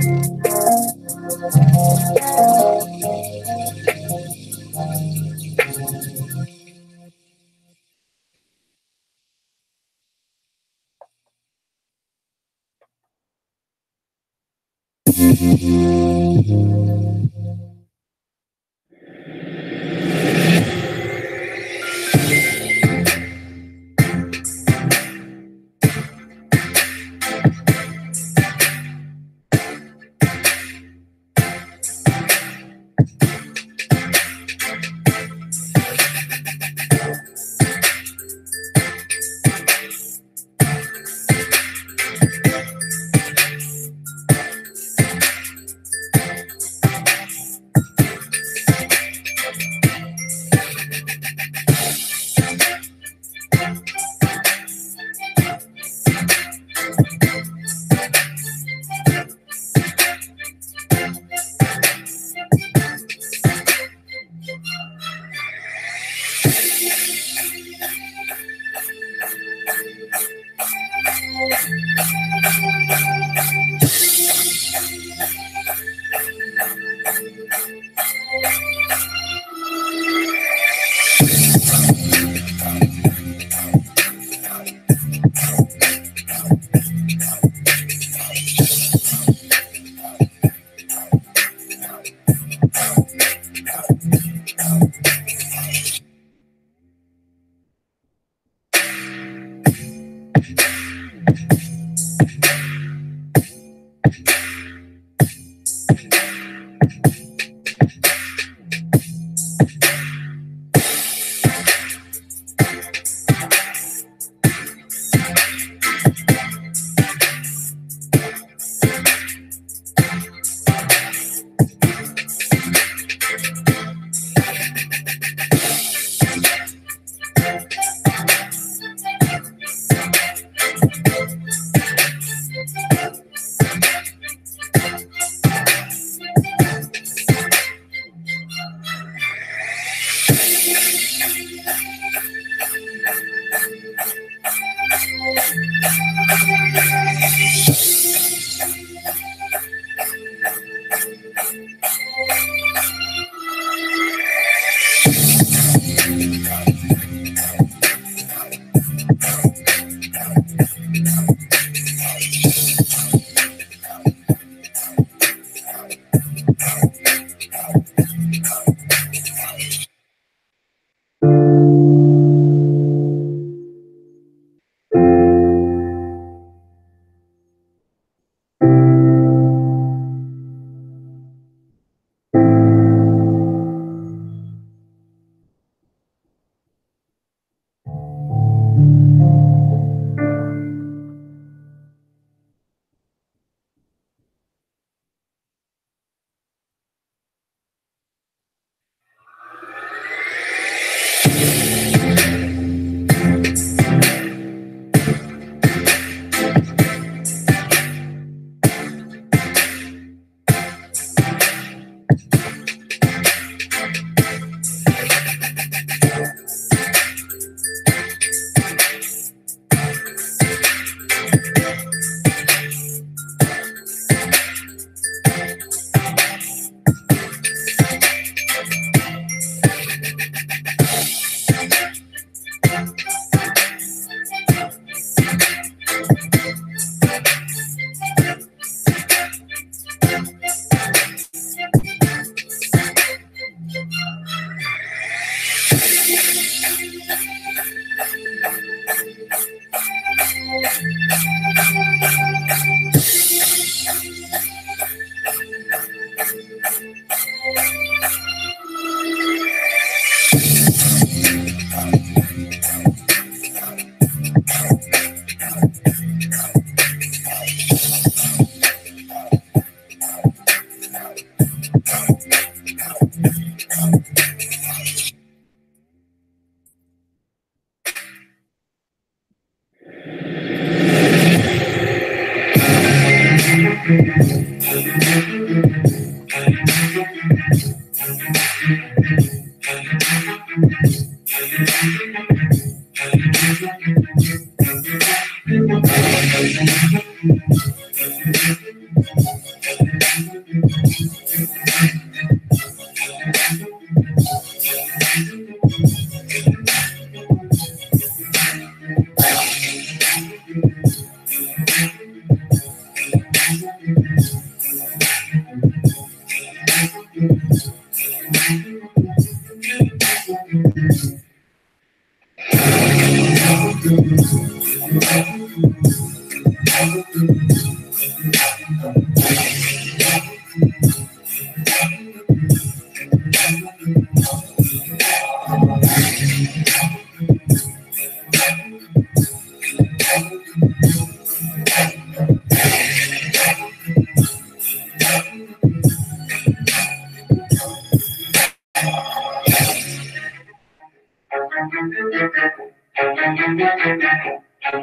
Thank you.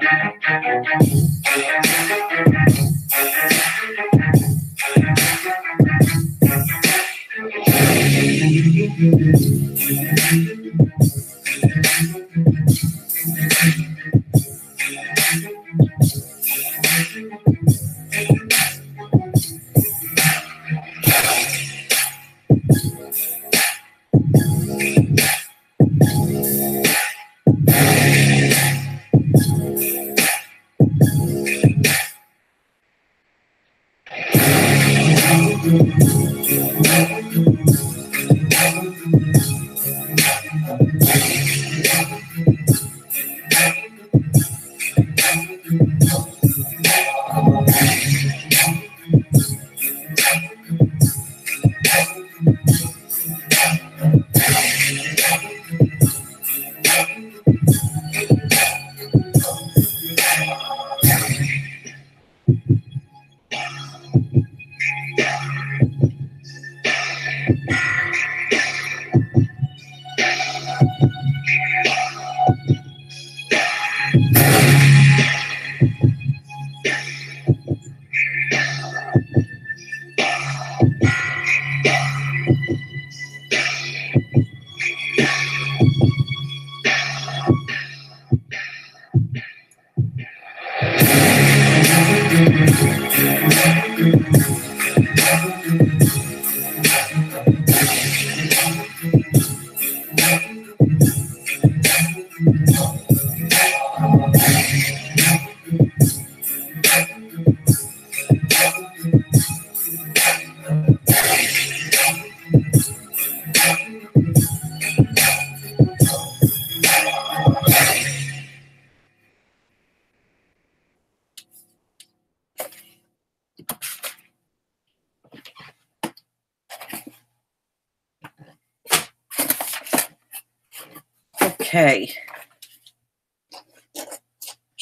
Okay.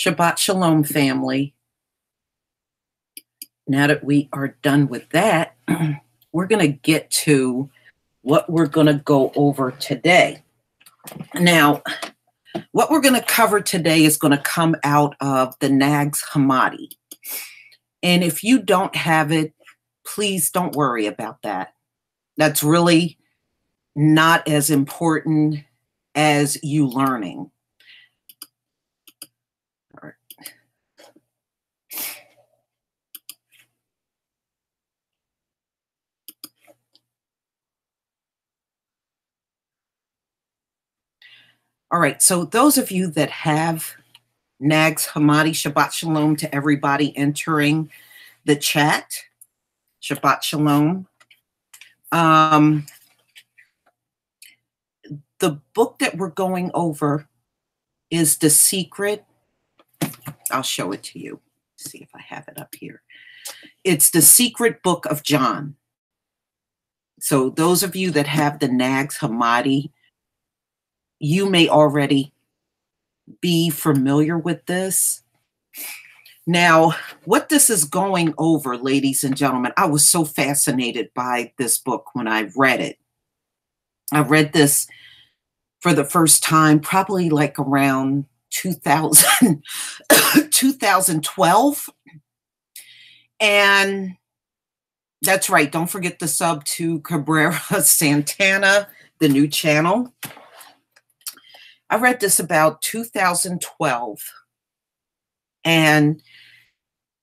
Shabbat Shalom, family. Now that we are done with that, we're going to get to what we're going to go over today. Now, what we're going to cover today is going to come out of the Nags Hammadi. And if you don't have it, please don't worry about that. That's really not as important as you learning. All right, so those of you that have Nags Hammadi, Shabbat Shalom to everybody entering the chat. Shabbat Shalom. Um, the book that we're going over is The Secret. I'll show it to you. See if I have it up here. It's The Secret Book of John. So, those of you that have the Nags Hammadi, you may already be familiar with this. Now, what this is going over, ladies and gentlemen, I was so fascinated by this book when I read it. I read this for the first time, probably like around 2000, 2012. And that's right. Don't forget the sub to Cabrera Santana, the new channel. I read this about 2012. And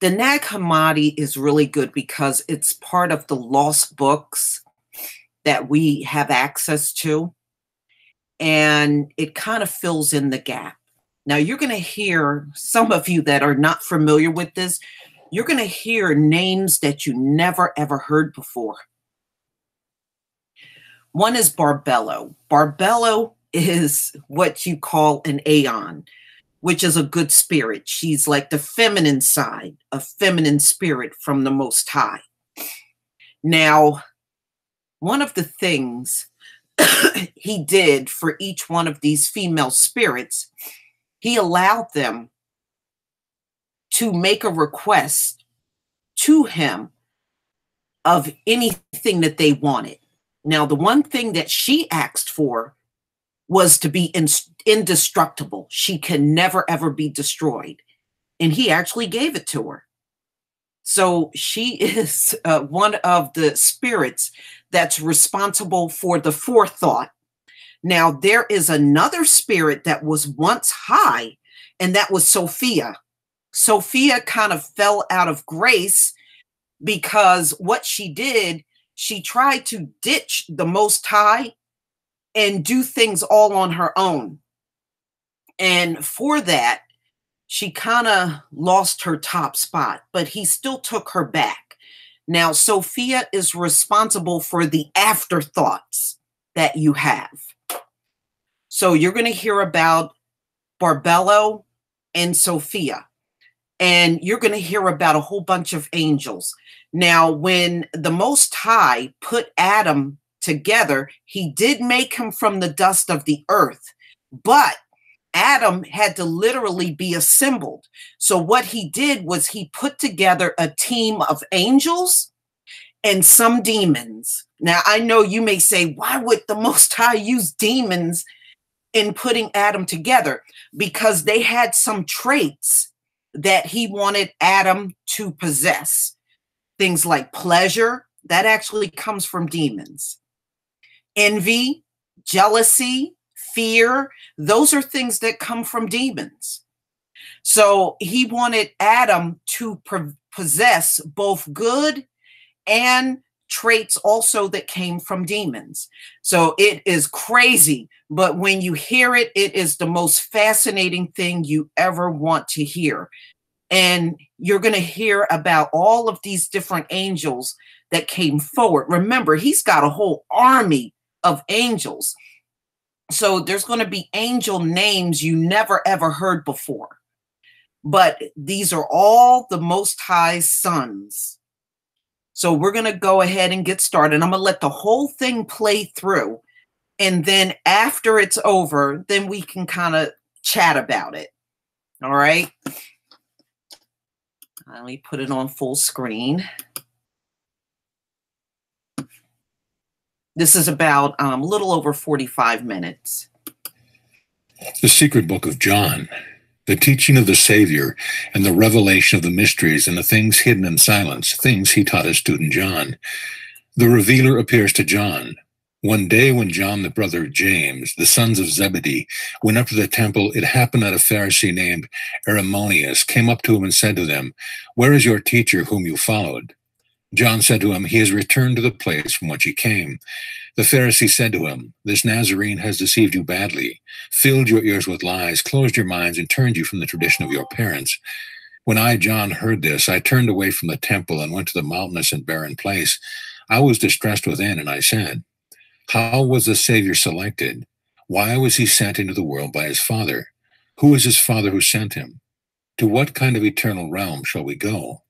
the Nag Hammadi is really good because it's part of the lost books that we have access to and it kind of fills in the gap. Now, you're going to hear some of you that are not familiar with this, you're going to hear names that you never ever heard before. One is Barbelo. Barbelo is what you call an Aeon, which is a good spirit. She's like the feminine side, a feminine spirit from the Most High. Now, one of the things he did for each one of these female spirits, he allowed them to make a request to him of anything that they wanted. Now, the one thing that she asked for was to be in, indestructible. She can never, ever be destroyed. And he actually gave it to her. So she is uh, one of the spirits that's responsible for the forethought. Now, there is another spirit that was once high, and that was Sophia. Sophia kind of fell out of grace because what she did, she tried to ditch the Most High and do things all on her own. And for that, she kind of lost her top spot, but he still took her back. Now, Sophia is responsible for the afterthoughts that you have. So you're going to hear about Barbelo and Sophia, and you're going to hear about a whole bunch of angels. Now, when the Most High put Adam together, he did make him from the dust of the earth, but Adam had to literally be assembled. So, what he did was he put together a team of angels and some demons. Now, I know you may say, why would the Most High use demons in putting Adam together? Because they had some traits that he wanted Adam to possess. Things like pleasure, that actually comes from demons envy, jealousy, fear, those are things that come from demons. So he wanted Adam to possess both good and traits also that came from demons. So it is crazy, but when you hear it, it is the most fascinating thing you ever want to hear. And you're going to hear about all of these different angels that came forward. Remember, he's got a whole army of angels. So there's going to be angel names you never ever heard before. But these are all the Most High sons. So we're going to go ahead and get started. I'm going to let the whole thing play through. And then after it's over, then we can kind of chat about it. All right. Let me put it on full screen. This is about um, a little over 45 minutes. The Secret Book of John, the teaching of the Savior, and the revelation of the mysteries and the things hidden in silence, things he taught his student John. The revealer appears to John. One day, when John, the brother of James, the sons of Zebedee, went up to the temple, it happened that a Pharisee named Arimaeus came up to him and said to them, Where is your teacher whom you followed? John said to him, He has returned to the place from which he came. The Pharisee said to him, This Nazarene has deceived you badly, filled your ears with lies, closed your minds, and turned you from the tradition of your parents. When I, John, heard this, I turned away from the temple and went to the mountainous and barren place. I was distressed within, and I said, How was the Savior selected? Why was he sent into the world by his Father? Who is his Father who sent him? To what kind of eternal realm shall we go?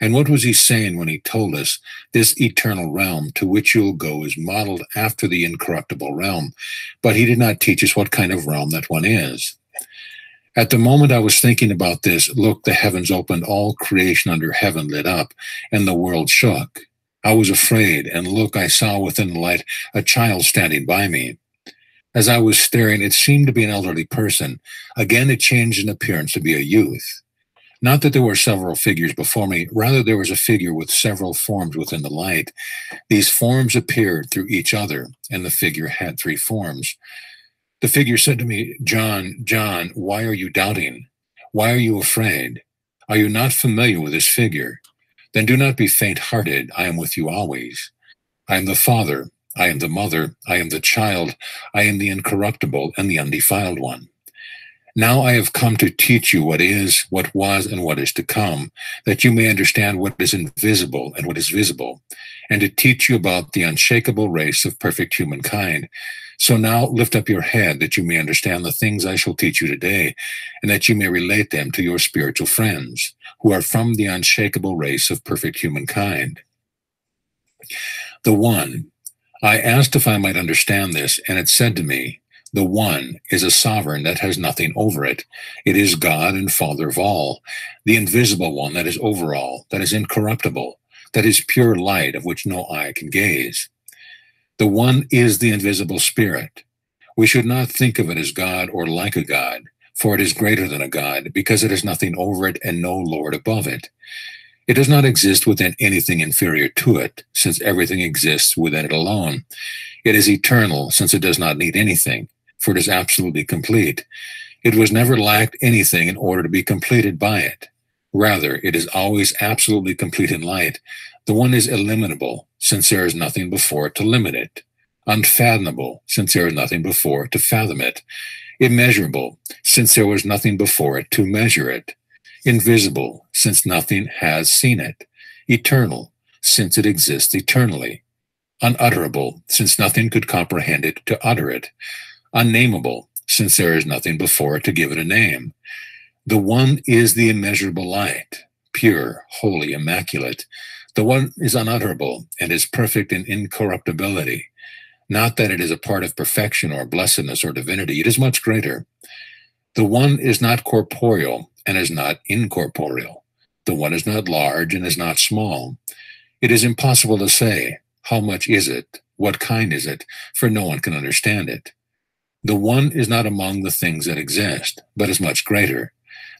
And what was he saying when he told us this eternal realm to which you'll go is modeled after the incorruptible realm? But he did not teach us what kind of realm that one is. At the moment I was thinking about this, look, the heavens opened, all creation under heaven lit up, and the world shook. I was afraid, and look, I saw within the light a child standing by me. As I was staring, it seemed to be an elderly person. Again, it changed in appearance to be a youth. Not that there were several figures before me, rather, there was a figure with several forms within the light. These forms appeared through each other, and the figure had three forms. The figure said to me, John, John, why are you doubting? Why are you afraid? Are you not familiar with this figure? Then do not be faint hearted. I am with you always. I am the Father. I am the Mother. I am the child. I am the incorruptible and the undefiled one. Now I have come to teach you what is, what was, and what is to come, that you may understand what is invisible and what is visible, and to teach you about the unshakable race of perfect humankind. So now lift up your head that you may understand the things I shall teach you today, and that you may relate them to your spiritual friends, who are from the unshakable race of perfect humankind. The one, I asked if I might understand this, and it said to me, the One is a sovereign that has nothing over it. It is God and Father of all, the invisible one that is over all, that is incorruptible, that is pure light of which no eye can gaze. The One is the invisible Spirit. We should not think of it as God or like a God, for it is greater than a God, because it has nothing over it and no Lord above it. It does not exist within anything inferior to it, since everything exists within it alone. It is eternal, since it does not need anything, for it is absolutely complete. It was never lacked anything in order to be completed by it. Rather, it is always absolutely complete in light. The one is illimitable, since there is nothing before it to limit it. Unfathomable, since there is nothing before to fathom it. Immeasurable, since there was nothing before it to measure it invisible, since nothing has seen it, eternal, since it exists eternally, unutterable, since nothing could comprehend it to utter it, unnameable, since there is nothing before it to give it a name. The one is the immeasurable light, pure, holy, immaculate. The one is unutterable and is perfect in incorruptibility. Not that it is a part of perfection or blessedness or divinity, it is much greater. The one is not corporeal and is not incorporeal. The one is not large and is not small. It is impossible to say, how much is it? What kind is it? For no one can understand it. The one is not among the things that exist, but is much greater.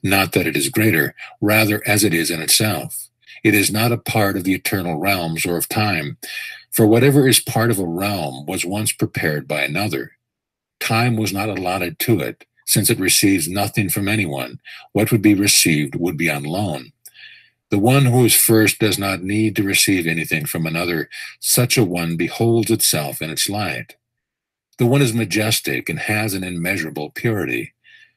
Not that it is greater, rather as it is in itself. It is not a part of the eternal realms or of time, for whatever is part of a realm was once prepared by another. Time was not allotted to it, since it receives nothing from anyone. What would be received would be on loan. The one who is first does not need to receive anything from another. Such a one beholds itself in its light. The one is majestic and has an immeasurable purity.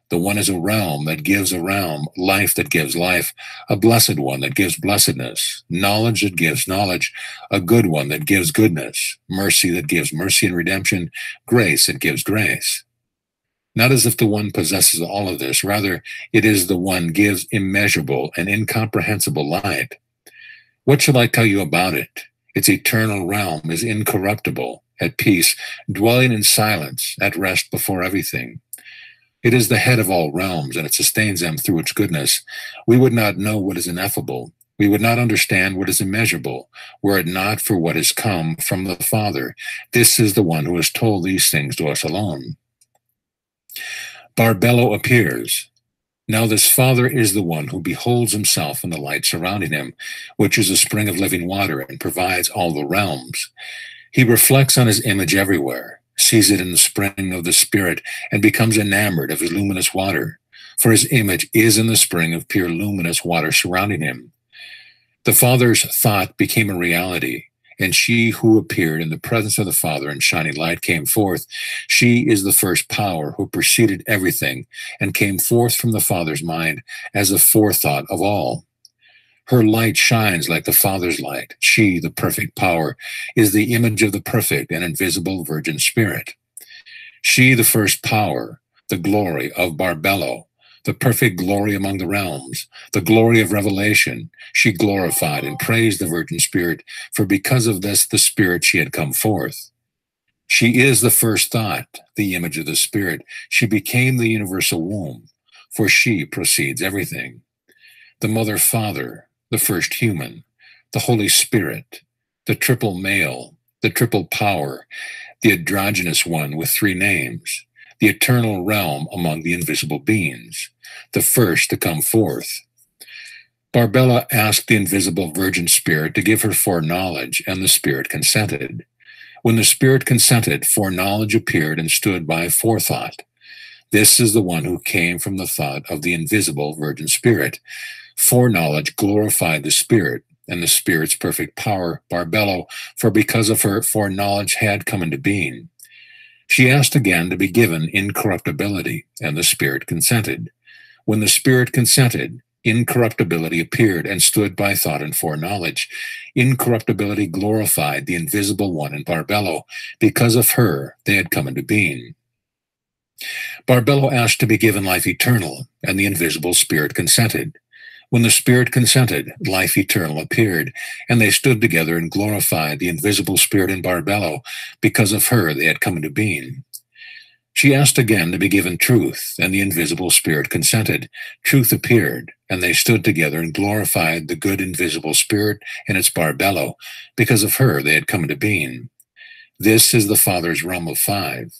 The one is a realm that gives a realm, life that gives life, a blessed one that gives blessedness, knowledge that gives knowledge, a good one that gives goodness, mercy that gives mercy and redemption, grace that gives grace. Not as if the one possesses all of this, rather, it is the one gives immeasurable and incomprehensible light. What shall I tell you about it? Its eternal realm is incorruptible, at peace, dwelling in silence, at rest before everything. It is the head of all realms, and it sustains them through its goodness. We would not know what is ineffable. We would not understand what is immeasurable, were it not for what has come from the Father. This is the one who has told these things to us alone. Barbelo appears. Now, this Father is the one who beholds himself in the light surrounding him, which is a spring of living water and provides all the realms. He reflects on his image everywhere, sees it in the spring of the Spirit, and becomes enamored of his luminous water, for his image is in the spring of pure luminous water surrounding him. The Father's thought became a reality, and she who appeared in the presence of the Father in shining light came forth. She is the first power who preceded everything and came forth from the Father's mind as a forethought of all. Her light shines like the Father's light. She, the perfect power, is the image of the perfect and invisible Virgin Spirit. She, the first power, the glory of Barbelo, the perfect glory among the realms, the glory of revelation. She glorified and praised the Virgin Spirit, for because of this, the Spirit she had come forth. She is the first thought, the image of the Spirit. She became the universal womb, for she proceeds everything. The Mother Father, the first human, the Holy Spirit, the triple male, the triple power, the androgynous one with three names, the eternal realm among the invisible beings, the first to come forth. Barbelo asked the invisible Virgin Spirit to give her foreknowledge, and the Spirit consented. When the Spirit consented, foreknowledge appeared and stood by forethought. This is the one who came from the thought of the invisible Virgin Spirit. Foreknowledge glorified the Spirit and the Spirit's perfect power, Barbelo, for because of her foreknowledge had come into being. She asked again to be given incorruptibility, and the Spirit consented. When the Spirit consented, incorruptibility appeared and stood by thought and foreknowledge. Incorruptibility glorified the invisible one in Barbelo. Because of her, they had come into being. Barbelo asked to be given life eternal, and the invisible Spirit consented. When the Spirit consented, life eternal appeared, and they stood together and glorified the invisible Spirit in Barbelo. Because of her, they had come into being. She asked again to be given truth, and the invisible Spirit consented. Truth appeared, and they stood together and glorified the good invisible Spirit in its Barbelo. Because of her, they had come into being. This is the Father's realm of five.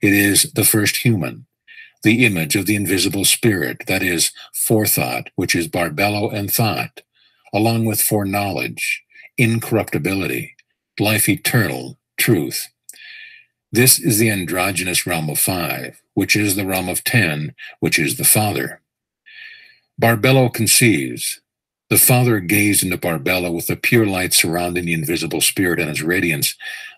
It is the first human, the image of the invisible spirit, that is, forethought, which is Barbelo and thought, along with foreknowledge, incorruptibility, life eternal, truth. This is the androgynous realm of five, which is the realm of ten, which is the Father. Barbelo conceives. The Father gazed into Barbelo with the pure light surrounding the invisible spirit and its radiance.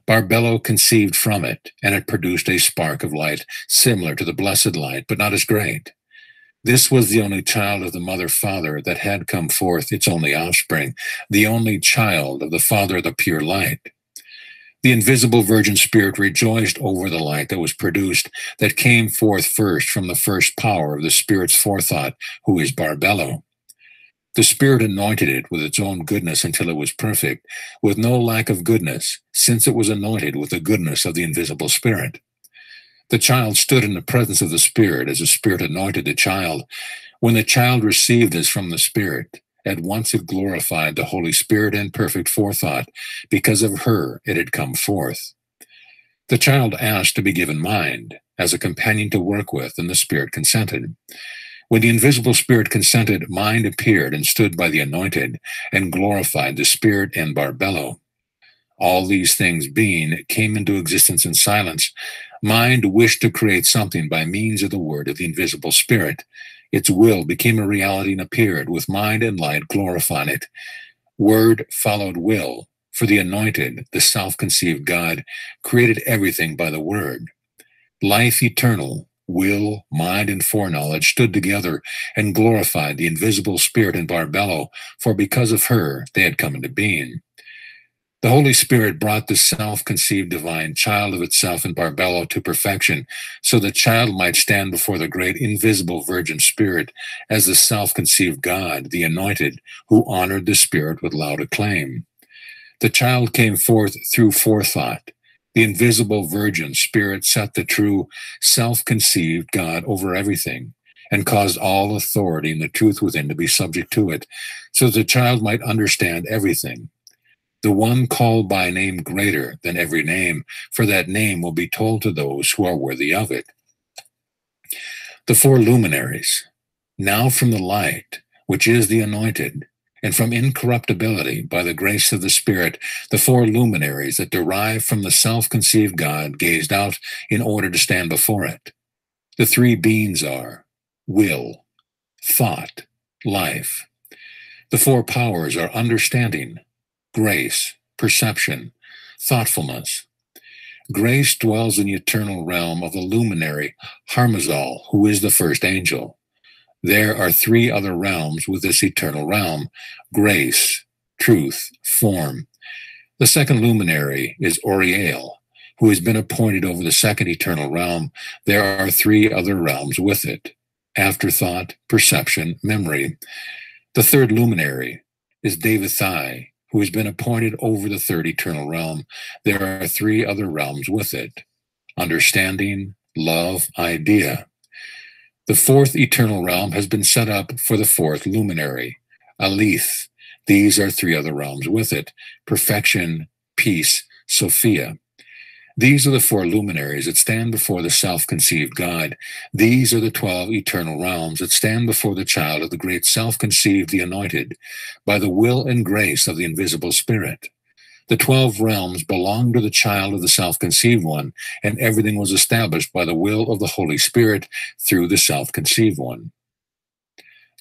Barbelo conceived from it, and it produced a spark of light similar to the blessed light, but not as great. This was the only child of the mother father that had come forth, its only offspring, the only child of the Father of the pure light. The invisible Virgin Spirit rejoiced over the light that was produced, that came forth first from the first power of the Spirit's forethought, who is Barbelo. The Spirit anointed it with its own goodness until it was perfect, with no lack of goodness, since it was anointed with the goodness of the invisible Spirit. The child stood in the presence of the Spirit as the Spirit anointed the child. When the child received this from the Spirit, at once it glorified the Holy Spirit and perfect forethought. Because of her, it had come forth. The child asked to be given mind as a companion to work with, and the Spirit consented. When the invisible Spirit consented, mind appeared and stood by the anointed and glorified the Spirit and Barbelo. All these things being came into existence in silence. Mind wished to create something by means of the word of the invisible Spirit. Its will became a reality and appeared, with mind and light glorifying it. Word followed will, for the anointed, the self conceived God, created everything by the word. Life eternal, will, mind, and foreknowledge stood together and glorified the invisible spirit in Barbelo, for because of her they had come into being. The Holy Spirit brought the self conceived divine child of itself in Barbelo to perfection, so the child might stand before the great invisible Virgin Spirit as the self conceived God, the anointed, who honored the Spirit with loud acclaim. The child came forth through forethought. The invisible Virgin Spirit set the true self conceived God over everything and caused all authority and the truth within to be subject to it, so the child might understand everything the one called by name greater than every name, for that name will be told to those who are worthy of it. The four luminaries, now from the light, which is the anointed, and from incorruptibility by the grace of the Spirit, the four luminaries that derive from the self conceived God gazed out in order to stand before it. The three beings are will, thought, life. The four powers are understanding, grace, perception, thoughtfulness. Grace dwells in the eternal realm of the luminary Harmozel, who is the first angel. There are three other realms with this eternal realm grace, truth, form. The second luminary is Oriel, who has been appointed over the second eternal realm. There are three other realms with it afterthought, perception, memory. The third luminary is Daveithai, who has been appointed over the third eternal realm. There are three other realms with it understanding, love, idea. The fourth eternal realm has been set up for the fourth luminary, Aleth. These are three other realms with it perfection, peace, Sophia. These are the four luminaries that stand before the self conceived God. These are the 12 eternal realms that stand before the child of the great self conceived, the anointed, by the will and grace of the invisible Spirit. The 12 realms belonged to the child of the self conceived one, and everything was established by the will of the Holy Spirit through the self conceived one.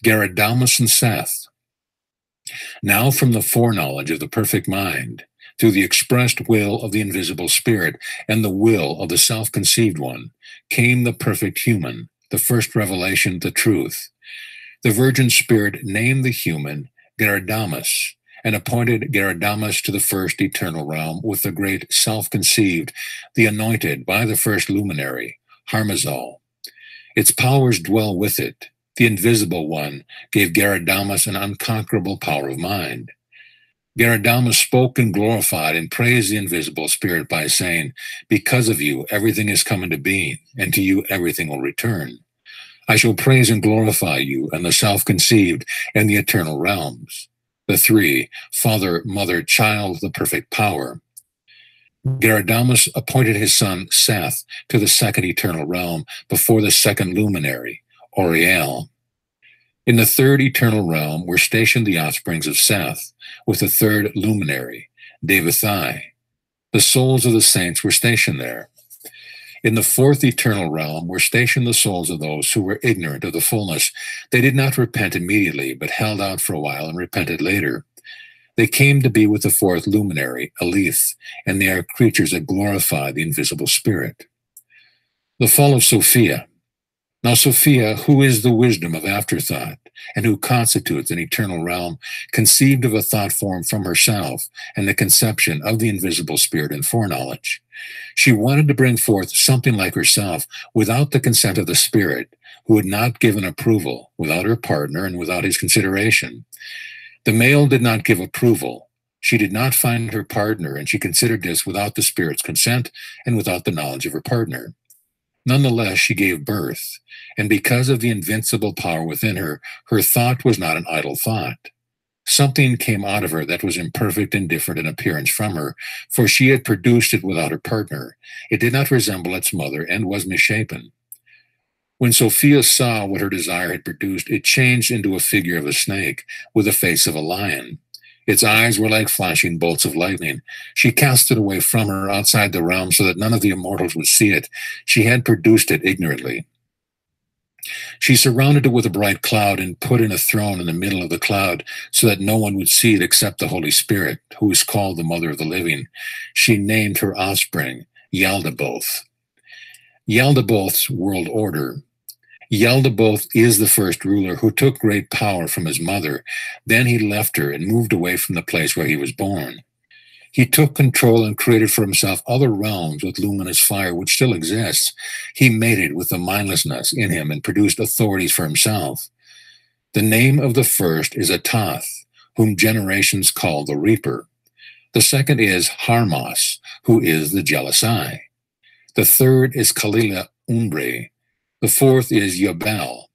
Geradamas and Seth. Now, from the foreknowledge of the perfect mind, through the expressed will of the invisible spirit and the will of the self conceived one, came the perfect human, the first revelation, the truth. The Virgin Spirit named the human Geradamas and appointed Geradamas to the first eternal realm with the great self conceived, the anointed by the first luminary, Harmozel. Its powers dwell with it. The invisible one gave Geradamas an unconquerable power of mind. Garadama spoke and glorified and praised the invisible spirit by saying, Because of you, everything is come into being, and to you everything will return. I shall praise and glorify you and the self conceived and the eternal realms. The three, Father, Mother, Child, the perfect power. Geradamas appointed his son Seth to the second eternal realm before the second luminary, Auriel. In the third eternal realm were stationed the offsprings of Seth, with the third luminary, Daveithai. The souls of the saints were stationed there. In the fourth eternal realm were stationed the souls of those who were ignorant of the fullness. They did not repent immediately, but held out for a while and repented later. They came to be with the fourth luminary, Aleth, and they are creatures that glorify the invisible spirit. The fall of Sophia. Now, Sophia, who is the wisdom of afterthought, and who constitutes an eternal realm, conceived of a thought form from herself and the conception of the invisible spirit and foreknowledge. She wanted to bring forth something like herself without the consent of the spirit, who had not given approval, without her partner and without his consideration. The male did not give approval. She did not find her partner, and she considered this without the spirit's consent and without the knowledge of her partner. Nonetheless, she gave birth, and because of the invincible power within her, her thought was not an idle thought. Something came out of her that was imperfect and different in appearance from her, for she had produced it without her partner. It did not resemble its mother and was misshapen. When Sophia saw what her desire had produced, it changed into a figure of a snake with the face of a lion. Its eyes were like flashing bolts of lightning. She cast it away from her outside the realm so that none of the immortals would see it. She had produced it ignorantly. She surrounded it with a bright cloud and put in a throne in the middle of the cloud so that no one would see it except the Holy Spirit, who is called the Mother of the Living. She named her offspring Yaldabaoth. Yaldabaoth's world order. Yaldabaoth is the first ruler who took great power from his mother. Then he left her and moved away from the place where he was born. He took control and created for himself other realms with luminous fire, which still exists. He mated with the mindlessness in him and produced authorities for himself. The name of the first is Atath, whom generations call the Reaper. The second is Harmos, who is the jealous eye. The third is Kalila Umbre. The fourth is Yabel.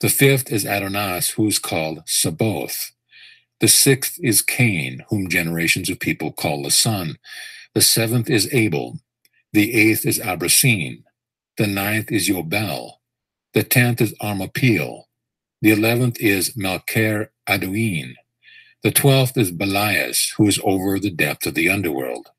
The fifth is Adonas, who is called Sabaoth. The sixth is Cain, whom generations of people call the Son. The seventh is Abel. The eighth is Abrasim. The ninth is Yobel. The tenth is Armapil. The eleventh is Melcher Aduin. The twelfth is Belias, who is over the depth of the underworld.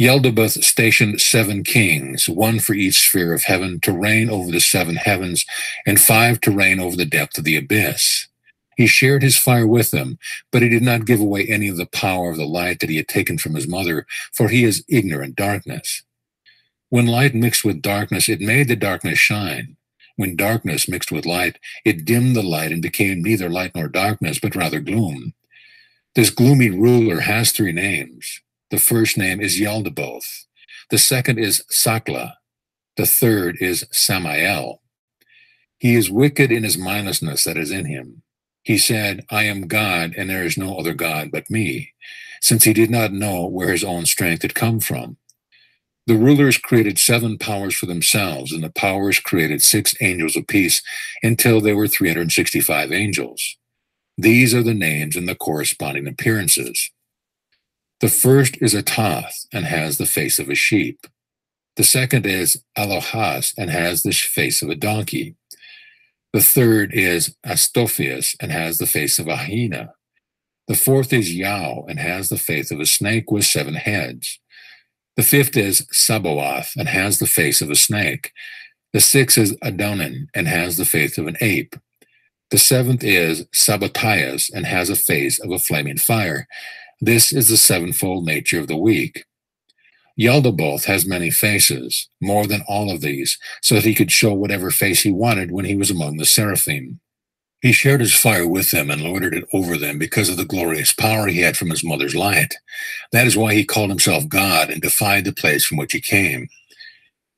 Yaldabaoth stationed seven kings, one for each sphere of heaven, to reign over the seven heavens, and five to reign over the depth of the abyss. He shared his fire with them, but he did not give away any of the power of the light that he had taken from his mother, for he is ignorant darkness. When light mixed with darkness, it made the darkness shine. When darkness mixed with light, it dimmed the light and became neither light nor darkness, but rather gloom. This gloomy ruler has three names. The first name is Yaldabaoth. The second is Sakla. The third is Samael. He is wicked in his mindlessness that is in him. He said, I am God, and there is no other God but me, since he did not know where his own strength had come from. The rulers created seven powers for themselves, and the powers created six angels apiece until there were 365 angels. These are the names and the corresponding appearances. The first is Atath and has the face of a sheep. The second is Alohas and has the face of a donkey. The third is Astophius and has the face of a hyena. The fourth is Yao and has the face of a snake with seven heads. The fifth is Sabaoth and has the face of a snake. The sixth is Adonin and has the face of an ape. The seventh is Sabbatai and has a face of a flaming fire. This is the sevenfold nature of the week. Yaldabaoth has many faces, more than all of these, so that he could show whatever face he wanted when he was among the seraphim. He shared his fire with them and lorded it over them because of the glorious power he had from his mother's light. That is why he called himself God and defied the place from which he came.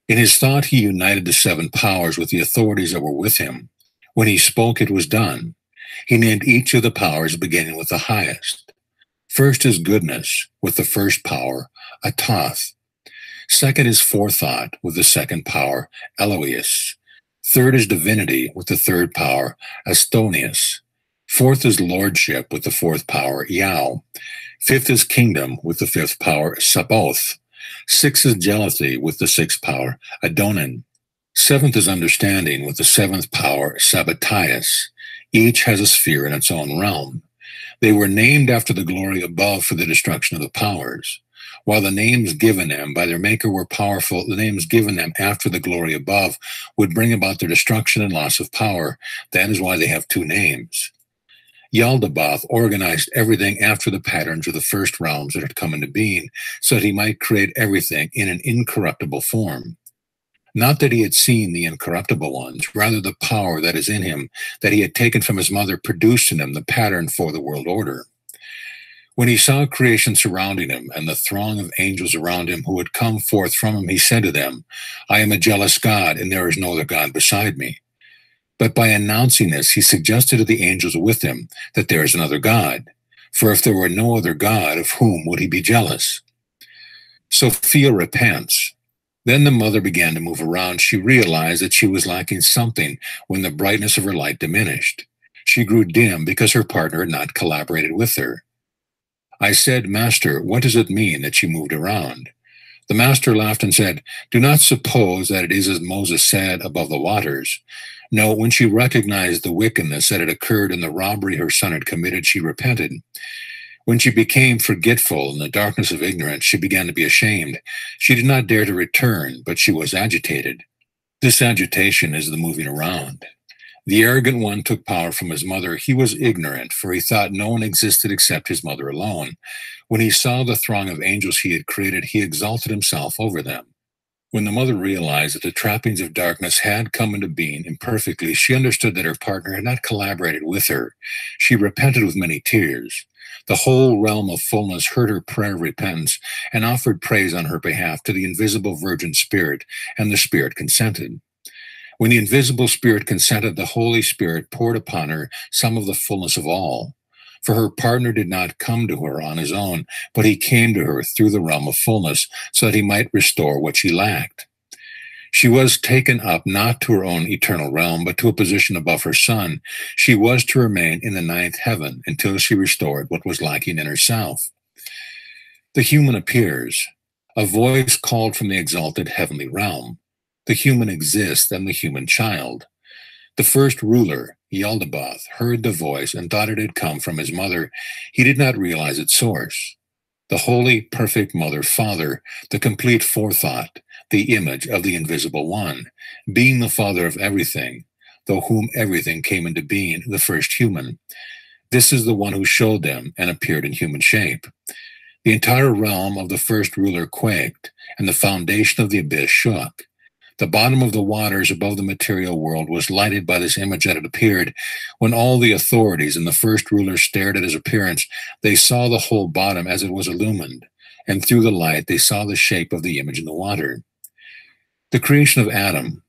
In his thought, he united the seven powers with the authorities that were with him. When he spoke, it was done. He named each of the powers beginning with the highest. First is goodness, with the first power, Atath. Second is forethought with the second power, Eloius. Third is divinity with the third power, Astonius. Fourth is lordship with the fourth power, Yao. Fifth is kingdom with the fifth power, Sabaoth. Sixth is jealousy with the sixth power, Adonin. Seventh is understanding with the seventh power, Sabbathias. Each has a sphere in its own realm. They were named after the glory above for the destruction of the powers. While the names given them by their maker were powerful, the names given them after the glory above would bring about their destruction and loss of power. That is why they have two names. Yaldabaoth organized everything after the patterns of the first realms that had come into being, so that he might create everything in an incorruptible form. Not that he had seen the incorruptible ones, rather the power that is in him, that he had taken from his mother, produced in him the pattern for the world order. When he saw creation surrounding him and the throng of angels around him who had come forth from him, he said to them, I am a jealous God, and there is no other God beside me. But by announcing this, he suggested to the angels with him that there is another God. For if there were no other God, of whom would he be jealous? Sophia repents. Then the mother began to move around. She realized that she was lacking something when the brightness of her light diminished. She grew dim because her partner had not collaborated with her. I said, Master, what does it mean that she moved around? The master laughed and said, Do not suppose that it is as Moses said above the waters. No, when she recognized the wickedness that had occurred in the robbery her son had committed, she repented. When she became forgetful in the darkness of ignorance, she began to be ashamed. She did not dare to return, but she was agitated. This agitation is the moving around. The arrogant one took power from his mother. He was ignorant, for he thought no one existed except his mother alone. When he saw the throng of angels he had created, he exalted himself over them. When the mother realized that the trappings of darkness had come into being imperfectly, she understood that her partner had not collaborated with her. She repented with many tears. The whole realm of fullness heard her prayer of repentance and offered praise on her behalf to the invisible Virgin Spirit, and the Spirit consented. When the invisible Spirit consented, the Holy Spirit poured upon her some of the fullness of all. For her partner did not come to her on his own, but he came to her through the realm of fullness, so that he might restore what she lacked. She was taken up not to her own eternal realm, but to a position above her son. She was to remain in the ninth heaven until she restored what was lacking in herself. The human appears. A voice called from the exalted heavenly realm the human exists and the human child. The first ruler, Yaldabaoth, heard the voice and thought it had come from his mother. He did not realize its source. The holy, perfect mother, father, the complete forethought, the image of the invisible one, being the father of everything, though whom everything came into being, the first human. This is the one who showed them and appeared in human shape. The entire realm of the first ruler quaked, and the foundation of the abyss shook. The bottom of the waters above the material world was lighted by this image that had appeared. When all the authorities and the first ruler stared at his appearance, they saw the whole bottom as it was illumined, and through the light they saw the shape of the image in the water. The creation of Adam,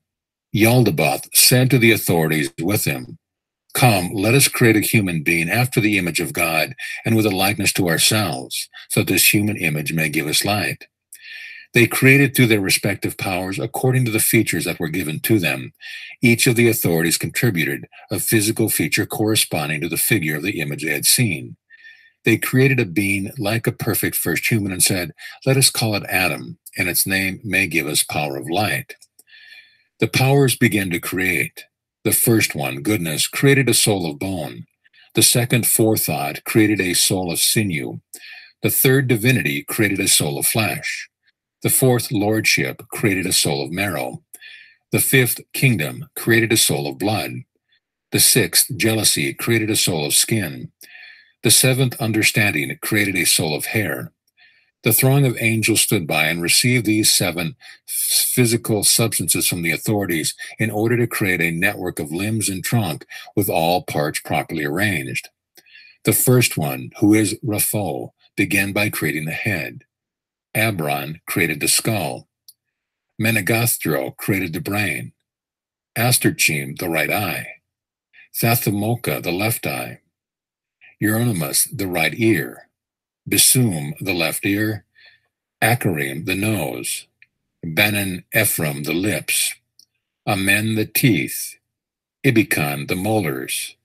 Yaldabaoth said to the authorities with him, Come, let us create a human being after the image of God and with a likeness to ourselves, so that this human image may give us light. They created through their respective powers according to the features that were given to them. Each of the authorities contributed a physical feature corresponding to the figure of the image they had seen. They created a being like a perfect first human and said, Let us call it Adam, and its name may give us power of light. The powers began to create. The first one, goodness, created a soul of bone. The second, forethought, created a soul of sinew. The third, divinity, created a soul of flesh. The fourth lordship created a soul of marrow. The fifth kingdom created a soul of blood. The sixth jealousy created a soul of skin. The seventh understanding created a soul of hair. The throng of angels stood by and received these seven physical substances from the authorities in order to create a network of limbs and trunk with all parts properly arranged. The first one, who is Rapho, began by creating the head. Abron created the skull. Menegasthro created the brain. Asterchim, the right eye. Thathamoka, the left eye. Euronymous, the right ear. Bisum, the left ear. Acharim, the nose. Benin Ephraim, the lips. Amen, the teeth. Ibikon, the molars.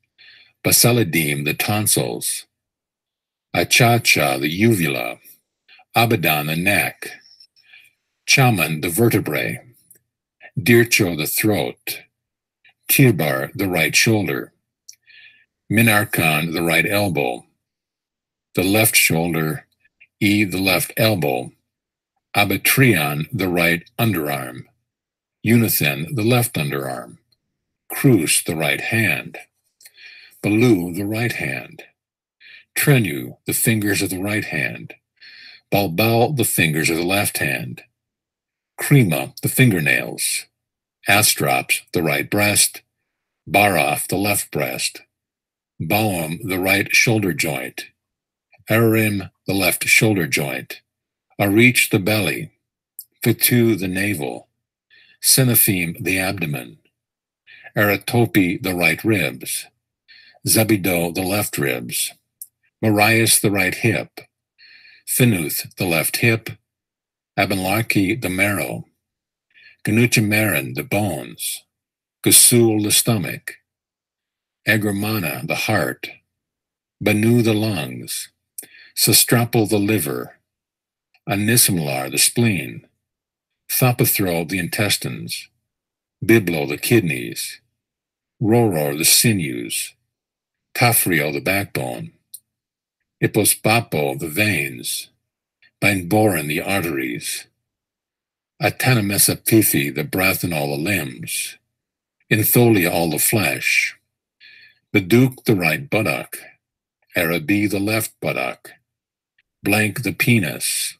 Basalidim, the tonsils. Achacha, the uvula. Abaddon, the neck, Chaman, the vertebrae, Dircho, the throat, Tirbar, the right shoulder, Minarkan, the right elbow, the left shoulder, E, the left elbow, Abatrion, the right underarm, Unithen, the left underarm, Cruz, the right hand, Balu, the right hand, Trenu, the fingers of the right hand, Balbal, the fingers of the left hand, Krima, the fingernails, Astrops, the right breast, Baroff, the left breast, Baum, the right shoulder joint, Arim, the left shoulder joint, Arich, the belly, Fitu, the navel, Sinaphim, the abdomen, Eratopi, the right ribs, Zebido, the left ribs, Marias, the right hip, Finuth, the left hip, Abenlarki, the marrow, Ganuchamaran, the bones, Gasul, the stomach, Agramana, the heart, Banu, the lungs, Sastrapal, the liver, Anisimlar, the spleen, Thapathro, the intestines, Biblo, the kidneys, Roror, the sinews, Tafrio, the backbone, Ipospapo, the veins, Bainborin, the arteries, Atanamesapithi, the breath and all the limbs, Intholia, all the flesh, Baduk, the right buttock, Arabi, the left buttock, Blank, the penis,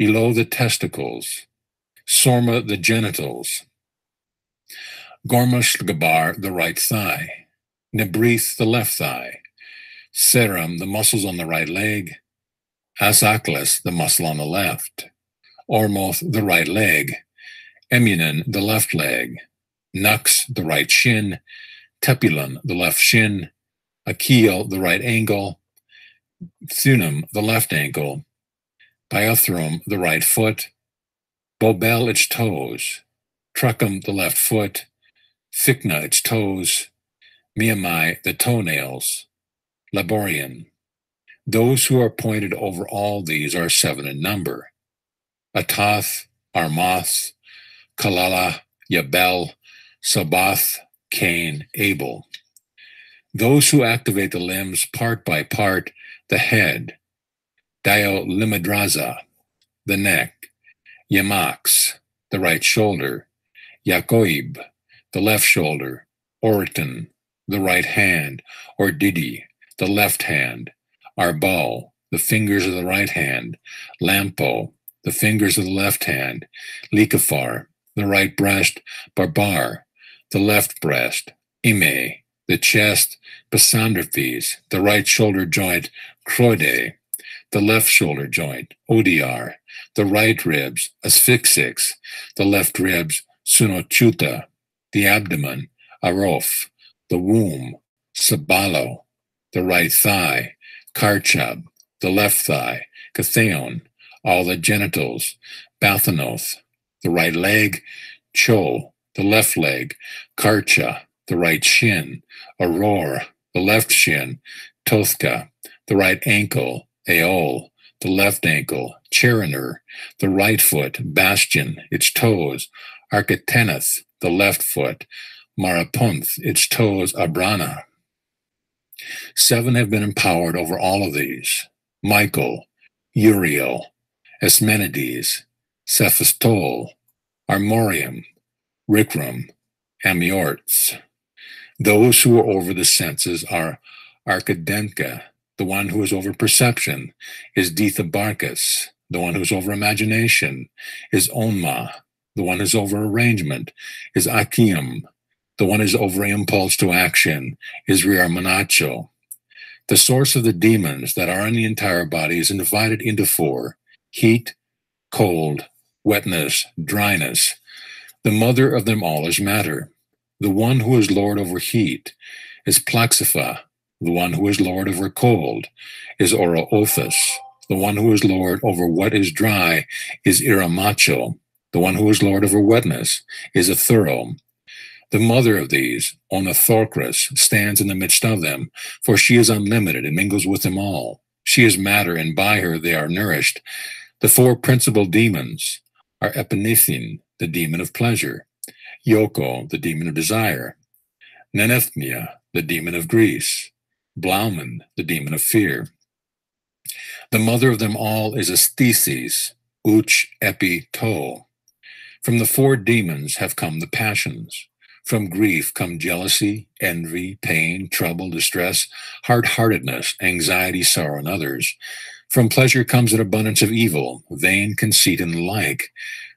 Elo, the testicles, Sorma, the genitals, Gormash Gabar, the right thigh, Nebrith, the left thigh, Serum, the muscles on the right leg, Asaklis, the muscle on the left, Ormoth, the right leg, Emunin, the left leg, Nux, the right shin, Tepulin, the left shin, Achil, the right ankle, Thunum, the left ankle, Biothrum, the right foot, Bobel, its toes, Truckum, the left foot, Thicna, its toes, Miamai, the toenails, Laborian. Those who are appointed over all these are seven in number. Atath, Armath, Kalala, Yabel, Sabath, Cain, Abel. Those who activate the limbs part by part, the head, Dio Limadraza, the neck, Yamax, the right shoulder, Yakoib, the left shoulder, Oriton, the right hand, or Didi, the left hand, Arbal, the fingers of the right hand, Lampo, the fingers of the left hand, Likafar, the right breast, Barbar, the left breast, Ime, the chest, Basandrophes, the right shoulder joint, Croide, the left shoulder joint, Odiar, the right ribs, Asphyxix, the left ribs, Sunochuta, the abdomen, Arof, the womb, Sabalo, the right thigh, Karchab, the left thigh, Catheon, all the genitals, Bathanoth, the right leg, Cho, the left leg, Karcha, the right shin, Aurora, the left shin, Tothka, the right ankle, Aol, the left ankle, Cheriner, the right foot, Bastion, its toes, Architeneth, the left foot, Marapunth, its toes, Abrana. Seven have been empowered over all of these Michael, Uriel, Esmenides, Cephastol, Armorium, Rikram, Amiorts. Those who are over the senses are Arkadenka, the one who is over perception, is Dithabarkus, the one who's over imagination, is Onma, the one who's over arrangement, is Akim, the one who's over impulse to action, is Riarmanacho. The source of the demons that are in the entire body is divided into four heat, cold, wetness, dryness. The mother of them all is matter. The one who is Lord over heat is Plaxifa. The one who is Lord over cold is Orophus. The one who is Lord over what is dry is Iramacho. The one who is Lord over wetness is Athuro. The mother of these, Onathorcris, stands in the midst of them, for she is unlimited and mingles with them all. She is matter, and by her they are nourished. The four principal demons, are Epinephin, the demon of pleasure, Yoko, the demon of desire, Nenethmia, the demon of Greece, Blauman, the demon of fear. The mother of them all is Asthesis, Uch Epi To. From the four demons have come the passions. From grief come jealousy, envy, pain, trouble, distress, hard heartedness, anxiety, sorrow, and others. From pleasure comes an abundance of evil, vain conceit, and the like.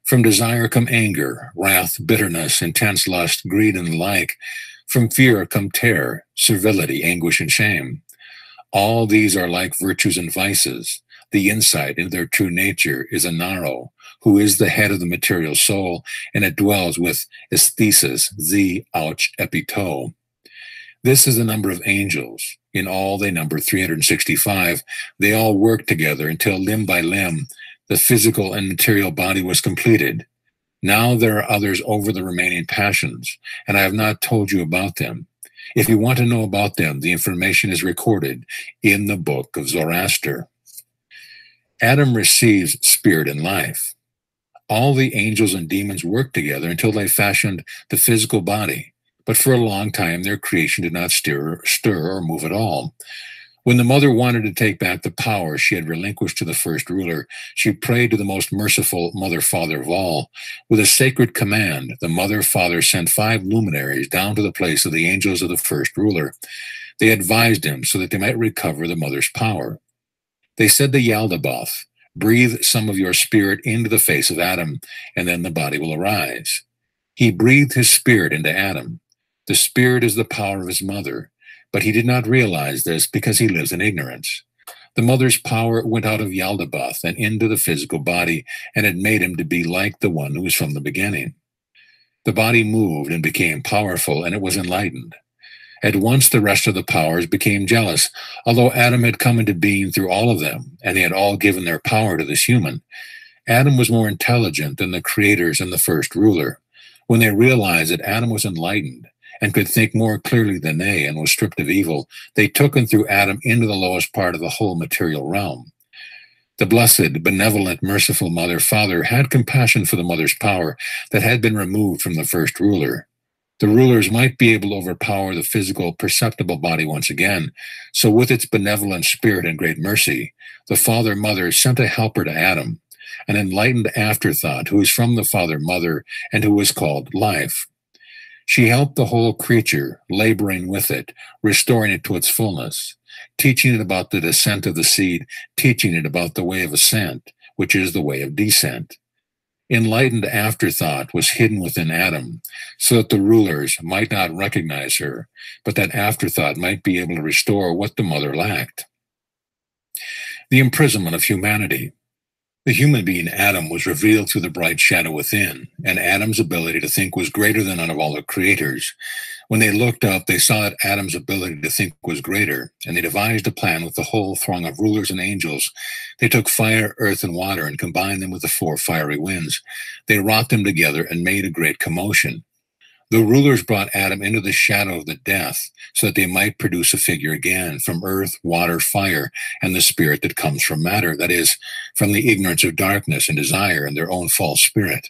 From desire come anger, wrath, bitterness, intense lust, greed, and the like. From fear come terror, servility, anguish, and shame. All these are like virtues and vices. The insight into their true nature is a Naro, who is the head of the material soul, and it dwells with aesthesis, z, ouch, epito. This is the number of angels. In all, they number 365. They all work together until limb by limb, the physical and material body was completed. Now there are others over the remaining passions, and I have not told you about them. If you want to know about them, the information is recorded in the book of Zoroaster. Adam receives spirit and life. All the angels and demons worked together until they fashioned the physical body, but for a long time their creation did not stir, stir or move at all. When the mother wanted to take back the power she had relinquished to the first ruler, she prayed to the most merciful mother father of all. With a sacred command, the mother father sent five luminaries down to the place of the angels of the first ruler. They advised him so that they might recover the mother's power. They said to Yaldabaoth, Breathe some of your spirit into the face of Adam, and then the body will arise. He breathed his spirit into Adam. The spirit is the power of his mother but he did not realize this because he lives in ignorance. The mother's power went out of Yaldabaoth and into the physical body, and it made him to be like the one who was from the beginning. The body moved and became powerful, and it was enlightened. At once the rest of the powers became jealous, although Adam had come into being through all of them, and they had all given their power to this human. Adam was more intelligent than the creators and the first ruler. When they realized that Adam was enlightened, and could think more clearly than they and was stripped of evil, they took and threw Adam into the lowest part of the whole material realm. The blessed, benevolent, merciful Mother Father had compassion for the mother's power that had been removed from the first ruler. The rulers might be able to overpower the physical, perceptible body once again. So, with its benevolent spirit and great mercy, the Father Mother sent a helper to Adam, an enlightened afterthought who is from the Father Mother and who is called Life. She helped the whole creature, laboring with it, restoring it to its fullness, teaching it about the descent of the seed, teaching it about the way of ascent, which is the way of descent. Enlightened afterthought was hidden within Adam, so that the rulers might not recognize her, but that afterthought might be able to restore what the mother lacked. The imprisonment of humanity. The human being Adam was revealed through the bright shadow within, and Adam's ability to think was greater than that of all the creators. When they looked up, they saw that Adam's ability to think was greater, and they devised a plan with the whole throng of rulers and angels. They took fire, earth, and water and combined them with the four fiery winds. They wrought them together and made a great commotion. The rulers brought Adam into the shadow of the death so that they might produce a figure again from earth, water, fire, and the spirit that comes from matter, that is, from the ignorance of darkness and desire and their own false spirit.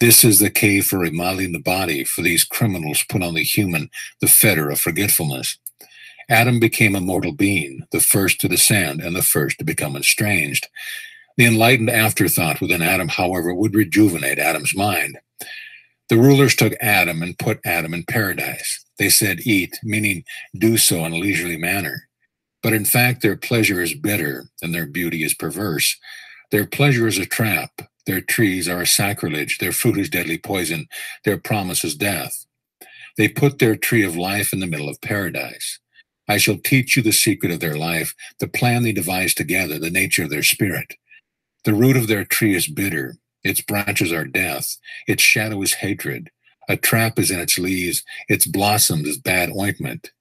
This is the cave for remodeling the body, for these criminals put on the human the fetter of forgetfulness. Adam became a mortal being, the first to descend and the first to become estranged. The enlightened afterthought within Adam, however, would rejuvenate Adam's mind. The rulers took Adam and put Adam in paradise. They said, Eat, meaning do so in a leisurely manner. But in fact, their pleasure is bitter and their beauty is perverse. Their pleasure is a trap. Their trees are a sacrilege. Their fruit is deadly poison. Their promise is death. They put their tree of life in the middle of paradise. I shall teach you the secret of their life, the plan they devised together, the nature of their spirit. The root of their tree is bitter. Its branches are death. Its shadow is hatred. A trap is in its leaves. Its blossoms is bad ointment.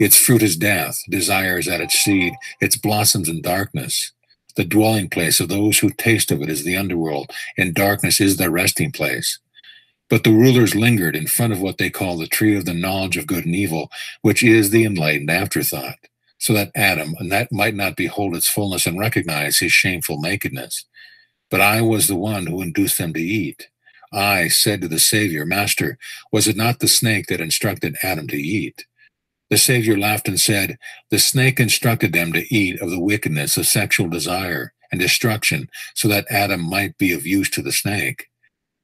Its fruit is death. Desire is at its seed. Its blossoms in darkness. The dwelling place of those who taste of it is the underworld, and darkness is their resting place. But the rulers lingered in front of what they call the tree of the knowledge of good and evil, which is the enlightened afterthought, so that Adam and that might not behold its fullness and recognize his shameful nakedness. but I was the one who induced them to eat. I said to the Savior, Master, was it not the snake that instructed Adam to eat? The Savior laughed and said, The snake instructed them to eat of the wickedness of sexual desire and destruction, so that Adam might be of use to the snake.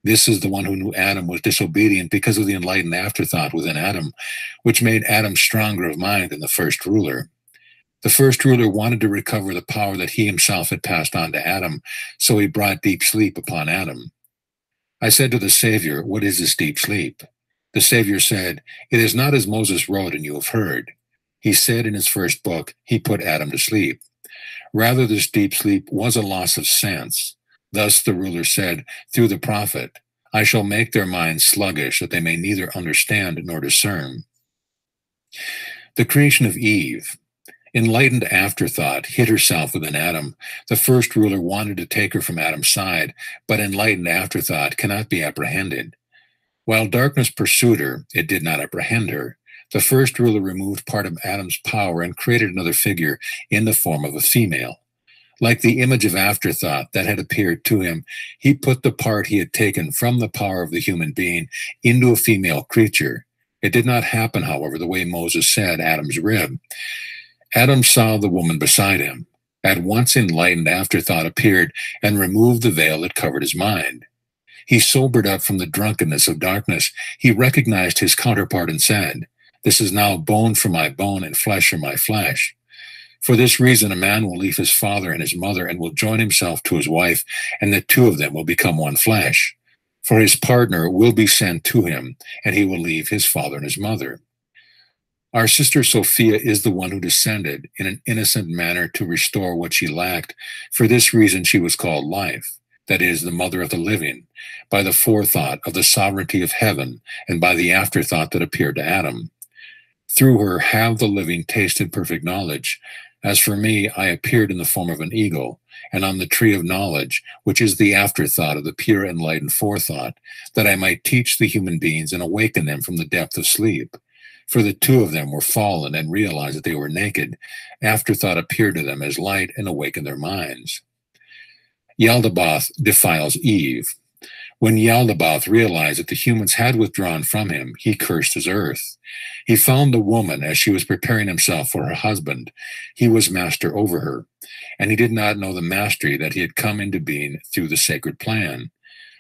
This is the one who knew Adam was disobedient because of the enlightened afterthought within Adam, which made Adam stronger of mind than the first ruler. The first ruler wanted to recover the power that he himself had passed on to Adam, so he brought deep sleep upon Adam. I said to the Savior, What is this deep sleep? The Savior said, It is not as Moses wrote and you have heard. He said in his first book, He put Adam to sleep. Rather, this deep sleep was a loss of sense Thus the ruler said through the prophet, I shall make their minds sluggish that they may neither understand nor discern. The creation of Eve, enlightened afterthought, hid herself within Adam. The first ruler wanted to take her from Adam's side, but enlightened afterthought cannot be apprehended. While darkness pursued her, it did not apprehend her. The first ruler removed part of Adam's power and created another figure in the form of a female. Like the image of afterthought that had appeared to him, he put the part he had taken from the power of the human being into a female creature. It did not happen, however, the way Moses said Adam's rib. Adam saw the woman beside him. At once enlightened afterthought appeared and removed the veil that covered his mind. He sobered up from the drunkenness of darkness. He recognized his counterpart and said, This is now bone for my bone and flesh for my flesh. For this reason, a man will leave his father and his mother and will join himself to his wife, and the two of them will become one flesh. For his partner will be sent to him, and he will leave his father and his mother. Our sister Sophia is the one who descended in an innocent manner to restore what she lacked. For this reason, she was called life, that is, the mother of the living, by the forethought of the sovereignty of heaven and by the afterthought that appeared to Adam. Through her have the living tasted perfect knowledge, as for me, I appeared in the form of an eagle, and on the tree of knowledge, which is the afterthought of the pure enlightened forethought, that I might teach the human beings and awaken them from the depth of sleep. For the two of them were fallen and realized that they were naked. Afterthought appeared to them as light and awakened their minds. Yaldabaoth defiles Eve. When Yaldabaoth realized that the humans had withdrawn from him, he cursed his earth. He found the woman as she was preparing himself for her husband. He was master over her, and he did not know the mastery that he had come into being through the sacred plan.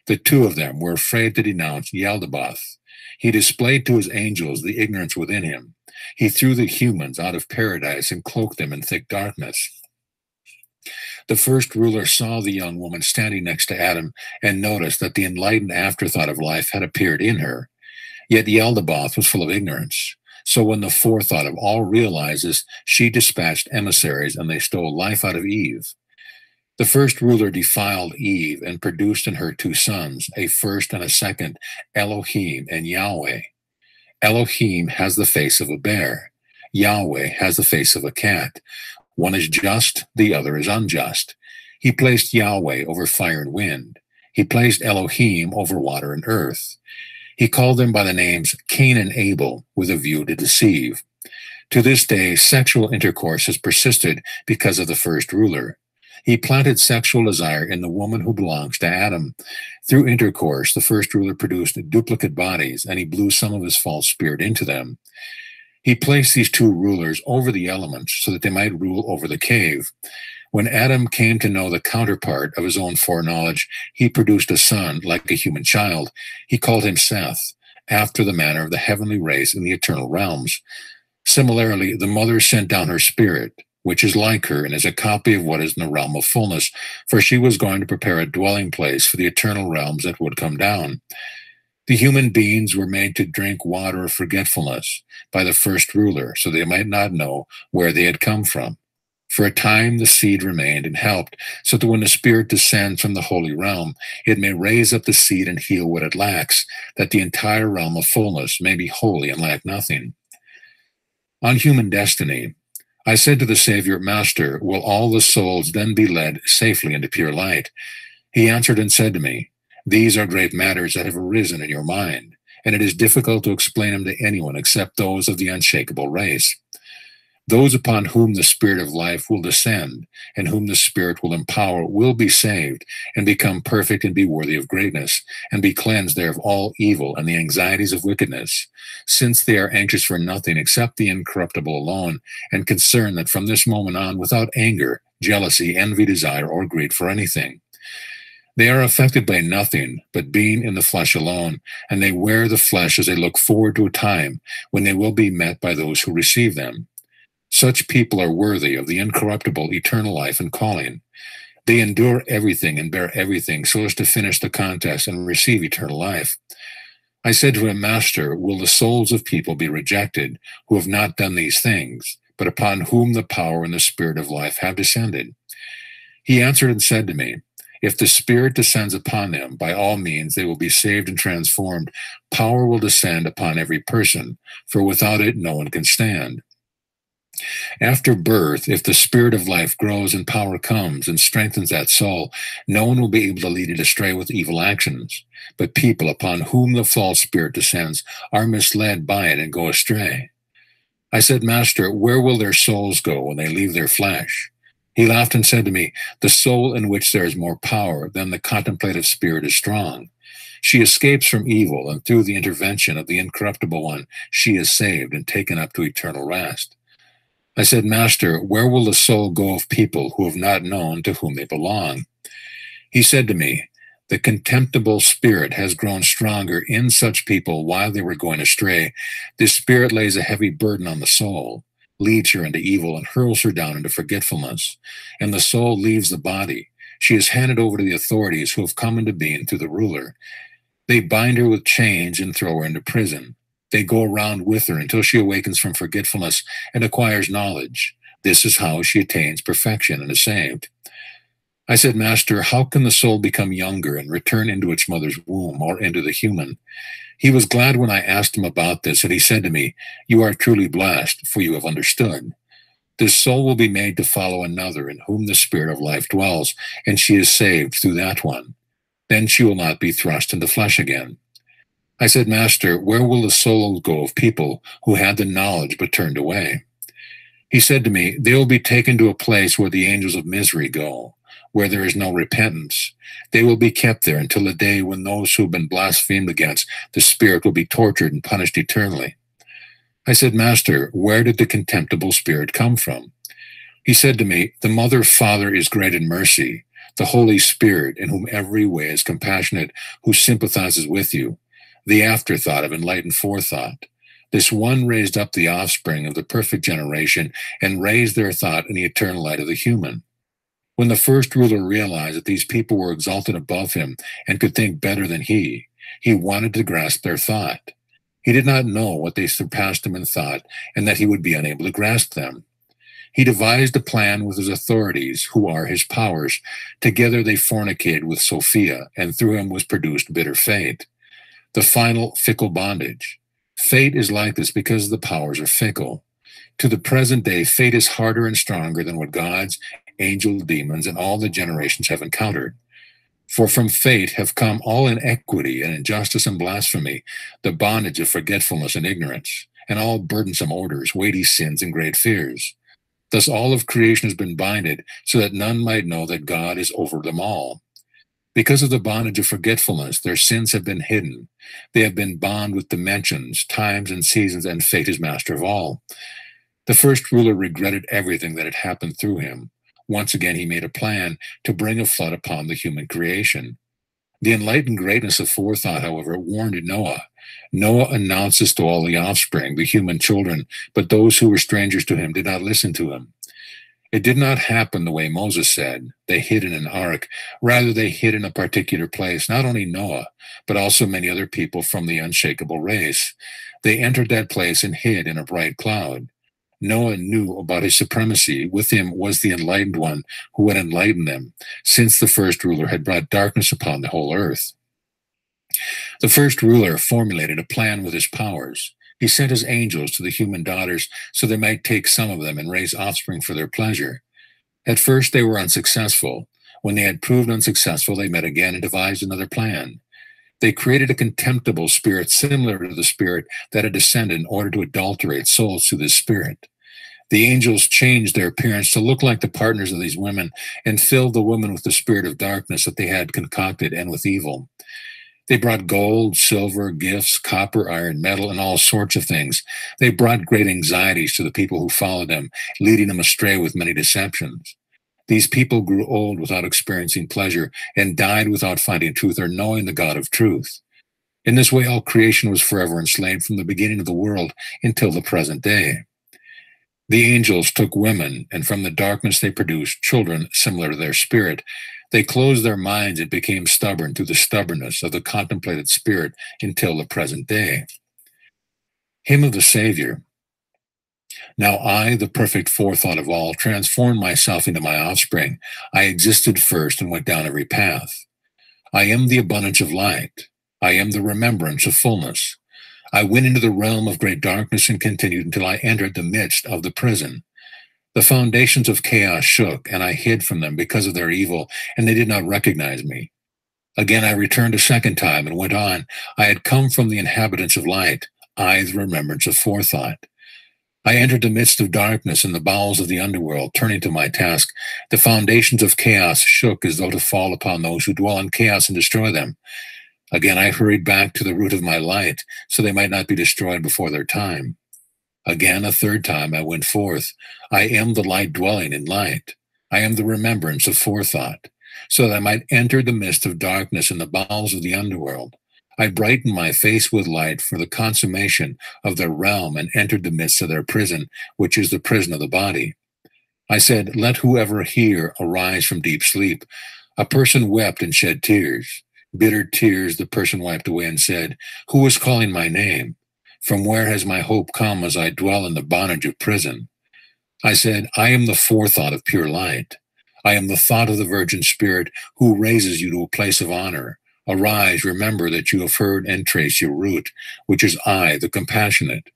The two of them were afraid to denounce Yaldabaoth. He displayed to his angels the ignorance within him. He threw the humans out of paradise and cloaked them in thick darkness. The first ruler saw the young woman standing next to Adam and noticed that the enlightened afterthought of life had appeared in her. Yet Yaldabaoth was full of ignorance. So when the forethought of all realizes, she dispatched emissaries and they stole life out of Eve. The first ruler defiled Eve and produced in her two sons, a first and a second, Elohim and Yahweh. Elohim has the face of a bear. Yahweh has the face of a cat. One is just, the other is unjust. He placed Yahweh over fire and wind. He placed Elohim over water and earth. He called them by the names Cain and Abel with a view to deceive. To this day, sexual intercourse has persisted because of the first ruler. He planted sexual desire in the woman who belongs to Adam. Through intercourse, the first ruler produced duplicate bodies, and he blew some of his false spirit into them. He placed these two rulers over the elements so that they might rule over the cave. When Adam came to know the counterpart of his own foreknowledge, he produced a son like a human child. He called him Seth, after the manner of the heavenly race in the eternal realms. Similarly, the mother sent down her spirit, which is like her and is a copy of what is in the realm of fullness, for she was going to prepare a dwelling place for the eternal realms that would come down. The human beings were made to drink water of forgetfulness by the first ruler, so they might not know where they had come from. For a time the seed remained and helped, so that when the Spirit descends from the holy realm, it may raise up the seed and heal what it lacks, that the entire realm of fullness may be holy and lack nothing. On human destiny, I said to the Savior, Master, will all the souls then be led safely into pure light? He answered and said to me, these are great matters that have arisen in your mind, and it is difficult to explain them to anyone except those of the unshakable race. Those upon whom the Spirit of life will descend, and whom the Spirit will empower, will be saved, and become perfect and be worthy of greatness, and be cleansed there of all evil and the anxieties of wickedness, since they are anxious for nothing except the incorruptible alone, and concerned that from this moment on, without anger, jealousy, envy, desire, or greed for anything, they are affected by nothing but being in the flesh alone, and they wear the flesh as they look forward to a time when they will be met by those who receive them. Such people are worthy of the incorruptible eternal life and calling. They endure everything and bear everything so as to finish the contest and receive eternal life. I said to him, Master, will the souls of people be rejected who have not done these things, but upon whom the power and the spirit of life have descended? He answered and said to me, If the Spirit descends upon them, by all means they will be saved and transformed. Power will descend upon every person, for without it no one can stand. After birth, if the spirit of life grows and power comes and strengthens that soul, no one will be able to lead it astray with evil actions. But people upon whom the false spirit descends are misled by it and go astray. I said, Master, where will their souls go when they leave their flesh? He laughed and said to me, The soul in which there is more power than the contemplative spirit is strong. She escapes from evil, and through the intervention of the incorruptible one, she is saved and taken up to eternal rest. I said, Master, where will the soul go of people who have not known to whom they belong? He said to me, The contemptible spirit has grown stronger in such people while they were going astray. This spirit lays a heavy burden on the soul, leads her into evil, and hurls her down into forgetfulness. And the soul leaves the body. She is handed over to the authorities who have come into being through the ruler. They bind her with chains and throw her into prison. They go around with her until she awakens from forgetfulness and acquires knowledge. This is how she attains perfection and is saved. I said, Master, how can the soul become younger and return into its mother's womb or into the human? He was glad when I asked him about this, and he said to me, You are truly blessed, for you have understood. This soul will be made to follow another in whom the spirit of life dwells, and she is saved through that one. Then she will not be thrust into flesh again. I said, Master, where will the soul go of people who had the knowledge but turned away? He said to me, They will be taken to a place where the angels of misery go, where there is no repentance. They will be kept there until the day when those who have been blasphemed against the Spirit will be tortured and punished eternally. I said, Master, where did the contemptible spirit come from? He said to me, The Mother Father is great in mercy, the Holy Spirit, in whom every way is compassionate, who sympathizes with you the afterthought of enlightened forethought. This one raised up the offspring of the perfect generation and raised their thought in the eternal light of the human. When the first ruler realized that these people were exalted above him and could think better than he, he wanted to grasp their thought. He did not know what they surpassed him in thought and that he would be unable to grasp them. He devised a plan with his authorities, who are his powers. Together they fornicated with Sophia, and through him was produced bitter fate the final fickle bondage. Fate is like this because the powers are fickle. To the present day, fate is harder and stronger than what gods, angels, demons, and all the generations have encountered. For from fate have come all inequity and injustice and blasphemy, the bondage of forgetfulness and ignorance, and all burdensome orders, weighty sins, and great fears. Thus all of creation has been binded, so that none might know that God is over them all. Because of the bondage of forgetfulness, their sins have been hidden. They have been bound with dimensions, times, and seasons, and fate is master of all. The first ruler regretted everything that had happened through him. Once again, he made a plan to bring a flood upon the human creation. The enlightened greatness of forethought, however, warned Noah. Noah announced this to all the offspring, the human children, but those who were strangers to him did not listen to him. It did not happen the way Moses said. They hid in an ark. Rather, they hid in a particular place, not only Noah, but also many other people from the unshakable race. They entered that place and hid in a bright cloud. Noah knew about his supremacy. With him was the enlightened one who had enlightened them, since the first ruler had brought darkness upon the whole earth. The first ruler formulated a plan with his powers. He sent his angels to the human daughters so they might take some of them and raise offspring for their pleasure. At first, they were unsuccessful. When they had proved unsuccessful, they met again and devised another plan. They created a contemptible spirit similar to the spirit that had descended in order to adulterate souls through this spirit. The angels changed their appearance to look like the partners of these women and filled the women with the spirit of darkness that they had concocted and with evil. They brought gold, silver, gifts, copper, iron, metal, and all sorts of things. They brought great anxieties to the people who followed them, leading them astray with many deceptions. These people grew old without experiencing pleasure and died without finding truth or knowing the God of truth. In this way, all creation was forever enslaved from the beginning of the world until the present day. The angels took women, and from the darkness they produced children similar to their spirit. They closed their minds and became stubborn through the stubbornness of the contemplated spirit until the present day. Hymn of the Savior. Now I, the perfect forethought of all, transformed myself into my offspring. I existed first and went down every path. I am the abundance of light. I am the remembrance of fullness. I went into the realm of great darkness and continued until I entered the midst of the prison. The foundations of chaos shook, and I hid from them because of their evil, and they did not recognize me. Again I returned a second time and went on. I had come from the inhabitants of light, I the remembrance of forethought. I entered the midst of darkness in the bowels of the underworld, turning to my task. The foundations of chaos shook as though to fall upon those who dwell in chaos and destroy them. Again, I hurried back to the root of my light, so they might not be destroyed before their time. Again, a third time, I went forth. I am the light dwelling in light. I am the remembrance of forethought, so that I might enter the mist of darkness in the bowels of the underworld. I brightened my face with light for the consummation of their realm and entered the midst of their prison, which is the prison of the body. I said, Let whoever hear arise from deep sleep. A person wept and shed tears. Bitter tears the person wiped away and said, Who is calling my name? From where has my hope come as I dwell in the bondage of prison? I said, I am the forethought of pure light. I am the thought of the Virgin Spirit who raises you to a place of honor. Arise, remember that you have heard and trace your root, which is I, the compassionate.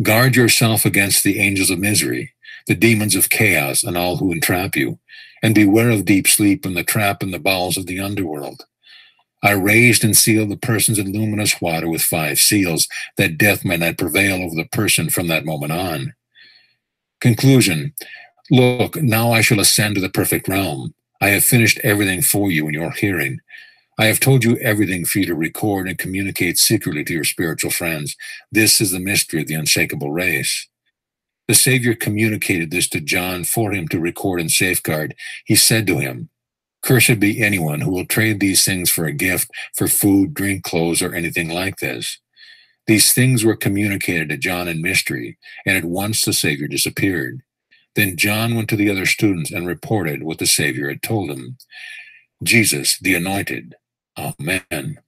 Guard yourself against the angels of misery, the demons of chaos, and all who entrap you, and beware of deep sleep and the trap in the bowels of the underworld. I raised and sealed the persons in luminous water with five seals, that death might not prevail over the person from that moment on. Conclusion Look, now I shall ascend to the perfect realm. I have finished everything for you in your hearing. I have told you everything for you to record and communicate secretly to your spiritual friends. This is the mystery of the unshakable race. The Savior communicated this to John for him to record and safeguard. He said to him, Cursed be anyone who will trade these things for a gift, for food, drink, clothes, or anything like this. These things were communicated to John in mystery, and at once the Savior disappeared. Then John went to the other students and reported what the Savior had told him. Jesus, the Anointed. Amen.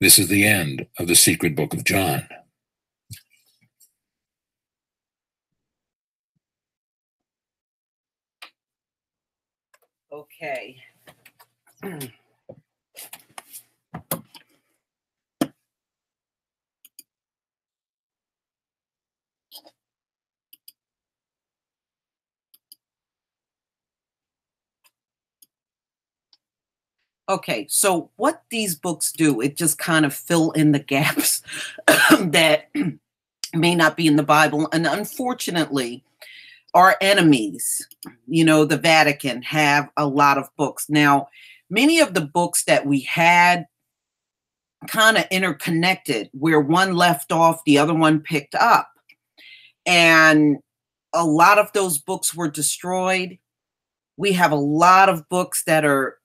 This is the end of the secret book of John. Okay. Okay, so what these books do, it just kind of fill in the gaps that may not be in the Bible. And unfortunately, our enemies, you know, the Vatican, have a lot of books. Now, many of the books that we had kind of interconnected, where one left off, the other one picked up. And a lot of those books were destroyed. We have a lot of books that are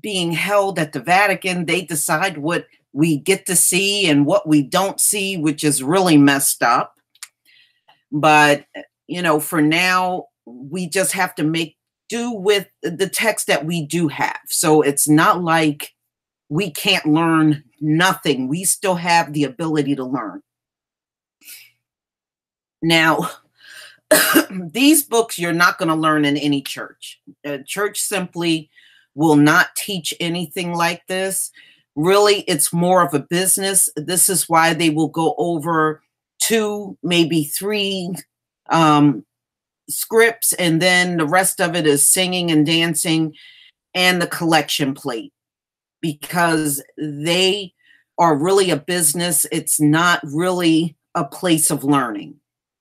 being held at the Vatican. They decide what we get to see and what we don't see, which is really messed up. But you know, for now, we just have to make do with the text that we do have. So it's not like we can't learn nothing. We still have the ability to learn. Now, these books you're not going to learn in any church. A church simply will not teach anything like this. Really, it's more of a business. This is why they will go over two, maybe three um, scripts, and then the rest of it is singing and dancing and the collection plate because they are really a business. It's not really a place of learning.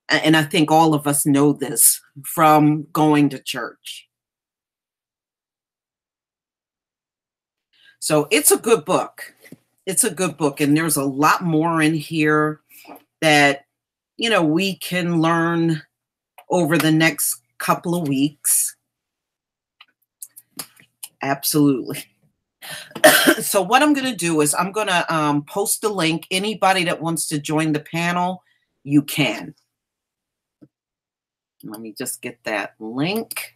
And I think all of us know this from going to church. So it's a good book. It's a good book. And there's a lot more in here that, you know, we can learn over the next couple of weeks. Absolutely. so what I'm going to do is I'm going to um, post the link. Anybody that wants to join the panel, you can. Let me just get that link.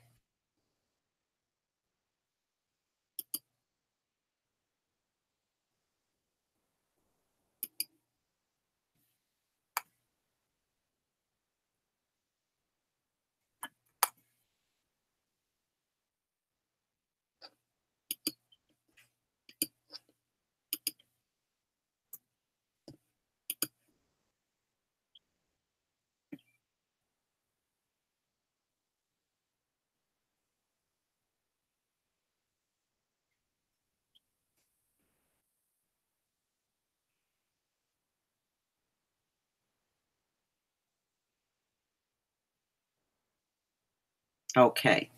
Okay.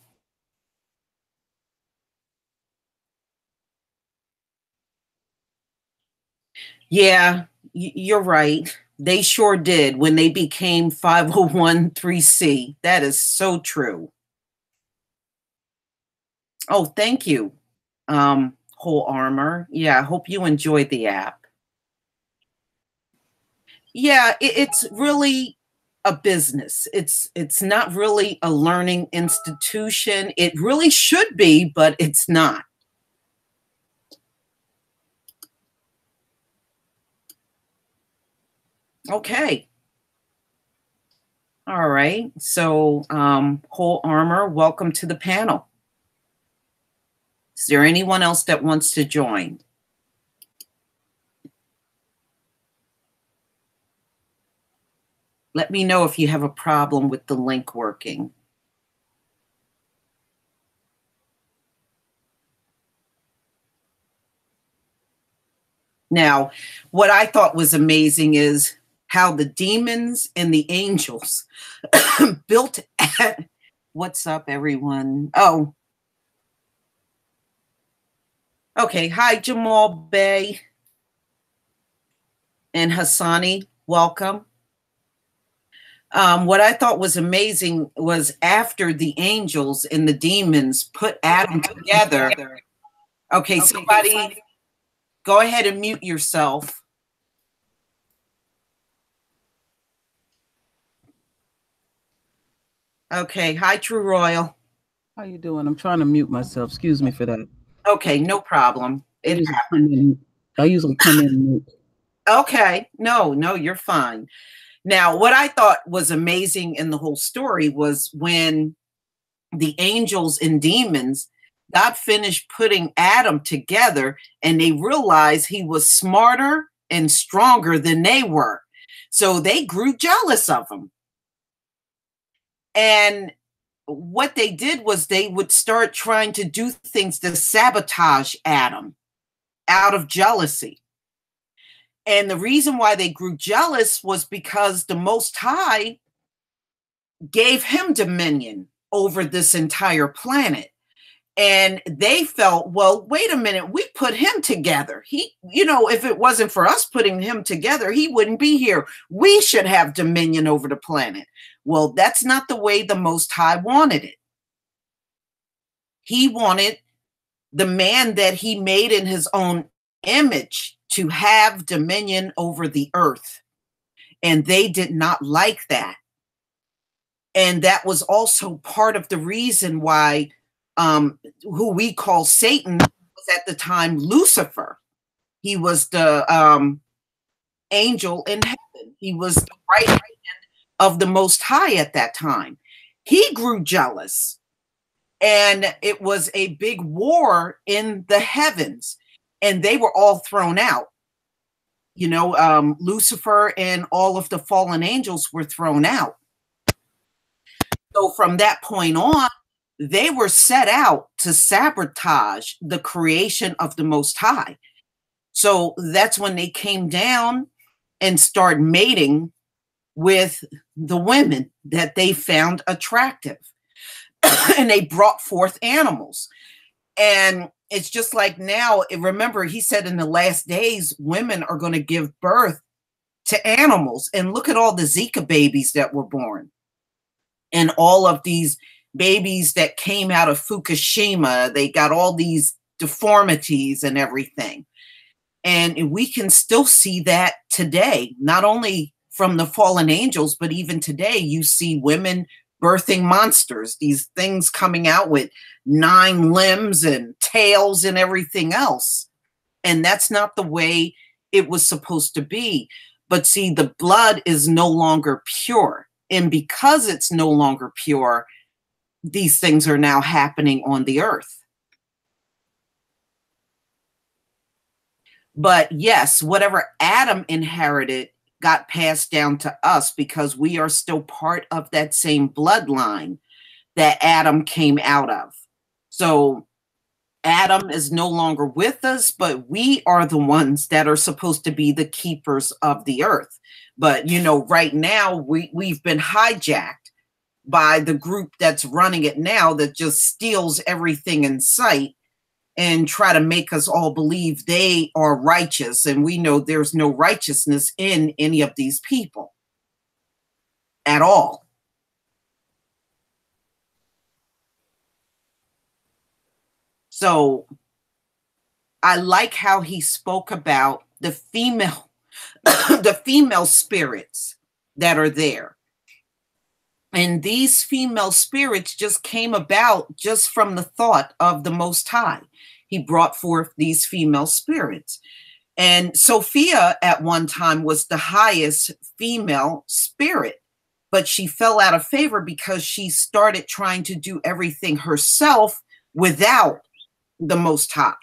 Yeah, you're right. They sure did when they became 501c. That is so true. Oh, thank you, um, Whole Armor. Yeah, I hope you enjoyed the app. Yeah, it, it's really a business. It's it's not really a learning institution. It really should be, but it's not. Okay. All right. So, um, whole armor, welcome to the panel. Is there anyone else that wants to join? Let me know if you have a problem with the link working. Now, what I thought was amazing is how the demons and the angels built at what's up, everyone? Oh, okay. Hi, Jamal Bay and Hassani. Welcome um, what I thought was amazing was after the angels and the demons put Adam together. Okay, somebody go ahead and mute yourself. Okay, hi True Royal. How you doing? I'm trying to mute myself. Excuse me for that. Okay, no problem. It I usually come in, I usually come in mute. Okay, no, no, you're fine. Now, what I thought was amazing in the whole story was when the angels and demons got finished putting Adam together and they realized he was smarter and stronger than they were. So they grew jealous of him. And what they did was they would start trying to do things to sabotage Adam out of jealousy. And the reason why they grew jealous was because the Most High gave him dominion over this entire planet. And they felt, well, wait a minute, we put him together. He, you know, if it wasn't for us putting him together, he wouldn't be here. We should have dominion over the planet. Well, that's not the way the Most High wanted it. He wanted the man that he made in his own image to have dominion over the earth. And they did not like that. And that was also part of the reason why um, who we call Satan was at the time Lucifer. He was the um, angel in heaven. He was the right hand of the Most High at that time. He grew jealous, and it was a big war in the heavens and they were all thrown out. You know, um, Lucifer and all of the fallen angels were thrown out. So from that point on, they were set out to sabotage the creation of the Most High. So that's when they came down and started mating with the women that they found attractive. and they brought forth animals. And it's just like now, remember, he said in the last days, women are going to give birth to animals. And look at all the Zika babies that were born and all of these babies that came out of Fukushima. They got all these deformities and everything. And we can still see that today, not only from the fallen angels, but even today, you see women birthing monsters, these things coming out with nine limbs and tails and everything else. And that's not the way it was supposed to be. But see, the blood is no longer pure. And because it's no longer pure, these things are now happening on the earth. But yes, whatever Adam inherited got passed down to us because we are still part of that same bloodline that Adam came out of. So Adam is no longer with us, but we are the ones that are supposed to be the keepers of the earth. But you know, right now we we've been hijacked by the group that's running it now that just steals everything in sight and try to make us all believe they are righteous. And we know there's no righteousness in any of these people at all. So I like how he spoke about the female the female spirits that are there and these female spirits just came about just from the thought of the Most High. He brought forth these female spirits. And Sophia at one time was the highest female spirit, but she fell out of favor because she started trying to do everything herself without the Most High.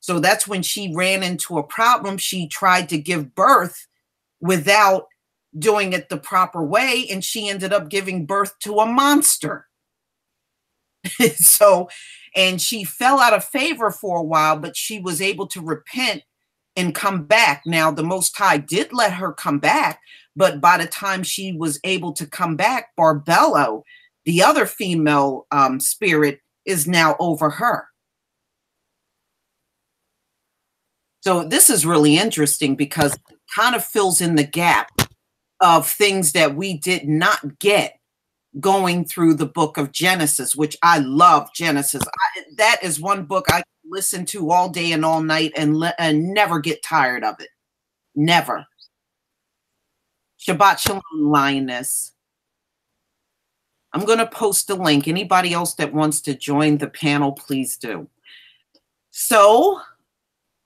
So that's when she ran into a problem. She tried to give birth without doing it the proper way and she ended up giving birth to a monster so and she fell out of favor for a while but she was able to repent and come back. Now the most high did let her come back but by the time she was able to come back Barbelo the other female um, spirit is now over her. So this is really interesting because it kind of fills in the gap of things that we did not get going through the book of Genesis, which I love Genesis. I, that is one book I listen to all day and all night and, le- and never get tired of it. Never. Shabbat Shalom, Lioness. I'm going to post a link. Anybody else that wants to join the panel, please do. So,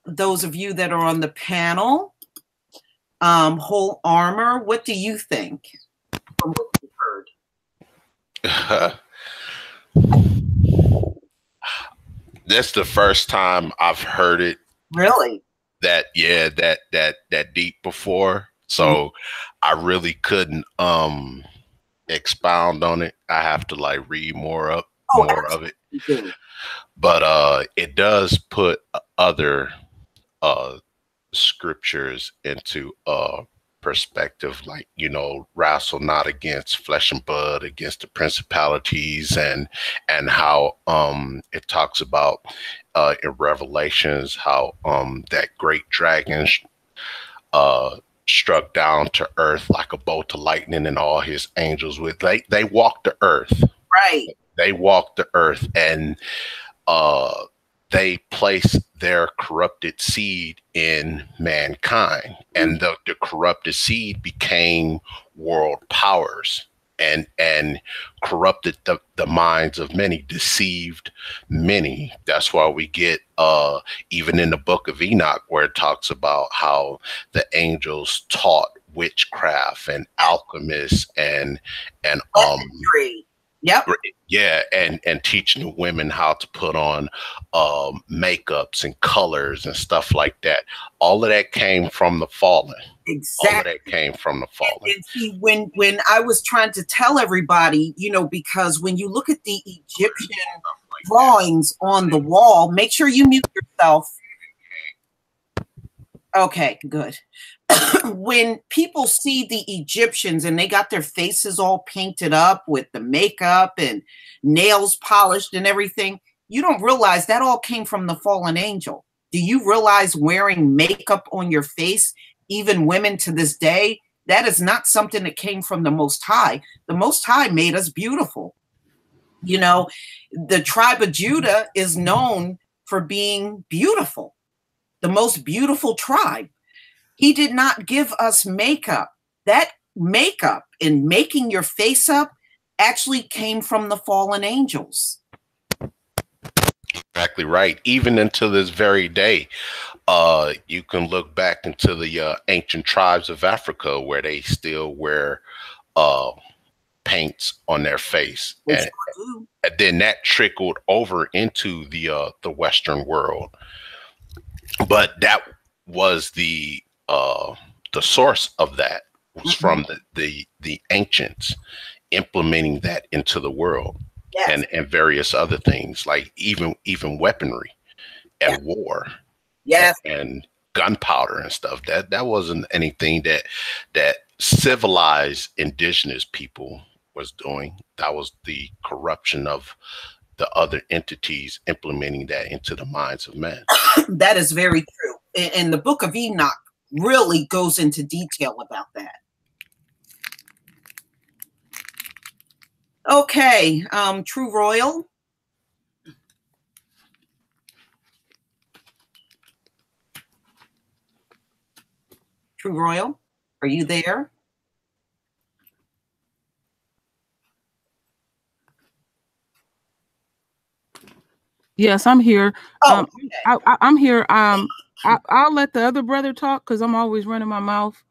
those of you that are on the panel, um, whole armor. What do you think from what? That's the first time I've heard it. Really? That yeah, that that that deep before. So mm-hmm. I really couldn't um expound on it. I have to like read more up oh, more of it. But uh it does put other uh scriptures into uh perspective like you know wrestle not against flesh and blood against the principalities and and how um it talks about uh in revelations how um that great dragon uh struck down to earth like a bolt of lightning and all his angels with they they walked the earth. Right. They walked the earth and uh they place their corrupted seed in mankind. And the, the corrupted seed became world powers and and corrupted the, the minds of many deceived many. That's why we get uh even in the book of enoch where it talks about how the angels taught witchcraft and alchemists and and um Yep. Yeah, and and teaching women how to put on um, makeups and colors and stuff like that. All of that came from the fallen. Exactly. All of that came from the fallen. And, and see, when when I was trying to tell everybody, you know, because when you look at the Egyptian drawings on the wall, make sure you mute yourself. Okay, good. when people see the Egyptians and they got their faces all painted up with the makeup and nails polished and everything, you don't realize that all came from the fallen angel. Do you realize wearing makeup on your face, even women to this day, that is not something that came from the Most High. The Most High made us beautiful. You know, the tribe of Judah is known for being beautiful, the most beautiful tribe. He did not give us makeup. That makeup and making your face up actually came from the fallen angels. Exactly right. Even until this very day, uh, you can look back into the uh, ancient tribes of Africa where they still wear uh, paints on their face, and, and, then that trickled over into the uh, the Western world. But that was the uh, the source of that was mm-hmm. from the, the the ancients implementing that into the world yes. and and various other things like even even weaponry and yeah. war yes and gunpowder and stuff that that wasn't anything that that civilized indigenous people was doing that was the corruption of the other entities implementing that into the minds of men that is very true and the book of enoch really goes into detail about that Okay, um, True Royal. True Royal, are you there? Yes, I'm here. Oh, um, okay. I, am here. Um, I, will let the other brother talk because I'm always running my mouth.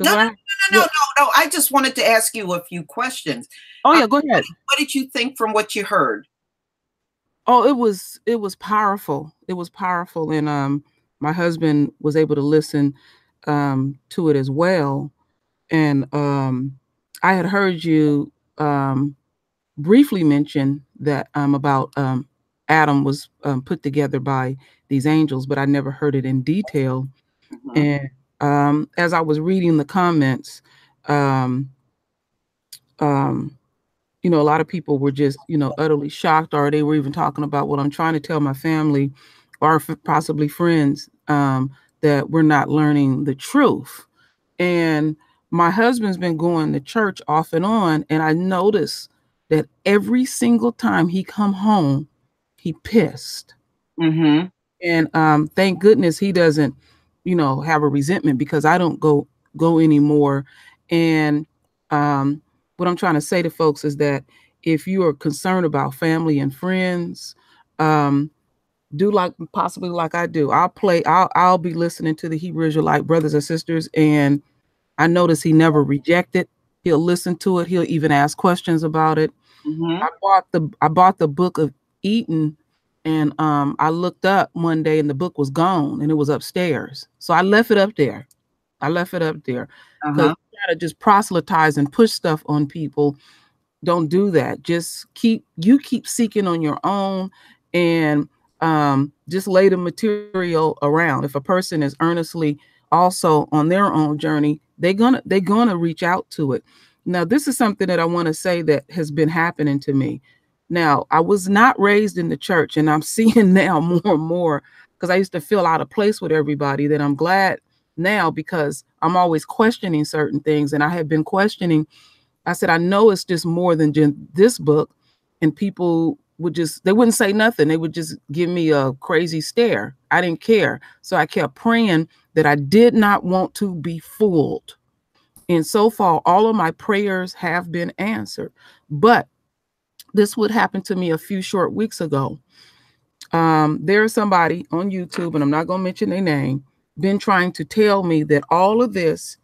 No, I, no, no, no, no, no. I just wanted to ask you a few questions. Oh yeah, go ahead. What did you think from what you heard? Oh, it was it was powerful. It was powerful, and um, my husband was able to listen um to it as well, and um, I had heard you um briefly mention that um about um Adam was um, put together by these angels, but I never heard it in detail. Mm-hmm. And um, as I was reading the comments, um, um, you know, a lot of people were just, you know, utterly shocked, or they were even talking about what I'm trying to tell my family or f- possibly friends um, that we're not learning the truth. And my husband's been going to church off and on, and I noticed that every single time he come home, he pissed. Mm-hmm. And um, thank goodness he doesn't, you know, have a resentment because I don't go go anymore. And um, what I'm trying to say to folks is that if you are concerned about family and friends, um, do like possibly like I do. I'll play. I'll I'll be listening to the Hebrew Israelite brothers and sisters, and I notice he never rejected. He'll listen to it. He'll even ask questions about it. Mm-hmm. I bought the I bought the book of Eden, and um, I looked up one day, and the book was gone, and it was upstairs. So I left it up there. I left it up there because uh-huh to just proselytize and push stuff on people. Don't do that. Just keep you keep seeking on your own and um, just lay the material around. If a person is earnestly also on their own journey, they're gonna they're gonna reach out to it. Now, this is something that I want to say that has been happening to me. Now, I was not raised in the church, and I'm seeing now more and more because I used to feel out of place with everybody. That I'm glad now because I'm always questioning certain things. And I have been questioning. I said, I know it's just more than just this book. And people would just, they wouldn't say nothing. They would just give me a crazy stare. I didn't care. So I kept praying that I did not want to be fooled. And so far, all of my prayers have been answered. But this would happen to me a few short weeks ago. Um, there's somebody on YouTube, and I'm not going to mention their name, been trying to tell me that all of this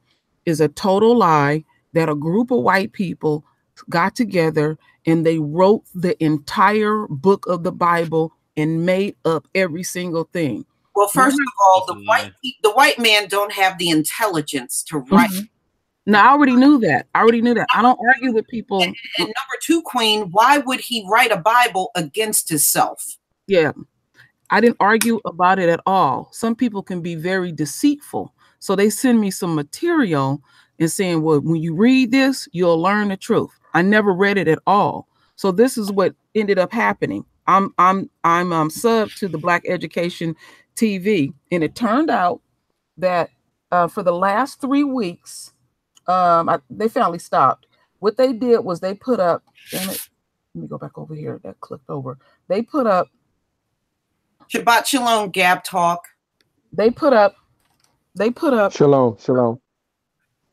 is a total lie, that a group of white people got together and they wrote the entire book of the Bible and made up every single thing. Well, first of all, the white the white man don't have the intelligence to write. Mm-hmm. No, I already knew that. I already knew that. I don't argue with people. And, and number two, Queen, why would he write a Bible against himself? Yeah. I didn't argue about it at all. Some people can be very deceitful. So they send me some material and saying, well, when you read this, you'll learn the truth. I never read it at all. So this is what ended up happening. I'm I'm I'm um sub to the Black Education TV, and it turned out that uh, for the last three weeks, um, I, they finally stopped. What they did was they put up. Damn it, let me go back over here. That clicked over. They put up. Shabbat Shalom, Gab Talk. They put up. They put up. Shalom, shalom.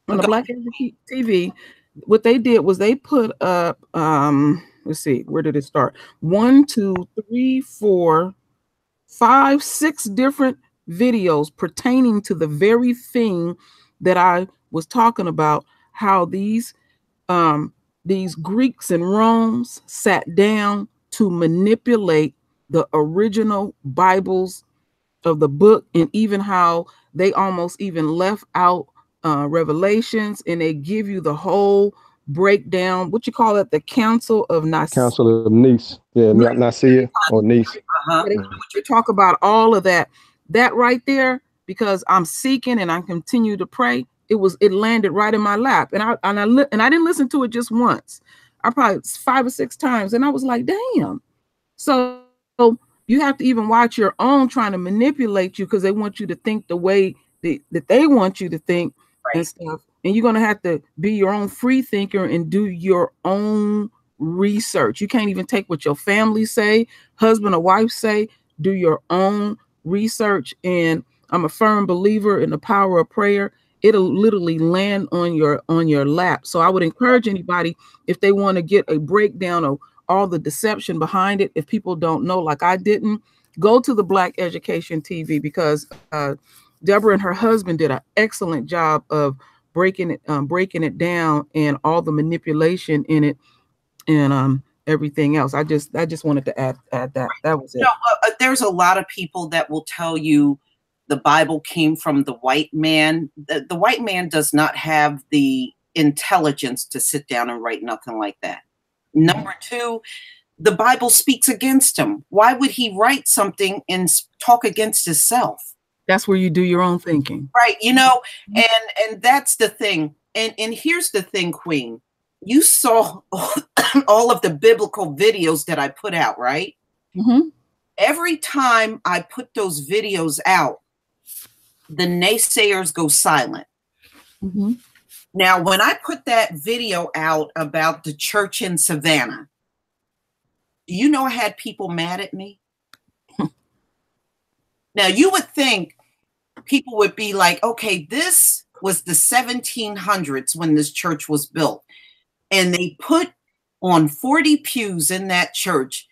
On the Black Education TV, what they did was they put up. Um, let's see, where did it start? One, two, three, four, five, six different videos pertaining to the very thing that I was talking about. How these um, these Greeks and Rome's sat down to manipulate the original Bibles of the book, and even how they almost even left out uh, Revelations, and they give you the whole breakdown. What you call it? The Council of Nicaea. Council of Nice. Yeah, Right. Nicaea or Nice. Uh-huh. What you talk about all of that that right there because i'm seeking and i continue to pray it was it landed right in my lap. And i and i li- and i didn't listen to it just once. I probably five or six times. And i was like damn. So, you have to even watch your own trying to manipulate you because they want you to think the way that, that they want you to think and stuff. And you're going to have to be your own free thinker and do your own research. You can't even take what your family say husband or wife say. Do your own research. And i'm a firm believer in the power of prayer it'll literally land on your on your lap. So i would encourage anybody if they want to get a breakdown of all the deception behind it if people don't know like i didn't go to the black education tv because uh deborah and her husband did an excellent job of breaking it um, breaking it down and all the manipulation in it and um everything else. I just i just wanted to add add that. That was it. No, uh, uh, there's a lot of people that will tell you the Bible came from the white man. The, the white man does not have the intelligence to sit down and write nothing like that. Number two, the Bible speaks against him. Why would he write something and talk against himself? that's where you do your own thinking Right, you know, and and that's the thing. And and here's the thing, Queen. You saw all of the biblical videos that I put out, right? Mhm. every time I put those videos out, the naysayers go silent. Mhm. Now, when I put that video out about the church in Savannah, do you know I had people mad at me? now, you would think people would be like, okay, this was the 1700s when this church was built, and they put on 40 pews in that church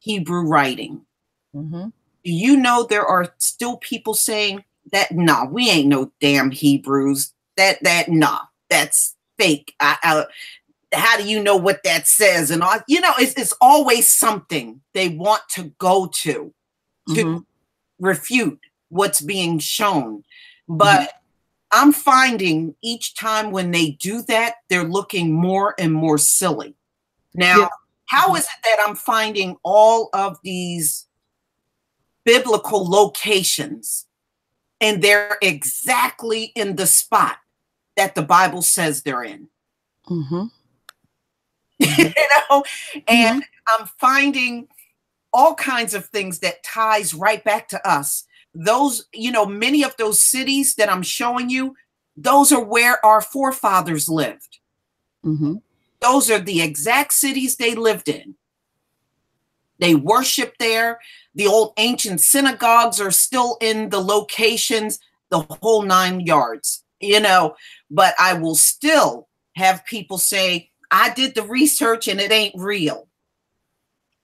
Hebrew writing Mhm. do you know there are still people saying that nah we ain't no damn hebrews. That that nah that's fake. I, I, how do you know what that says and all you know it's, it's always something they want to go to to Mhm. refute what's being shown. But i'm finding each time when they do that they're looking more and more silly. Now Yeah. how is it that i'm finding all of these biblical locations and they're exactly in the spot that the bible says they're in. Mhm. you know? And i'm finding all kinds of things that ties right back to us. Those you know many of those cities that i'm showing you those are where our forefathers lived. Mhm. those are the exact cities they lived in they worship there. The old ancient synagogues are still in the locations the whole nine yards you know. But i will still have people say i did the research and it ain't real.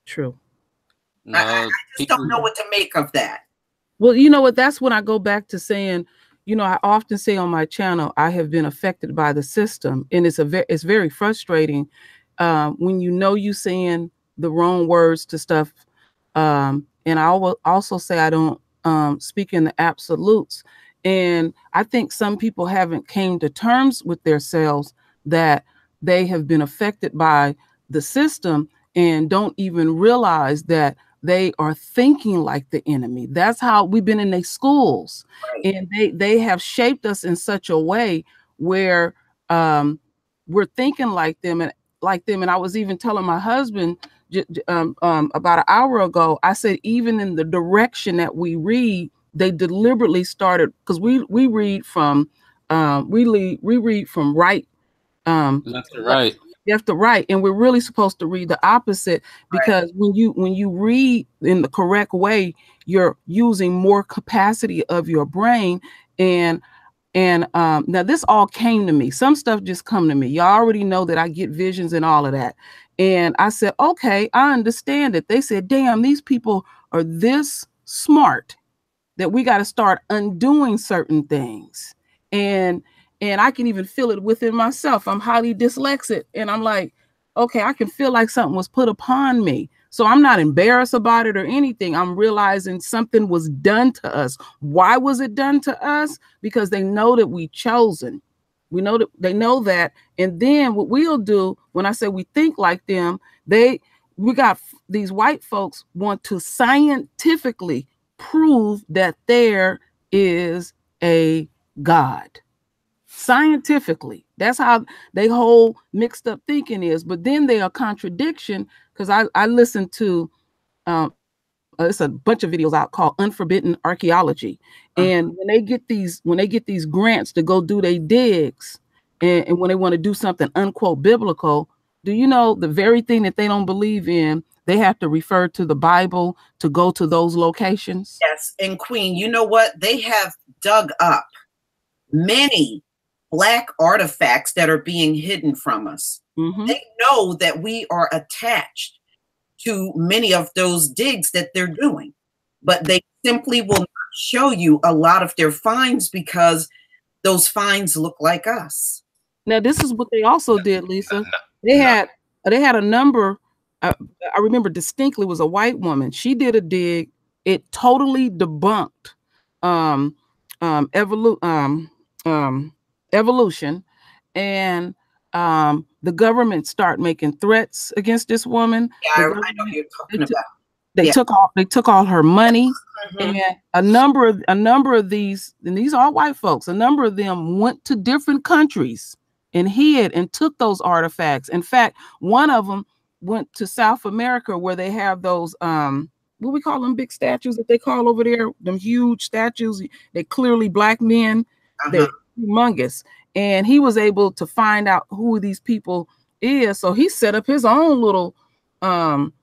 True. I- I No, just don't know what to make of that. Well, you know what? That's when I go back to saying, you know, I often say on my channel, I have been affected by the system, and it's a ve- it's very frustrating um, when you know you saying the wrong words to stuff. Um, and I will also say I don't um, speak in the absolutes, and I think some people haven't came to terms with themselves that they have been affected by the system and don't even realize that they are thinking like the enemy. That's how we've been in their schools, Right. and they they have shaped us in such a way where um, we're thinking like them and like them. And I was even telling my husband um, um, about an hour ago. I said even in the direction that we read, they deliberately started because we we read from um, we lead, we read from right um, Left to right. left to right and we're really supposed to read the opposite because when you when you read in the correct way you're using more capacity of your brain and and um now this all came to me. Some stuff just come to me. Y'all already know that i get visions and all of that. And i said okay i understand it. They said damn these people are this smart that we got to start undoing certain things. And and I can even feel it within myself. I'm highly dyslexic, and I'm like, okay, I can feel like something was put upon me. So I'm not embarrassed about it or anything. I'm realizing something was done to us. Why was it done to us? Because they know that we chosen. We know that they know that. And then what we'll do when I say we think like them, they we got these white folks want to scientifically prove that there is a God scientifically. That's how they whole mixed up thinking is. But then they are contradiction because I I listened to um uh, it's a bunch of videos out called Unforbidden Archaeology, Uh-huh. and when they get these when they get these grants to go do their digs, and, and when they want to do something unquote biblical, do you know the very thing that they don't believe in? They have to refer to the Bible to go to those locations. Yes, and Queen, you know what? They have dug up many black artifacts that are being hidden from us. Mhm. They know that we are attached to many of those digs that they're doing, but they simply will not show you a lot of their finds because those finds look like us. Now, this is what they also did, Lisa. no, They no. had they had a number. I, I remember distinctly was a white woman. She did a dig. It totally debunked um, um, evolu- um, um, evolution, and um, the government start making threats against this woman. Yeah, I, I know you're talking they took- about. They Yeah. took all they took all her money, Mhm. and a number of a number of these, and these are all white folks. A number of them went to different countries and hid and took those artifacts. In fact, one of them went to South America where they have those um what we call them big statues that they call over there, them huge statues. They clearly black men Uh-huh. they're humongous. And he was able to find out who these people is. So he set up his own little um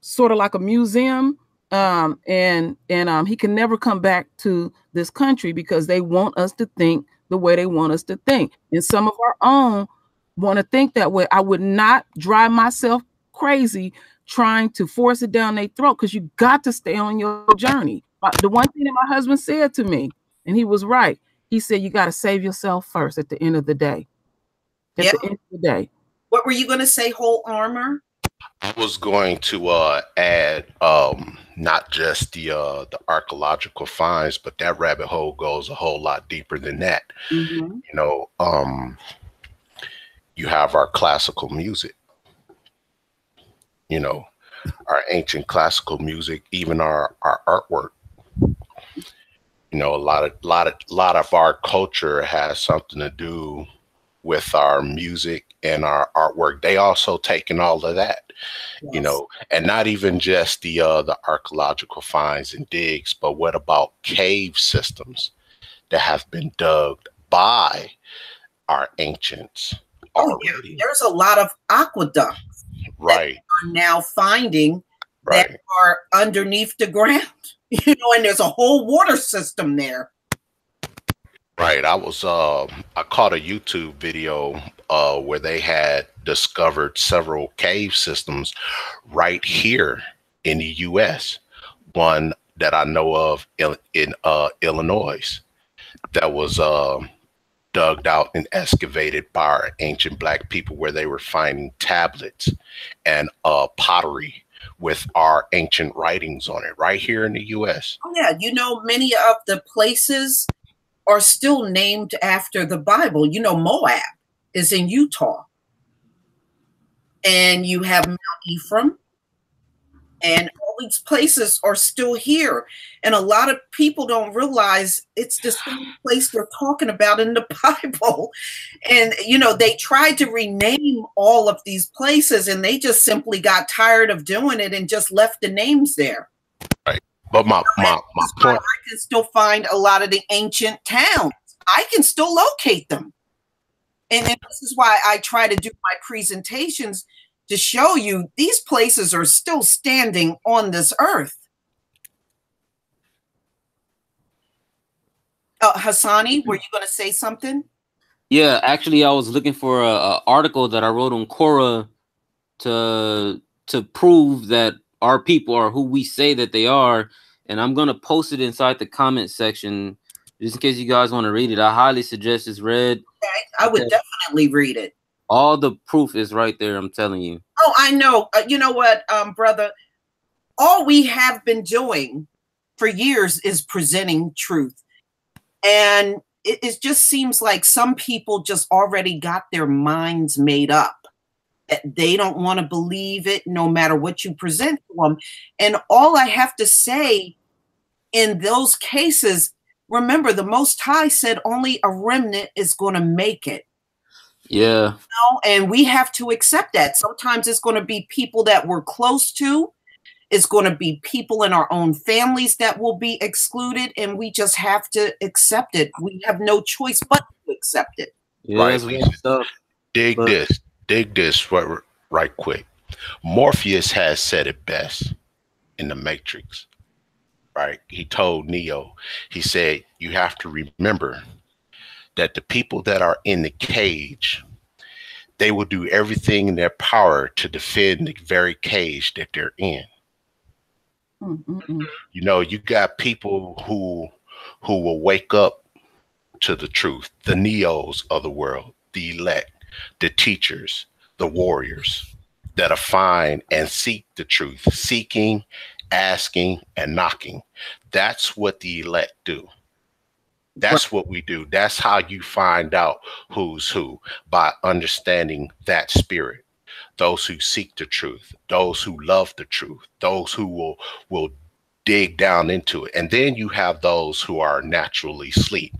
sort of like a museum. Um and and um he can never come back to this country because they want us to think the way they want us to think. And some of our own want to think that way. I would not drive myself crazy trying to force it down their throat because you got to stay on your journey. Uh, The one thing that my husband said to me, and he was right he said you got to save yourself first at the end of the day. At Yep. the end of the day. What were you going to say? Whole armor? I was going to uh, add um, not just the uh, the archaeological finds, but that rabbit hole goes a whole lot deeper than that. Mhm. You know, um, you have our classical music. You know, our ancient classical music, even our our artwork. You know, a lot of lot of lot of our culture has something to do with our music and our artwork. They also taken all of that you know and not even just the uh the archaeological finds and digs but what about cave systems that have been dug by our ancients Oh, yeah. already There's a lot of aqueducts right are now finding right that are underneath the ground. You know, and there's a whole water system there. right i was uh i caught a youtube video uh where they had discovered several cave systems right here in the us one that i know of in, in uh illinois that was uh, dug out and excavated by ancient black people where they were finding tablets and uh, pottery with our ancient writings on it right here in the US. Oh, yeah. You know, many of the places are still named after the Bible. You know, Moab is in Utah. And you have Mount Ephraim and mm-hmm. all these places are still here. And a lot of people don't realize it's the same place they're talking about in the Bible. And, you know, they tried to rename all of these places and they just simply got tired of doing it and just left the names there. Right. But my, my, my point. I can still find a lot of the ancient towns, I can still locate them. And this is why I try to do my presentations to show you these places are still standing on this earth. Uh, Hassani, were you going to say something? Yeah, actually, I was looking for a, a, article that I wrote on Quora to to prove that our people are who we say that they are, and I'm gonna post it inside the comment section just in case you guys want to read it. I highly suggest it's read. Okay, I would definitely read it. All the proof is right there. I'm telling you. Oh, I know. Uh, you know what, um, brother? All we have been doing for years is presenting truth. And it, it just seems like some people just already got their minds made up. that They don't want to believe it no matter what you present to them. And all I have to say in those cases, remember the Most High said only a remnant is going to make it. Yeah. You know, and we have to accept that. Sometimes it's going to be people that we're close to. It's going to be people in our own families that will be excluded, and we just have to accept it. We have no choice but to accept it. Yeah, right. Stuff, dig but... this. Dig this right, right quick. Morpheus has said it best in the Matrix. Right? He told Neo, he said, You have to remember that the people that are in the cage, they will do everything in their power to defend the very cage that they're in. Mm-mm-mm. You know, you got people who who will wake up to the truth, the neos of the world, the elect, the teachers, the warriors that are fine and seek the truth, seeking, asking, and knocking. That's what the elect do. That's what we do. That's how you find out who's who by understanding that spirit. Those who seek the truth, those who love the truth, those who will will dig down into it. And then you have those who are naturally asleep.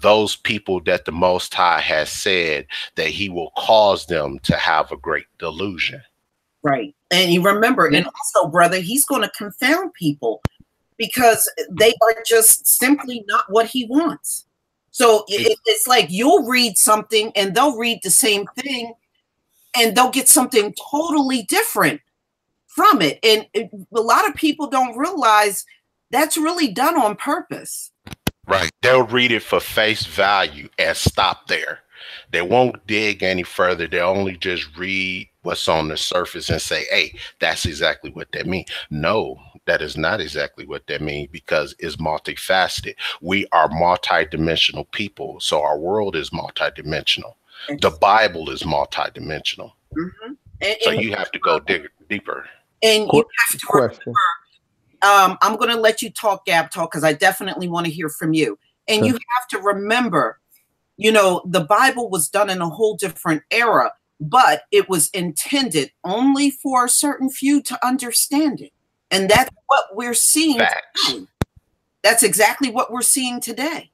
Those people that the Most High has said that He will cause them to have a great delusion. Right. And you remember, and also, brother, He's going to confound people because they are just simply not what he wants. So it, it's like you'll read something and they'll read the same thing and they'll get something totally different from it. And it, a lot of people don't realize that's really done on purpose. Right. They'll read it for face value and stop there. They won't dig any further. They only just read what's on the surface and say, hey, that's exactly what that means. No, that is not exactly what that means because it's multifaceted. We are multidimensional people. So our world is multidimensional. The Bible is multidimensional. Mm-hmm. And, so and, you have to go dig deeper. And you have to question. remember, um, I'm going to let you talk, Gab, talk, because I definitely want to hear from you. And you have to remember, you know, the Bible was done in a whole different era, but it was intended only for a certain few to understand it. And that's what we're seeing. That's exactly what we're seeing today.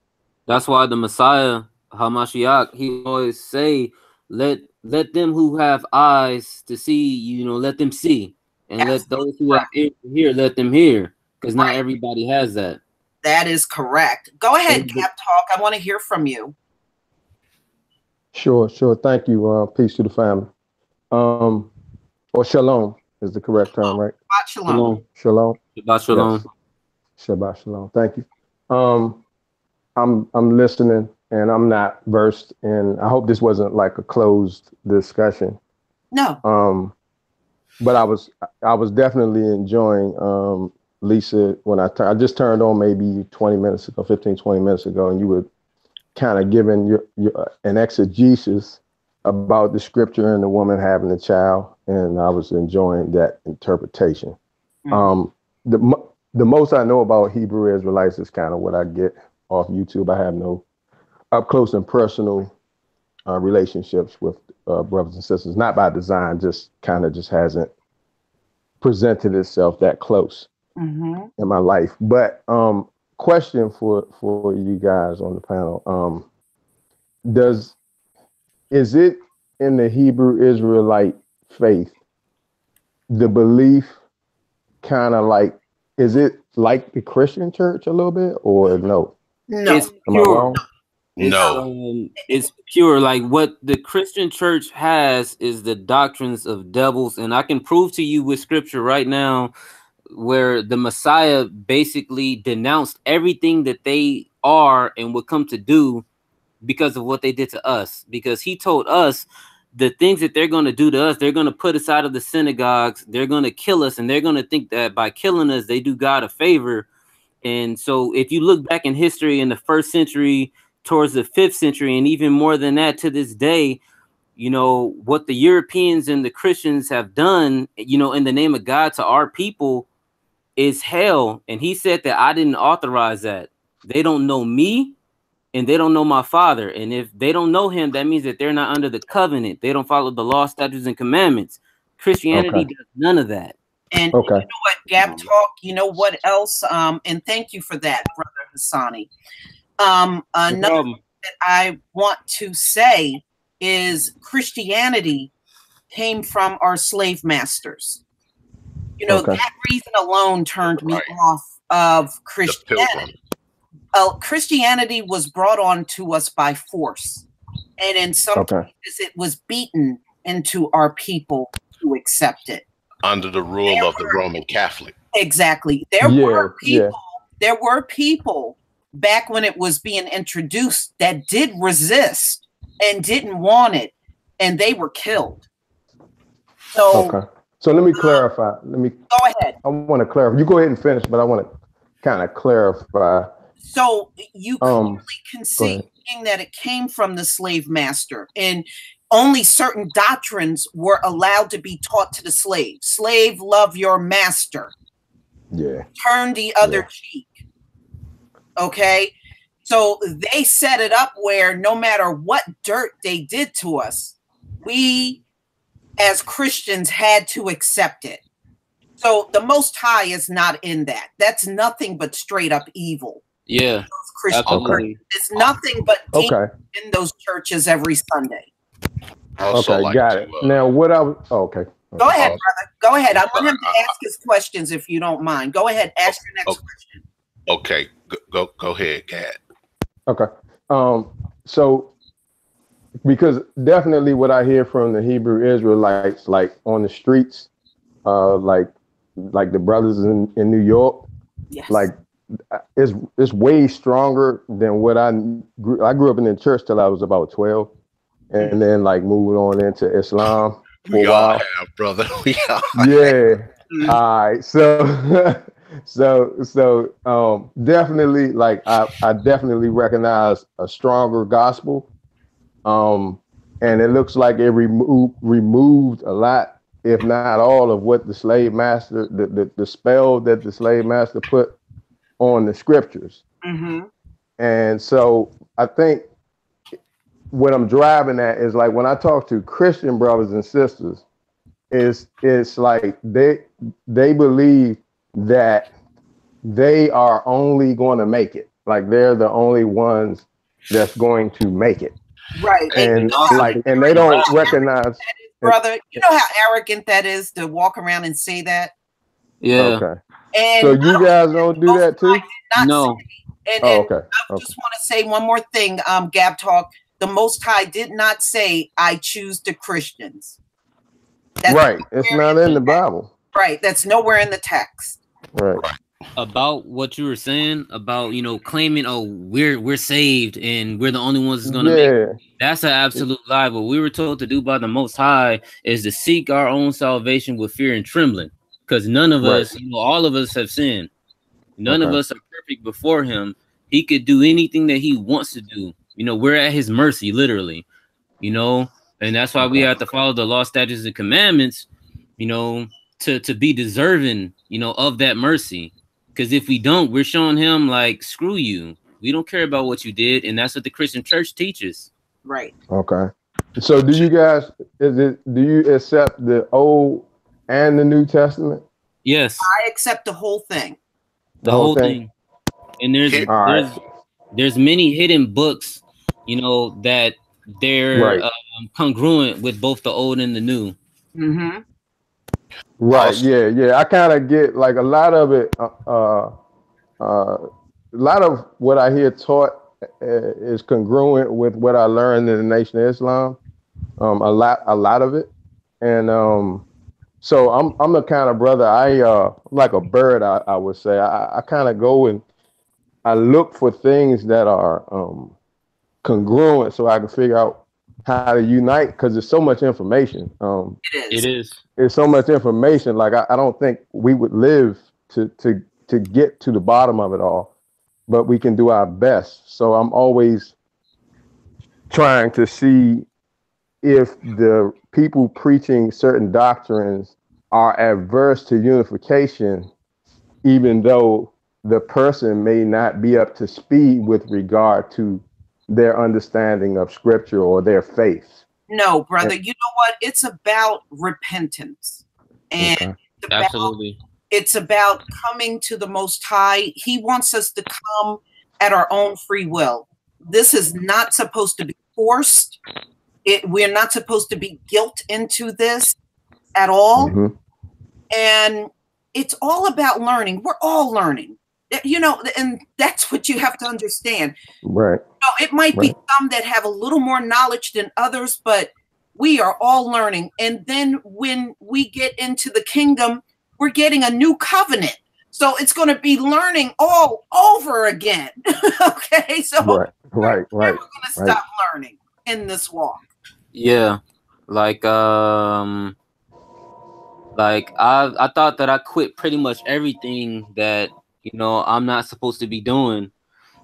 That's why the Messiah, Hamashiach, he always say, let let them who have eyes to see, you know, let them see. And Absolutely. let those who have ears to hear, let them hear. Because not everybody has that. That is correct. Go ahead, Gab Talk. I want to hear from you. Sure, sure. Thank you. Uh, peace to the family. Um, or shalom is the correct term, right? Shabbat shalom. Shalom. Shabbat shalom. Yes. Shabbat shalom. Thank you. Um, I'm I'm listening and I'm not versed in. I hope this wasn't like a closed discussion. No. Um, but I was I was definitely enjoying um Lisa when I I just turned on maybe 20 minutes ago, 15, 20 minutes ago, and you were kind of giving your, your an exegesis about the scripture and the woman having a child, and I was enjoying that interpretation. Mm-hmm. Um, the the most I know about Hebrew Israelites is kind of what I get off YouTube. I have no up close and personal uh, relationships with uh, brothers and sisters, not by design, just kind of just hasn't presented itself that close Mhm. in my life. But um, question for for you guys on the panel: um, Does is it in the Hebrew Israelite faith the belief kind of like is it like the Christian church a little bit or no? No. It's Am I pure. wrong? It's, No. um, it's pure. Like what the Christian church has is the doctrines of devils, and I can prove to you with scripture right now where the Messiah basically denounced everything that they are and would come to do because of what they did to us. Because he told us the things that they're going to do to us, they're going to put us out of the synagogues, they're going to kill us, and they're going to think that by killing us, they do God a favor. And so, if you look back in history in the first century, towards the fifth century, and even more than that to this day, you know, what the Europeans and the Christians have done, you know, in the name of God to our people is hell. And he said that I didn't authorize that. They don't know me and they don't know my father. And if they don't know him, that means that they're not under the covenant. They don't follow the law, statutes, and commandments. Christianity Okay. does none of that. And Okay. you know what, Gab Talk, you know what else? Um, and thank you for that, Brother Hassani. Um, No another problem. that I want to say is Christianity came from our slave masters. You know, Okay. that reason alone turned me Right. off of Christianity. Pilgrim. Uh, Christianity was brought on to us by force. And in some Okay. cases, it was beaten into our people to accept it. Under the rule of the Roman Catholic. Exactly. There Yeah, were yeah. people, there were people back when it was being introduced that did resist and didn't want it, and they were killed. So Okay. So let me clarify. Let me. go ahead. I want to clarify. You go ahead and finish, but I want to kind of clarify. So you Um, clearly can see that it came from the slave master, and only certain doctrines were allowed to be taught to the slave. Slave, love your master. Yeah. turn the other Yeah. cheek. Okay. So they set it up where no matter what dirt they did to us, we as Christians had to accept it. So the Most High is not in that. That's nothing but straight up evil. Yeah, Those Christian absolutely. It's nothing but Okay. in those churches every Sunday. Okay. like got to, it. uh, Now, what I was. Oh, okay. Go ahead, brother. Go ahead. I want him Uh, to ask his questions if you don't mind. Go ahead. Ask your next Oh. question. Okay, go go, go ahead, Gab. Okay. Um, so because definitely what I hear from the Hebrew Israelites, like on the streets, uh, like like the brothers in, in New York, Yes. like it's it's way stronger than what I grew. I grew up in the church till I was about twelve, and then like moving on into Islam We all have, brother. We all yeah. All right. So, so, so, um, definitely, like, I, I definitely recognize a stronger gospel. Um, and it looks like it removed removed a lot, if not all, of what the slave master, the, the, the spell that the slave master put on the scriptures. hmm And so I think what I'm driving at is like when I talk to Christian brothers and sisters, is it's like they they believe that they are only going to make it. Like they're the only ones that's going to make it. Right. And you like and they don't arrogant recognize that is, brother. You know how arrogant that is to walk around and say that. Yeah. okay. And So you guys don't do that too? not No. say- and, Oh, and okay. I Okay. just want to say one more thing, um, Gab Talk. The Most High did not say, "I choose the Christians." That's Right. It's not in the Bible. Right. That's nowhere in the text. Right. about what you were saying about you know claiming oh we're we're saved and we're the only ones that's gonna make it. That's an absolute lie what we were told to do by the most high is to seek our own salvation with fear and trembling because none of Right. us you know all of us have sinned. None of us are perfect before him. He could do anything that he wants to do. You know we're at his mercy literally you know? And that's why we have to follow the law statutes and commandments you know to to be deserving you know of that mercy. Because if we don't we're showing him like screw you. We don't care about what you did and that's what the christian church teaches. Right. Okay. So do you guys is it do you accept the old and the New Testament? Yes, I accept the whole thing. the whole thing. And there's All right. there's there's many hidden books, you know, that they're Right. um, congruent with both the old and the new. Mm-hmm. Right. Also- Yeah. Yeah. I kind of get like a lot of it. Uh, uh, uh, a lot of what I hear taught uh, is congruent with what I learned in the Nation of Islam. Um, a lot, a lot of it, and um, so I'm I'm the kind of brother I uh like a bird. I, I would say I, I kind of go and I look for things that are um congruent, so I can figure out how to unite because there's so much information. Um, It is. It is. there's so much information. Like I, I don't think we would live to to to get to the bottom of it all, but we can do our best. So I'm always trying to see if the people preaching certain doctrines are adverse to unification, even though the person may not be up to speed with regard to their understanding of scripture or their faith. No, brother. You know what? It's about repentance, and Okay. it's about, Absolutely. it's about coming to the Most High. He wants us to come at our own free will. This is not supposed to be forced. It, we're not supposed to be guilt into this at all. Mhm. and it's all about learning. We're all learning, you know, and that's what you have to understand. Right. No, it might be some that have a little more knowledge than others, but we are all learning. And then when we get into the kingdom, we're getting a new covenant. So it's going to be learning all over again. okay. So Right. Right. right. we're going to right. stop learning in this walk. Yeah. Like um like I I thought that I quit pretty much everything that you know I'm not supposed to be doing.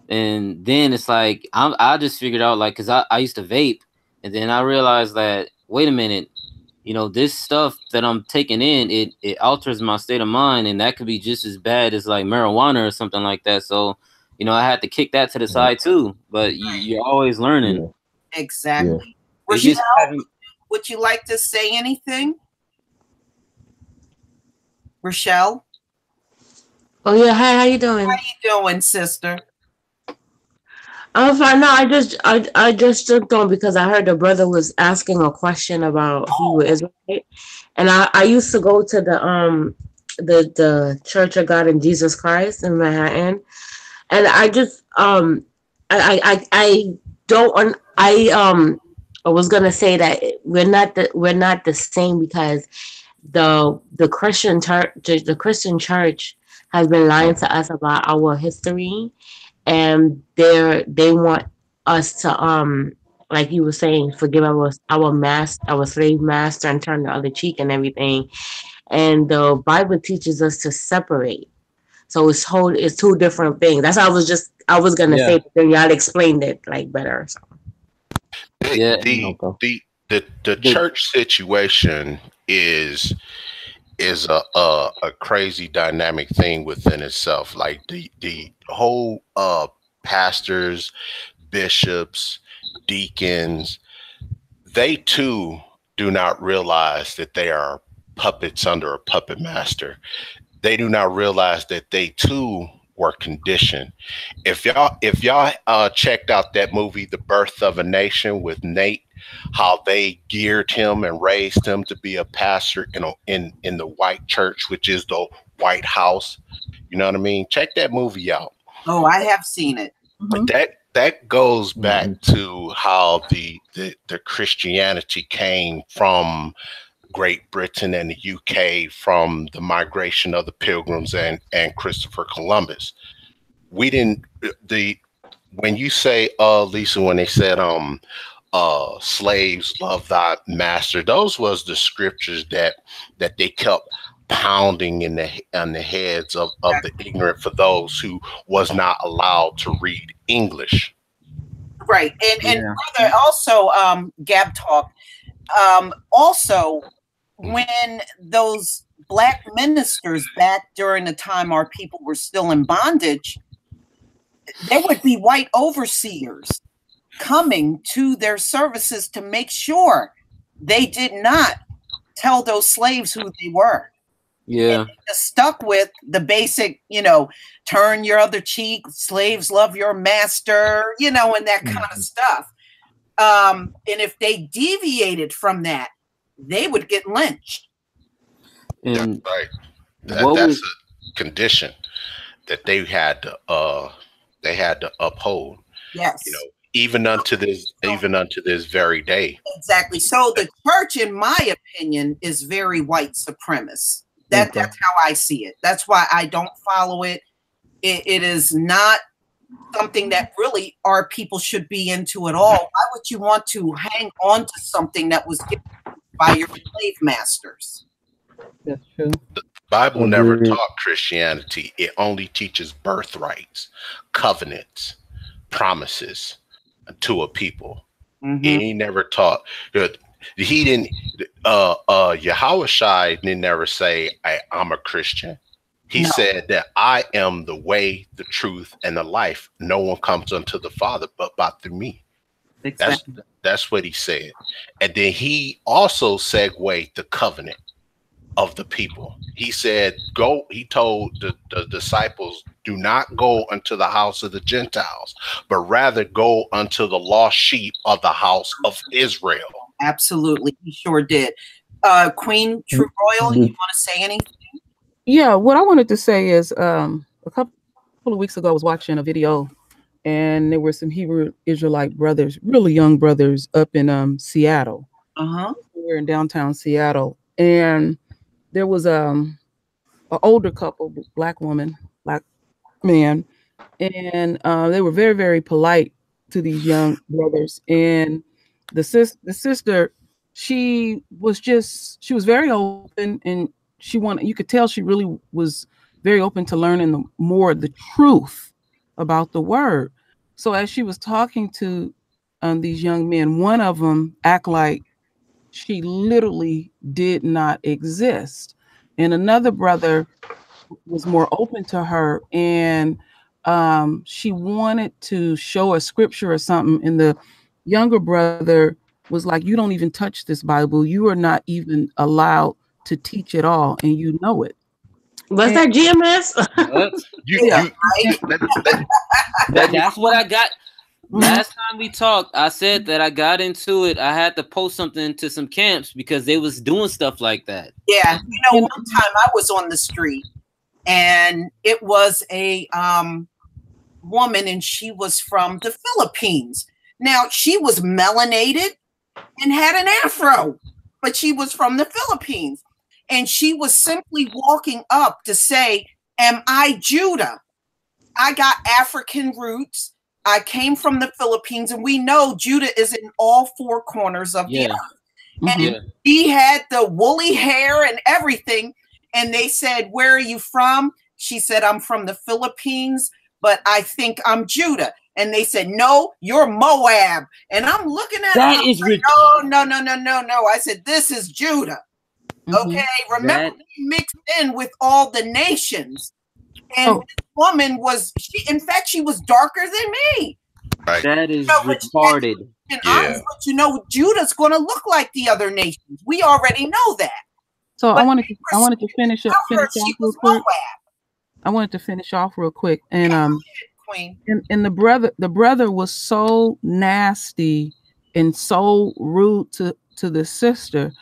And then it's like I I just figured out like cuz I I used to vape and then I realized that wait a minute you know this stuff that I'm taking in it it alters my state of mind and that could be just as bad as like marijuana or something like that. So you know I had to kick that to the side too. But you, you're always learning. Yeah. Exactly. It's Rochelle, just having- would you like to say anything? Rochelle, Oh yeah, hi, how you doing? how you doing, sister? I'm fine. No, I just I I just jumped on because I heard the brother was asking a question about he was Israelite, and I I used to go to the um the the Church of God in Jesus Christ in Manhattan, and I just um I I I, I don't un- I um I was gonna say that we're not the we're not the same because the the Christian church the Christian church has been lying to us about our history and they're they want us to um like you were saying forgive our our master our slave master and turn the other cheek and everything and the bible teaches us to separate so it's whole it's two different things that's how i was just i was gonna Yeah. say but then y'all explained it like better so. The, Yeah. the, the the the church situation is is a, a a crazy dynamic thing within itself. Like the the whole uh pastors, bishops, deacons, they too do not realize that they are puppets under a puppet master. They do not realize that they too were conditioned. If y'all if y'all uh checked out that movie The Birth of a Nation with Nate how they geared him and raised him to be a pastor in a, in in the white church which is the White House. You know what I mean? Check that movie out. Oh, I have seen it. But that that goes back to how the, the the Christianity came from Great Britain and the UK from the migration of the Pilgrims and and Christopher Columbus. We didn't the when you say uh Lisa when they said um uh slaves love thy master those was the scriptures that that they kept pounding in the on the heads of, of the ignorant for those who was not allowed to read English. Right. And and Yeah. brother also um Gab talk. Um also when those black ministers back during the time our people were still in bondage, there would be white overseers coming to their services to make sure they did not tell those slaves who they were. Yeah. stuck with the basic, you know, turn your other cheek, slaves love your master, you know, and that kind of stuff. Um, and if they deviated from that, they would get lynched. And right. That, that's was- a condition that they had to uh they had to uphold. Yes. You know, even unto this even unto this very day. Exactly. So the church, in my opinion, is very white supremacist. That Okay. that's how I see it. That's why I don't follow it. It, it is not something that really our people should be into at all. Why would you want to hang on to something that was given by your slave masters? That's true. The Bible never Agreed. taught Christianity. It only teaches birthrights, covenants, promises to a people. Mhm. He never taught. He didn't. Uh, uh, Yahweh didn't never say, I, "I'm a Christian." He No. said that I am the way, the truth, and the life. No one comes unto the Father but by through me. That's that's what he said. And then he also segued the covenant of the people. He said, Go, he told the, the disciples, do not go unto the house of the Gentiles, but rather go unto the lost sheep of the house of Israel. Absolutely, he sure did. Uh, Queen True Royal, you want to say anything? Yeah, what I wanted to say is um a couple of weeks ago I was watching a video and there were some Hebrew Israelite brothers, really young brothers up in um Seattle. Uh huh. We were in downtown Seattle and there was um an older couple, black woman, black man, and uh, they were very, very polite to these young brothers. And the sis the sister, she was just she was very open and she wanted you could tell she really was very open to learning the more the truth about the word. So as she was talking to um, these young men, one of them act like she literally did not exist, and another brother was more open to her, and um, she wanted to show a scripture or something, and the younger brother was like, "You don't even touch this Bible. You are not even allowed to teach at all, and you know it." Was that GMS? You, Yeah, you, that- that- That- that's what I got. Last time we talked, I said that I got into it. I had to post something to some camps because they was doing stuff like that. Yeah, you know, one time I was on the street and it was a um woman and she was from the Philippines. Now she was melanated and had an afro, but she was from the Philippines. And she was simply walking up to say, Am I Judah? I got African roots. I came from the Philippines, and we know Judah is in all four corners of Yeah. the earth. Mm-hmm. And Yeah. he had the woolly hair and everything. And they said, Where are you from? She said, I'm from the Philippines, but I think I'm Judah. And they said, No, you're Moab. And I'm looking at That her. is like, No, no, no, no, no, no. I said, This is Judah. Mhm. Okay. Remember, That- he mixed in with all the nations. And Oh. this woman was, she, in fact, she was darker than me. right. That is No, but- retarded. And Yeah. honest, but you know, Judah's going to look like the other nations. We already know that. So I wanted to I wanted to finish up finish off real quick. I wanted to finish off real quick, and um, Queen. and, and the brother the brother was so nasty and so rude to to the sister,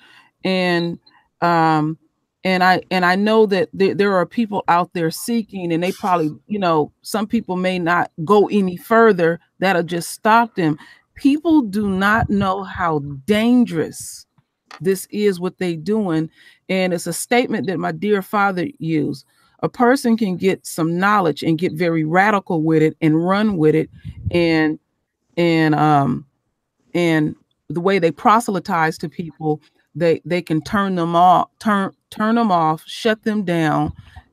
and um, and I and I know that there, there are people out there seeking, and they probably you know some people may not go any further. That'll just stop them. People do not know how dangerous this is what they doing and it's a statement that my dear father used a person can get some knowledge and get very radical with it and run with it and and um and the way they proselytize to people they they can turn them off turn turn them off shut them down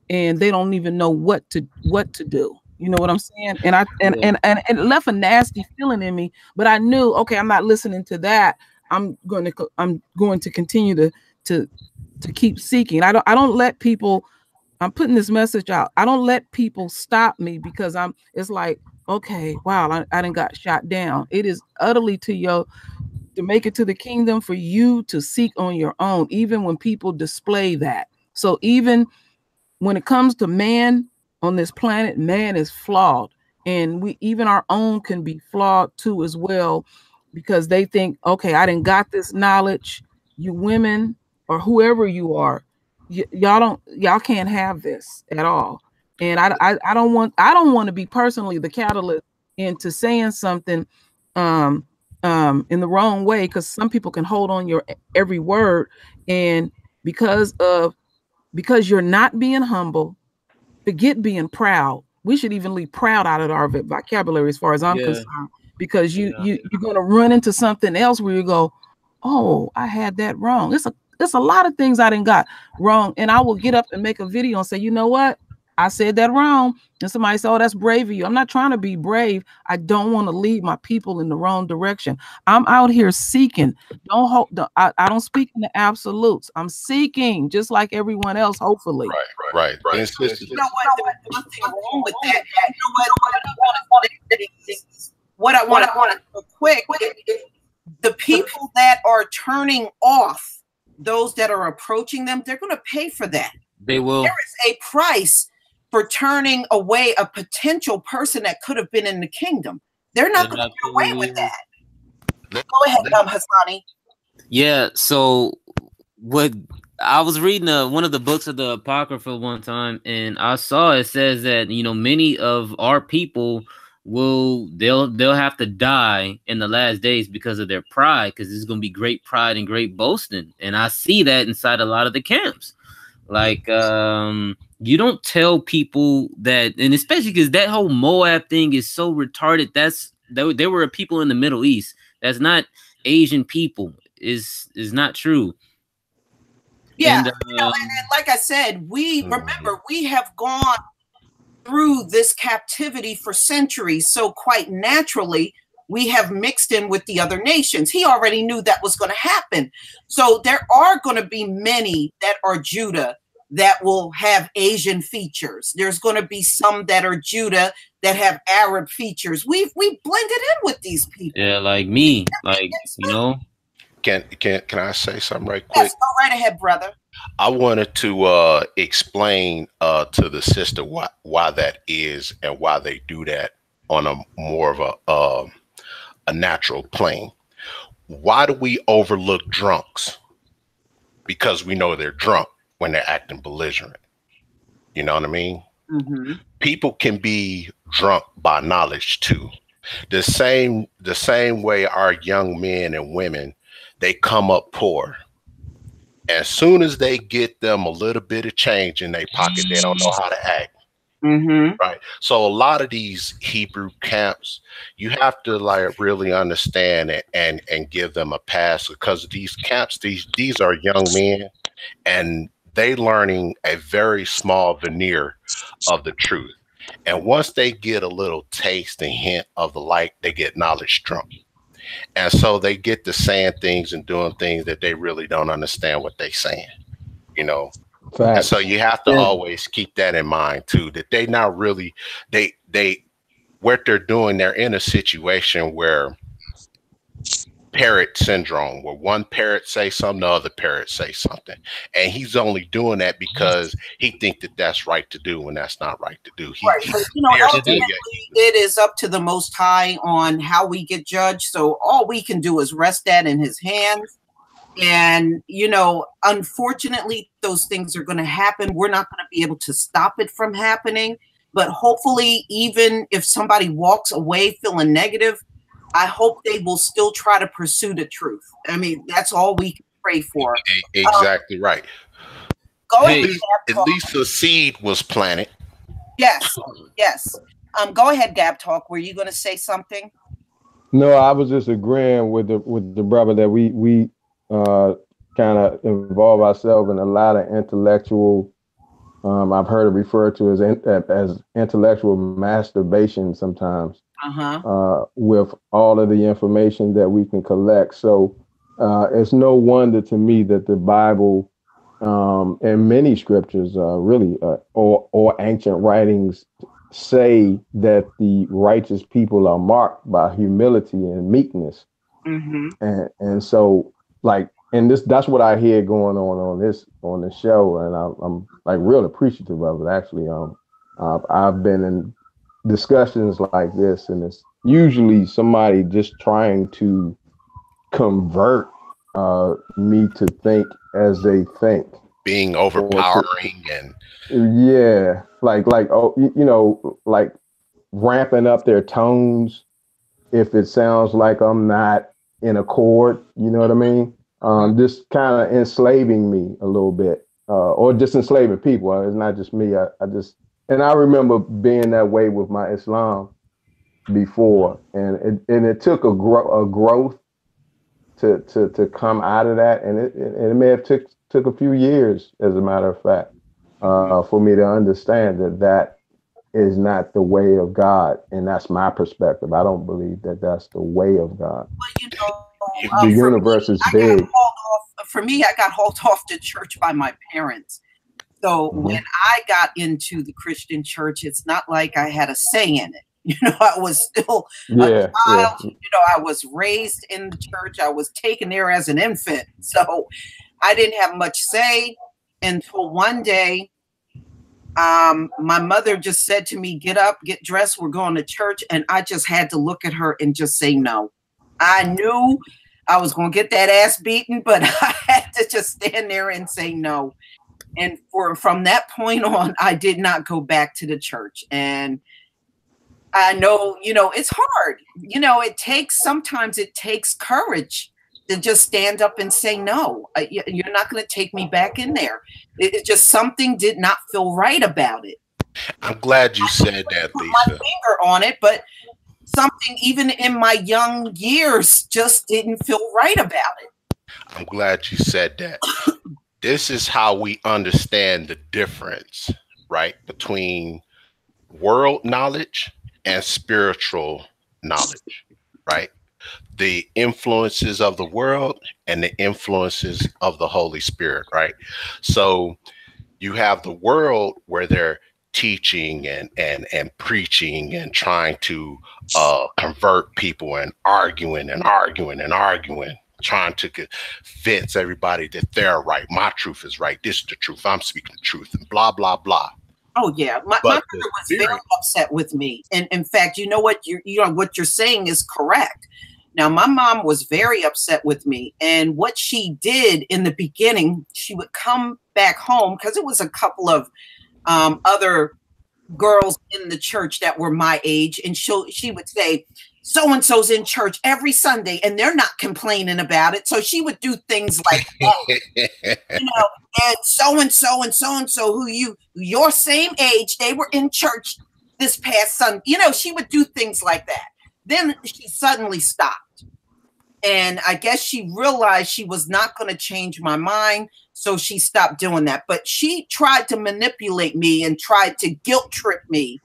and they don't even know what to what to do. You know what i'm saying? And i and and, and, and it left a nasty feeling in me but i knew okay i'm not listening to that. I'm going to i'm going to continue to to to keep seeking. I don't i don't let people i'm putting this message out. I don't let people stop me because i'm it's like okay wow i, I didn't got shot down. It is utterly to your to make it to the kingdom for you to seek on your own even when people display that So even when it comes to man on this planet, man is flawed. And we even our own can be flawed too as well because they think, okay, I didn't got this knowledge. You women or whoever you are, y- y'all don't y'all can't have this at all. And I, I I don't want I don't want to be personally the catalyst into saying something um um in the wrong way because some people can hold on your every word and because of because you're not being humble forget being proud we should even leave proud out of our vocabulary as far as i'm Yeah. concerned because you Yeah. you you're going to run into something else where you go oh i had that wrong it's a it's a lot of things i didn't got wrong and i will get up and make a video and say you know what i said that wrong and somebody say oh that's brave of you i'm not trying to be brave i don't want to lead my people in the wrong direction i'm out here seeking don't hope don't, I, I don't speak in the absolutes i'm seeking just like everyone else hopefully Right, right. Right. And sisters, You know what? There's nothing wrong with that. You know what? What I want to want to quick. it- it- The people that are turning off those that are approaching them, they're going to pay for that. They will. There is a price for turning away a potential person that could have been in the kingdom. They're not going to get away with that. Go ahead, um, Hassani. Yeah. So what I was reading uh, one of the books of the Apocrypha one time, and I saw it says that you know many of our people will they'll they'll have to die in the last days because of their pride, because there's gonna be great pride and great boasting, and I see that inside a lot of the camps. Like um you don't tell people that, and especially because that whole Moab thing is so retarded. That's there, there were people in the Middle East. That's not Asian people. Is is not true. Yeah. And, You know, um, and, and like I said, we remember we have gone through this captivity for centuries. So quite naturally, we have mixed in with the other nations. He already knew that was going to happen. So there are going to be many that are Judah that will have Asian features. There's going to be some that are Judah that have Arab features. We've we blended in with these people. yeah, like me, like you know, can can can I say something right quick? Yes, go right ahead, brother. I wanted to uh, explain uh, to the sister why why that is and why they do that on a more of a um a natural plane. Why do we overlook drunks? Because we know they're drunk when they're acting belligerent. You know what I mean? Mm-hmm. People can be drunk by knowledge too. The same the same way our young men and women they come up poor as soon as they get them a little bit of change in their pocket, they don't know how to act. Mm-hmm. Right. So a lot of these Hebrew camps, you have to like really understand it and and give them a pass because these camps, these these are young men and they learning a very small veneer of the truth. And once they get a little taste and hint of the light, they get knowledge drunk. And so they get to saying things and doing things that they really don't understand what they're saying. You know, and so you have to Yeah. always keep that in mind too, that they not really they they what they're doing, they're in a situation where parrot syndrome, where one parrot say something, the other parrot say something, and he's only doing that because he think that that's right to do when that's not right to do. He, Right. But, you know, compares it to- ultimately, it is up to the Most High on how we get judged. So all we can do is rest that in His hands. And, you know, unfortunately, those things are going to happen. We're not going to be able to stop it from happening. But hopefully, even if somebody walks away feeling negative, I hope they will still try to pursue the truth. I mean, that's all we can pray for. Exactly right. Go Hey, ahead. At Gab Talk. least the seed was planted. Yes, yes. Um, go ahead, Gab Talk. Were you going to say something? No, I was just agreeing with the with the brother that we we uh kind of involve ourselves in a lot of intellectual. Um, I've heard it referred to as in, as intellectual masturbation sometimes Uh huh. uh, with all of the information that we can collect. So uh, it's no wonder to me that the Bible um, and many scriptures, uh, really, uh, or or ancient writings, say that the righteous people are marked by humility and meekness Mm-hmm. and and so like and this that's what I hear going on on this on the show, and I'm, I'm like real appreciative of it. Actually, um, uh, I've been in discussions like this, and it's usually somebody just trying to convert uh, me to think as they think, being overpowering and yeah, like like oh you, you know like ramping up their tones if it sounds like I'm not in accord. You know what I mean? Um, just kind of enslaving me a little bit, uh, or just enslaving people. It's not just me. I, I just and I remember being that way with my Islam before, and it and it took a, gro- a growth to to to come out of that, and it it, it may have took took a few years, as a matter of fact, uh, for me to understand that that is not the way of God, and that's my perspective. I don't believe that that's the way of God. Well, you know, The um, universe me, is big. off- For me, I got hauled off to church by my parents. So Mhm. when I got into the Christian church, it's not like I had a say in it. You know, I was still Yeah, a yeah. child. You know, I was raised in the church. I was taken there as an infant. So I didn't have much say until one day um, my mother just said to me, Get up, get dressed, we're going to church. And I just had to look at her and just say no. I knew I was going to get that ass beaten, but I had to just stand there and say no. And for from that point on, I did not go back to the church. And I know, you know, it's hard. You know, it takes sometimes it takes courage to just stand up and say no. You're not going to take me back in there. It, it just something did not feel right about it. I'm glad you said that, Put my Lisa. finger on it, but something even in my young years just didn't feel right about it. I'm glad you said that. This is how we understand the difference, right, between world knowledge and spiritual knowledge, right? The influences of the world and the influences of the Holy Spirit, right? So you have the world where they're teaching and and and preaching and trying to uh convert people and arguing and arguing and arguing trying to convince everybody that they're right. My truth is right. This is the truth. I'm speaking the truth, and blah blah blah. Oh yeah, my, my mother the was very upset with me. And in fact, you know what you you know what you're saying is correct. Now, my mom was very upset with me, and what she did in the beginning, she would come back home because it was a couple of um, other girls in the church that were my age, and she she would say, "So and so's in church every Sunday, and they're not complaining about it." So she would do things like that you know, and so and so and so and so who you your same age, they were in church this past Sunday. You know, she would do things like that. Then she suddenly stopped. And I guess she realized she was not going to change my mind. So she stopped doing that. But she tried to manipulate me and tried to guilt trip me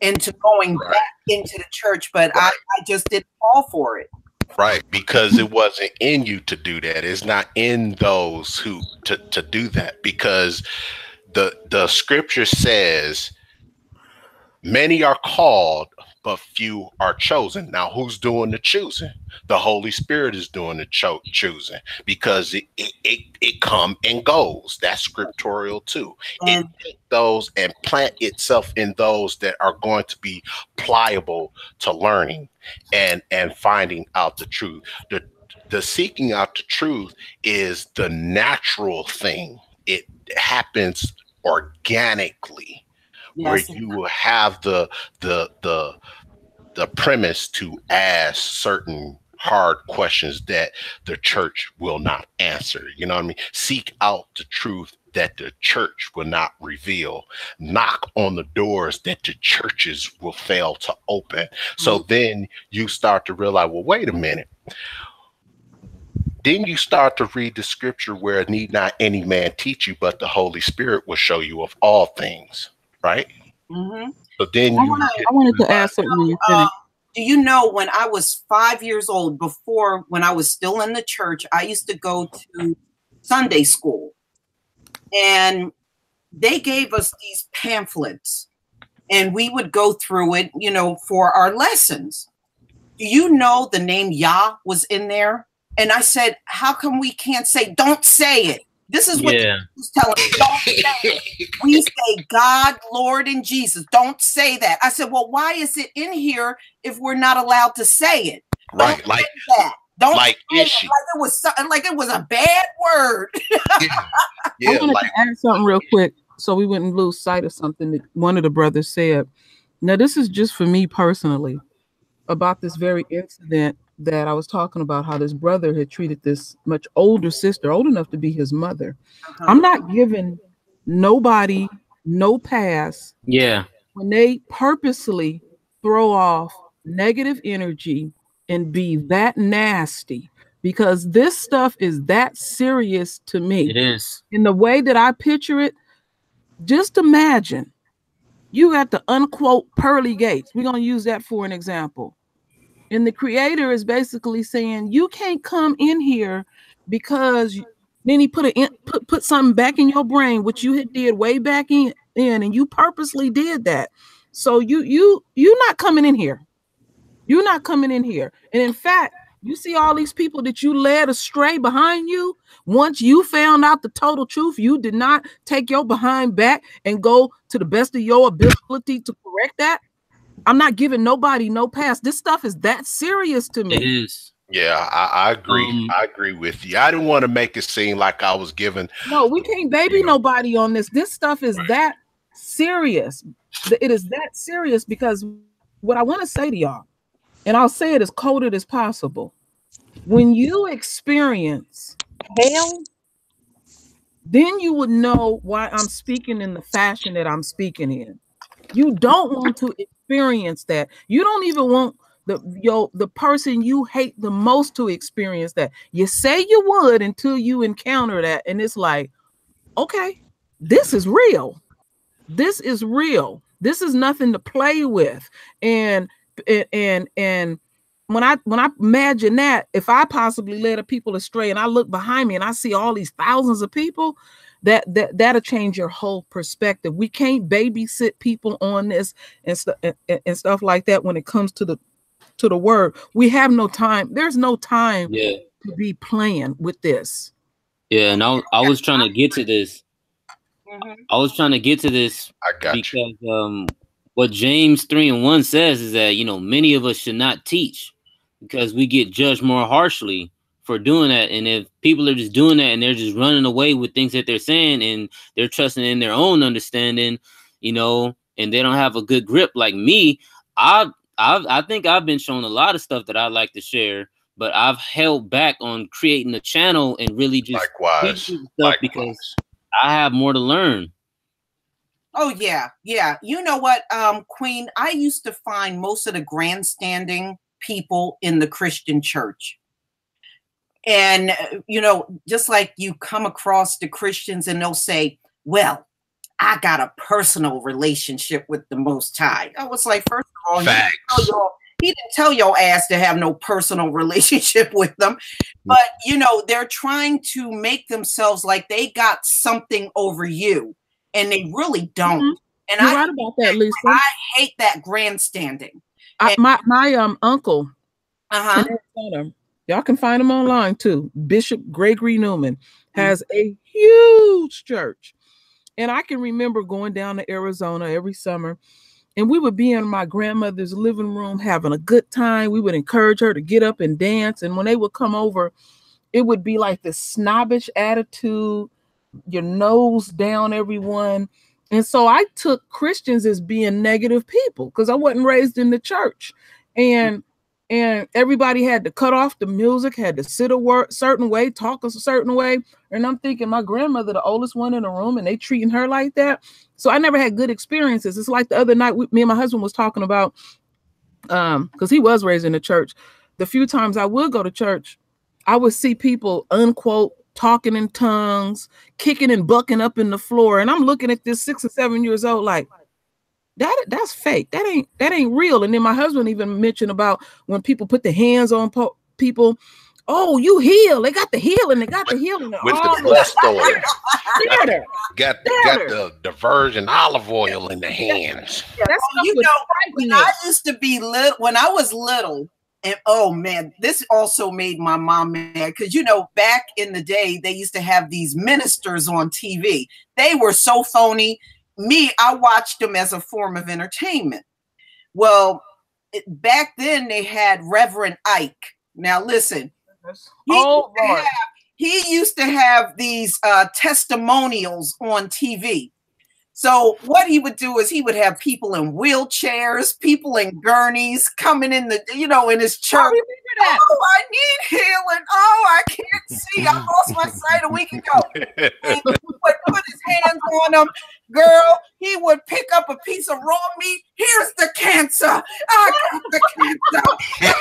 into going Right. back into the church. But I, I just didn't fall for it. right because it wasn't in you to do that it's not in those who to, to do that because the the scripture says many are called but few are chosen. Now who's doing the choosing? The holy spirit is doing the cho- choosing because it it, it it come and goes. That's scriptural too. And it mm. take those and plant itself in those that are going to be pliable to learning and and finding out the truth. The the seeking out the truth is the natural thing. It happens organically where you will have the the the the premise to ask certain hard questions that the church will not answer you know what i mean? Seek out the truth that the church will not reveal. Knock on the doors that the churches will fail to open. So then you start to realize well wait a minute. Then you start to read the scripture where need not any man teach you but the holy spirit will show you of all things right? Mhm. So then I you wanted, I wanted to ask something you Uh, do you know when I was five years old, before when I was still in the church, I used to go to Sunday school. And they gave us these pamphlets, and we would go through it, you know, for our lessons. Do you know the name Yah was in there? And I said, How come we can't say, don't say it? This is what Yeah. he's telling me. Don't say. We say God, Lord, and Jesus. Don't say that. I said, Well, why is it in here if we're not allowed to say it? Right. Don't Like, that. Don't like, say it is she? like it was something like it was a bad word. Yeah. I Yeah. wanted Like, to add something real quick so we wouldn't lose sight of something that one of the brothers said. Now, this is just for me personally about this very incident that I was talking about how this brother had treated this much older sister, old enough to be his mother. Uh-huh. I'm not giving nobody no pass Yeah. when they purposely throw off negative energy and be that nasty because this stuff is that serious to me It is. in the way that I picture it, just imagine you got the unquote pearly gates. We're gonna use that for an example. And the creator is basically saying you can't come in here because then he put a put put something back in your brain, which you had did way back in, in, and you purposely did that. So you you you're not coming in here. You're not coming in here. And in fact, you see all these people that you led astray behind you. Once you found out the total truth, you did not take your behind back and go to the best of your ability to correct that. I'm not giving nobody no pass. This stuff is that serious to me. It is. yeah, I, I agree. Um, I agree with you. I didn't want to make it seem like I was giving. No, we can't baby You know. nobody on this. This stuff is Right. that serious. It is that serious because what I want to say to y'all, and I'll say it as coded as possible. When you experience hell, then you would know why I'm speaking in the fashion that I'm speaking in. You don't want to experience that. You don't even want the yo the person you hate the most to experience that. You say you would until you encounter that, and it's like, okay, this is real. This is real. This is nothing to play with. And and and, when I when I imagine that, if I possibly led a people astray and I look behind me and I see all these thousands of people, that that that'll change your whole perspective. We can't babysit people on this and stuff and, and stuff like that when it comes to the to the word. We have no time. There's no time Yeah. to be playing with this. Yeah. And I, I was trying to get to this. I was trying to get to this I got you. because um, what James 3 and 1 says is that, you know, many of us should not teach because we get judged more harshly for doing that. And if people are just doing that and they're just running away with things that they're saying and they're trusting in their own understanding, you know, and they don't have a good grip like me, I I I think I've been shown a lot of stuff that I like to share, but I've held back on creating a channel and really just Likewise. teaching stuff because I have more to learn. Oh yeah, yeah. You know what, um, Queen? I used to find most of the grandstanding people in the Christian church. And uh, you know, just like you come across the Christians and they'll say, Well, I got a personal relationship with the most high. I was like, first of all, he didn't, tell your, he didn't tell your ass to have no personal relationship with them. But you know, they're trying to make themselves like they got something over you, and they really don't. Mhm. And You're I right about that, Lisa. I hate that grandstanding. I, my my um uncle Uh-huh. Y'all can find him online too. Bishop Gregory Newman mm. has a huge church, and I can remember going down to Arizona every summer, and we would be in my grandmother's living room having a good time. We would encourage her to get up and dance, and when they would come over, it would be like this snobbish attitude, your nose down, everyone. And so I took Christians as being negative people because I wasn't raised in the church. And and everybody had to cut off the music, had to sit a wor- certain way, talk a certain way. And I'm thinking my grandmother, the oldest one in the room, and they treating her like that. So I never had good experiences. It's like the other night, we, me and my husband was talking about, um, because he was raised in the church. The few times I would go to church, I would see people unquote talking in tongues, kicking and bucking up in the floor, and I'm looking at this six or seven years old like that that's fake. That ain't that ain't real. And then my husband even mentioned about when people put their hands on po- people. Oh, you heal. They got the healing. They got the healing. With Oh, the blessed oil. theater. Got Better. got the, the virgin olive oil in the hands. That stuff you know, when. I used to be little, when I was little, and oh man, this also made my mom mad because you know, back in the day, they used to have these ministers on TV. They were so phony. Me, I watched them as a form of entertainment. Well, it, back then they had Reverend Ike. Now listen, he, Oh, used to have, he used to have these uh, testimonials on TV. So what he would do is he would have people in wheelchairs, people in gurneys coming in the, you know, in his church. remember that. Oh, I need healing. Oh, I can't see. I lost my sight a week ago. He would put his hands on them. Girl, he would pick up a piece of raw meat. Here's the cancer. I got the cancer.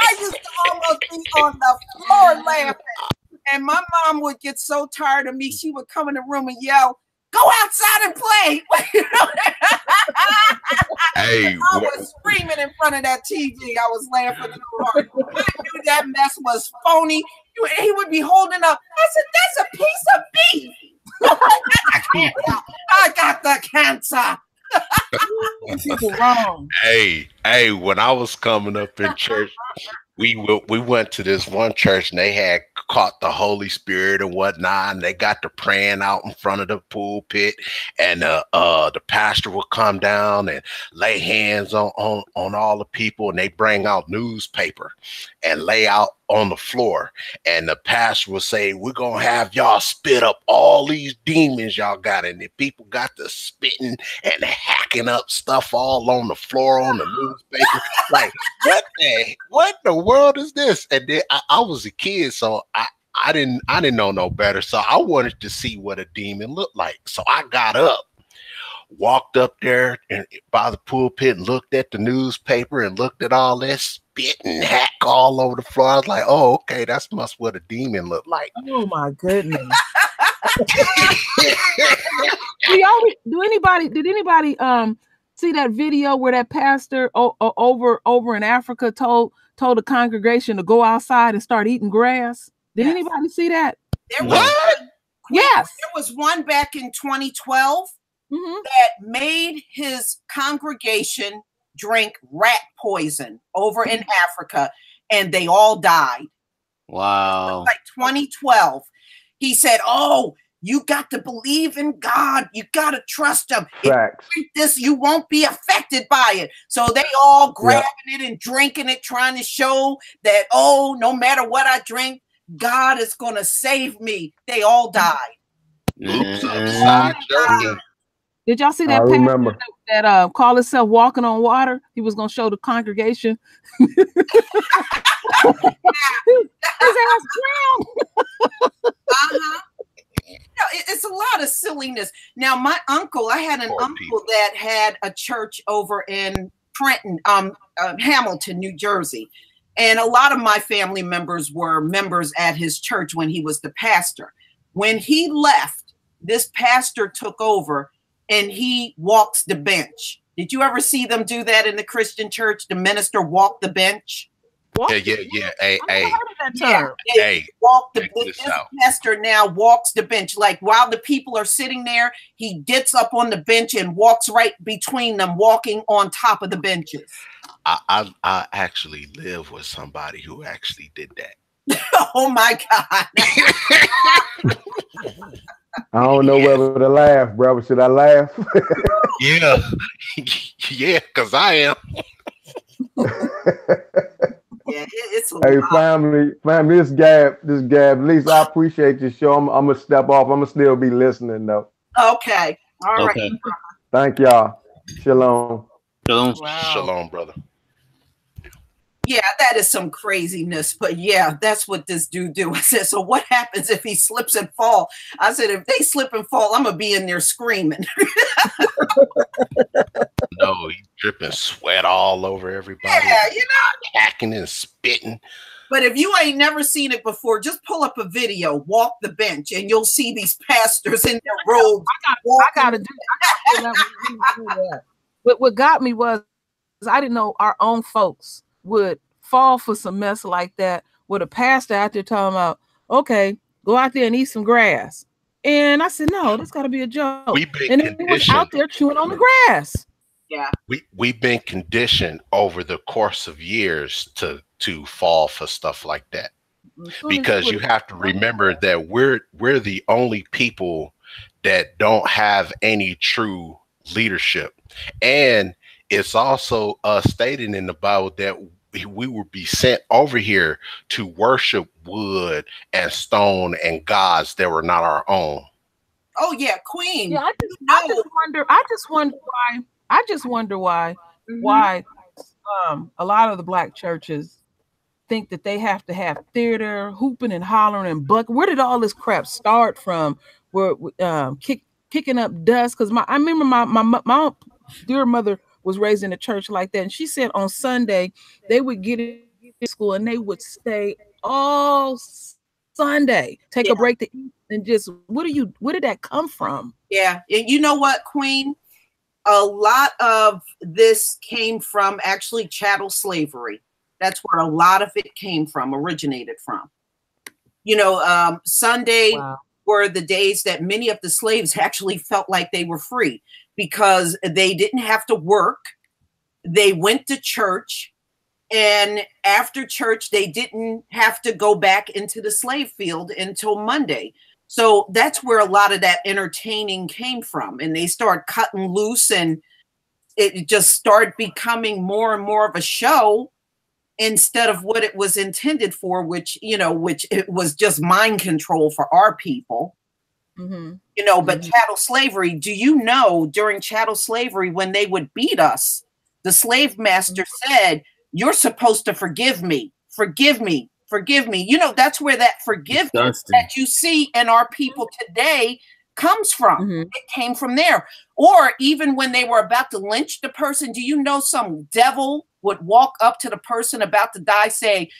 I used to almost be on the floor laughing. And my mom would get so tired of me, she would come in the room and yell, Go outside and play. hey, I wh- was screaming in front of that TV. I was laughing so hard. I knew that mess was phony. He would be holding up. I said, That's a piece of beef. I got the cancer. People wrong. hey, hey, when I was coming up in church, we w- we went to this one church and they had caught the Holy Spirit and whatnot, and they got to praying out in front of the pulpit, and uh, uh the pastor would come down and lay hands on on on all the people, and they bring out newspaper and lay out on the floor, and the pastor would say, "We're gonna have y'all spit up all these demons y'all got," and the people got to spitting and hacking up stuff all on the floor on the newspaper. like, what the what the world is this? And then I, I was a kid, so I. Didn't I didn't know no better. So I wanted to see what a demon looked like. So I got up, walked up there and by the pulpit and looked at the newspaper and looked at all that spit and hack all over the floor. I was like, oh, okay, that's must what a demon looked like. Oh my goodness. do, y'all, do anybody did anybody um see that video where that pastor o- o- over over in Africa told told the congregation to go outside and start eating grass? Did Yes. anybody see that? There was, What? Yes. there was one back in 2012 Mhm. that made his congregation drink rat poison over in Africa, and they all died. Wow. like 2012. He said, "Oh, you got to believe in God. You got to trust Him. If Facts. you drink this, you won't be affected by it." So they all grabbing it and drinking it, trying to show that, "Oh, no matter what I drink, God is going to save me." They all died. Oops, Mhm. upside jerking. Did y'all see that pastor remember. that, that uh called himself walking on water? He was gonna show the congregation. His ass drowned. Uh-huh. You know, it- it's a lot of silliness. Now, my uncle, I had an Poor uncle people. that had a church over in Trenton, um, uh, Hamilton, New Jersey. And a lot of my family members were members at his church when he was the pastor. When he left, this pastor took over and he walks the bench. Did you ever see them do that in the Christian church? The minister walk the bench? What? Yeah, yeah, yeah. Hey, hey, never heard of that Yeah, hey. walk the bench. this This pastor now walks the bench. Like while the people are sitting there, he gets up on the bench and walks right between them, walking on top of the benches. I, I I actually live with somebody who actually did that. oh my God. I don't know whether to laugh, brother. Should I laugh? Yeah, yeah, because I am. Yeah, it- it's a hey, lot. family, family, this Gab, this Gab, at least I appreciate your show. I'm, I'm gonna step off. I'm gonna still be listening though. Okay. All right. Okay. Thank y'all. Shalom. Shalom. Wow. Shalom, brother. Yeah, that is some craziness. But yeah, that's what this dude do. I said, so what happens if he slips and fall? I said, if they slip and fall, I'm gonna be in there screaming. No, he dripping sweat all over everybody, yeah, you know. hacking and spitting. But if you ain't never seen it before, just pull up a video, walk the bench, and you'll see these pastors in their robes. I gotta do. I gotta do that. What what got me was I didn't know our own folks would fall for some mess like that with a pastor out there talking about, okay, go out there and eat some grass. And I said, no, that's got to be a joke. We've been and he was conditioned. out there chewing on the grass. Yeah. We we've been conditioned over the course of years to to fall for stuff like that mm-hmm. because you have to remember that we're we're the only people that don't have any true leadership and it's also uh, stated in the bible that we will be sent over here to worship wood and stone and gods that were not our own oh yeah queen yeah i just, I just wonder i just wonder why i just wonder why mm-hmm. why um a lot of the black churches think that they have to have theater, hooping and hollering and buck. Where did all this crap start from? Where um, kick, kicking up dust? Because my I remember my, my my dear mother was raised in a church like that, and she said on Sunday they would get in school and they would stay all Sunday, take yeah. a break to eat, and just what do you? Where did that come from? Yeah, and you know what, Queen. A lot of this came from actually chattel slavery that's where a lot of it came from, originated from. You know, um, Sunday wow. were the days that many of the slaves actually felt like they were free because they didn't have to work. They went to church. And after church, they didn't have to go back into the slave field until Monday. So that's where a lot of that entertaining came from. And they started cutting loose and it just started becoming more and more of a show instead of what it was intended for, which, you know, which it was just mind control for our people. Mm-hmm. You know, but mm-hmm. chattel slavery, do you know during chattel slavery, when they would beat us, the slave master mm-hmm. said, You're supposed to forgive me, forgive me, forgive me. You know, that's where that forgiveness that you see in our people today comes from. Mm-hmm. It came from there. Or even when they were about to lynch the person, do you know some devil would walk up to the person about to die, say,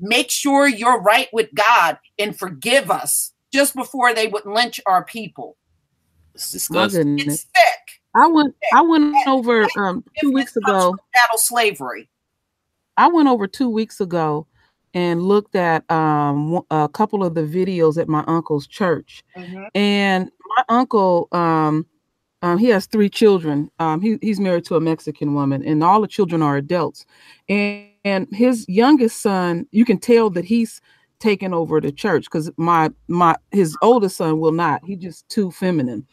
Make sure you're right with God and forgive us just before they would lynch our people. It's disgusting. It's sick. I went I went over um two weeks ago. Chattel slavery. I went over two weeks ago and looked at um, a couple of the videos at my uncle's church. Mm-hmm. And my uncle um, um, he has three children. Um, he, he's married to a Mexican woman, and all the children are adults. And, and his youngest son, you can tell that he's taken over the church because my my his oldest son will not. He's just too feminine,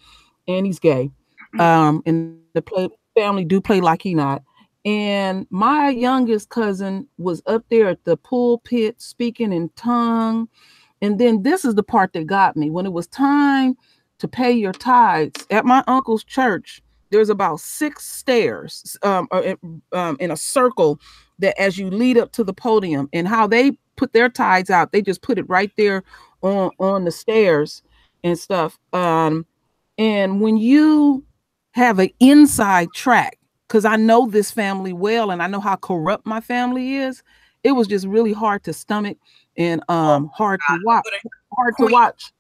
and he's gay. Mm-hmm. Um, and the play, family do play like he not. And my youngest cousin was up there at the pulpit speaking in tongue. And then this is the part that got me when it was time to pay your tithes at my uncle's church there's about six stairs um, uh, um, in a circle that as you lead up to the podium and how they put their tithes out they just put it right there on on the stairs and stuff um, and when you have an inside track because i know this family well and i know how corrupt my family is it was just really hard to stomach and um hard to watch hard to watch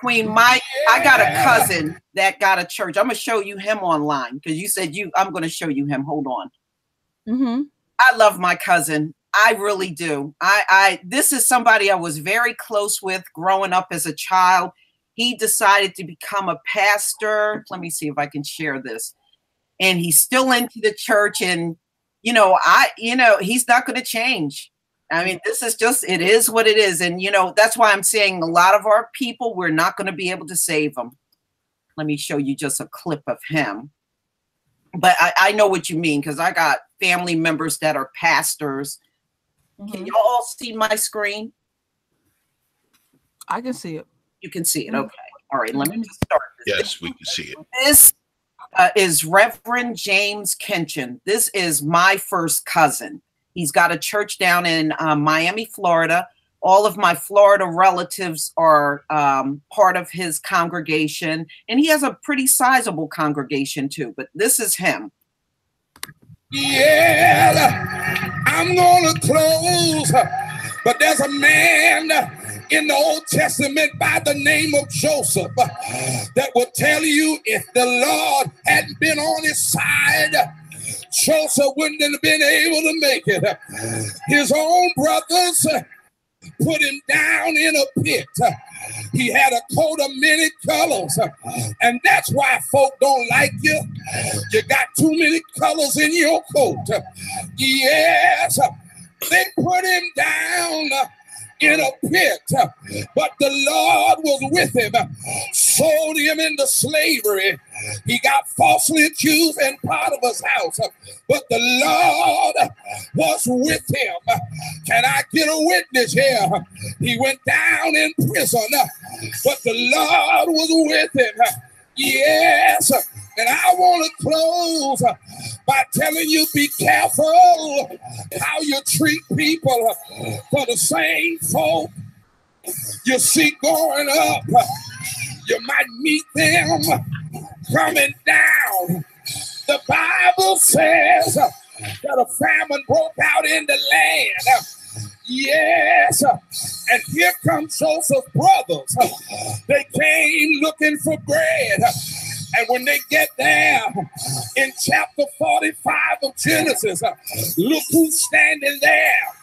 Queen Mike, I got a cousin that got a church. I'm gonna show you him online because you said you. I'm gonna show you him. Hold on. Mm-hmm. I love my cousin. I really do. I, I this is somebody I was very close with growing up as a child. He decided to become a pastor. Let me see if I can share this. And he's still into the church, and you know, I, you know, he's not going to change. I mean, this is just, it is what it is. And, you know, that's why I'm saying a lot of our people, we're not going to be able to save them. Let me show you just a clip of him. But I, I know what you mean because I got family members that are pastors. Mm-hmm. Can you all see my screen? I can see it. You can see it. Mm-hmm. Okay. All right. Let me just start. This. Yes, we can see it. This uh, is Reverend James Kinchin. This is my first cousin. He's got a church down in um, Miami, Florida. All of my Florida relatives are um, part of his congregation, and he has a pretty sizable congregation too. But this is him. Yeah, I'm gonna close, but there's a man in the Old Testament by the name of Joseph that will tell you if the Lord hadn't been on his side Joseph wouldn't have been able to make it. His own brothers put him down in a pit. He had a coat of many colors. And that's why folk don't like you. You got too many colors in your coat. Yes, they put him down in a pit, but the Lord was with him, sold him into slavery. He got falsely accused in Potiphar's house, but the Lord was with him. Can I get a witness here? He went down in prison, but the Lord was with him. Yes, and I want to close by telling you be careful how you treat people for the same folk you see going up. You might meet them coming down. The Bible says that a famine broke out in the land. Yes. And here comes Joseph's brothers. They came looking for bread. And when they get there in chapter 45 of Genesis, look who's standing there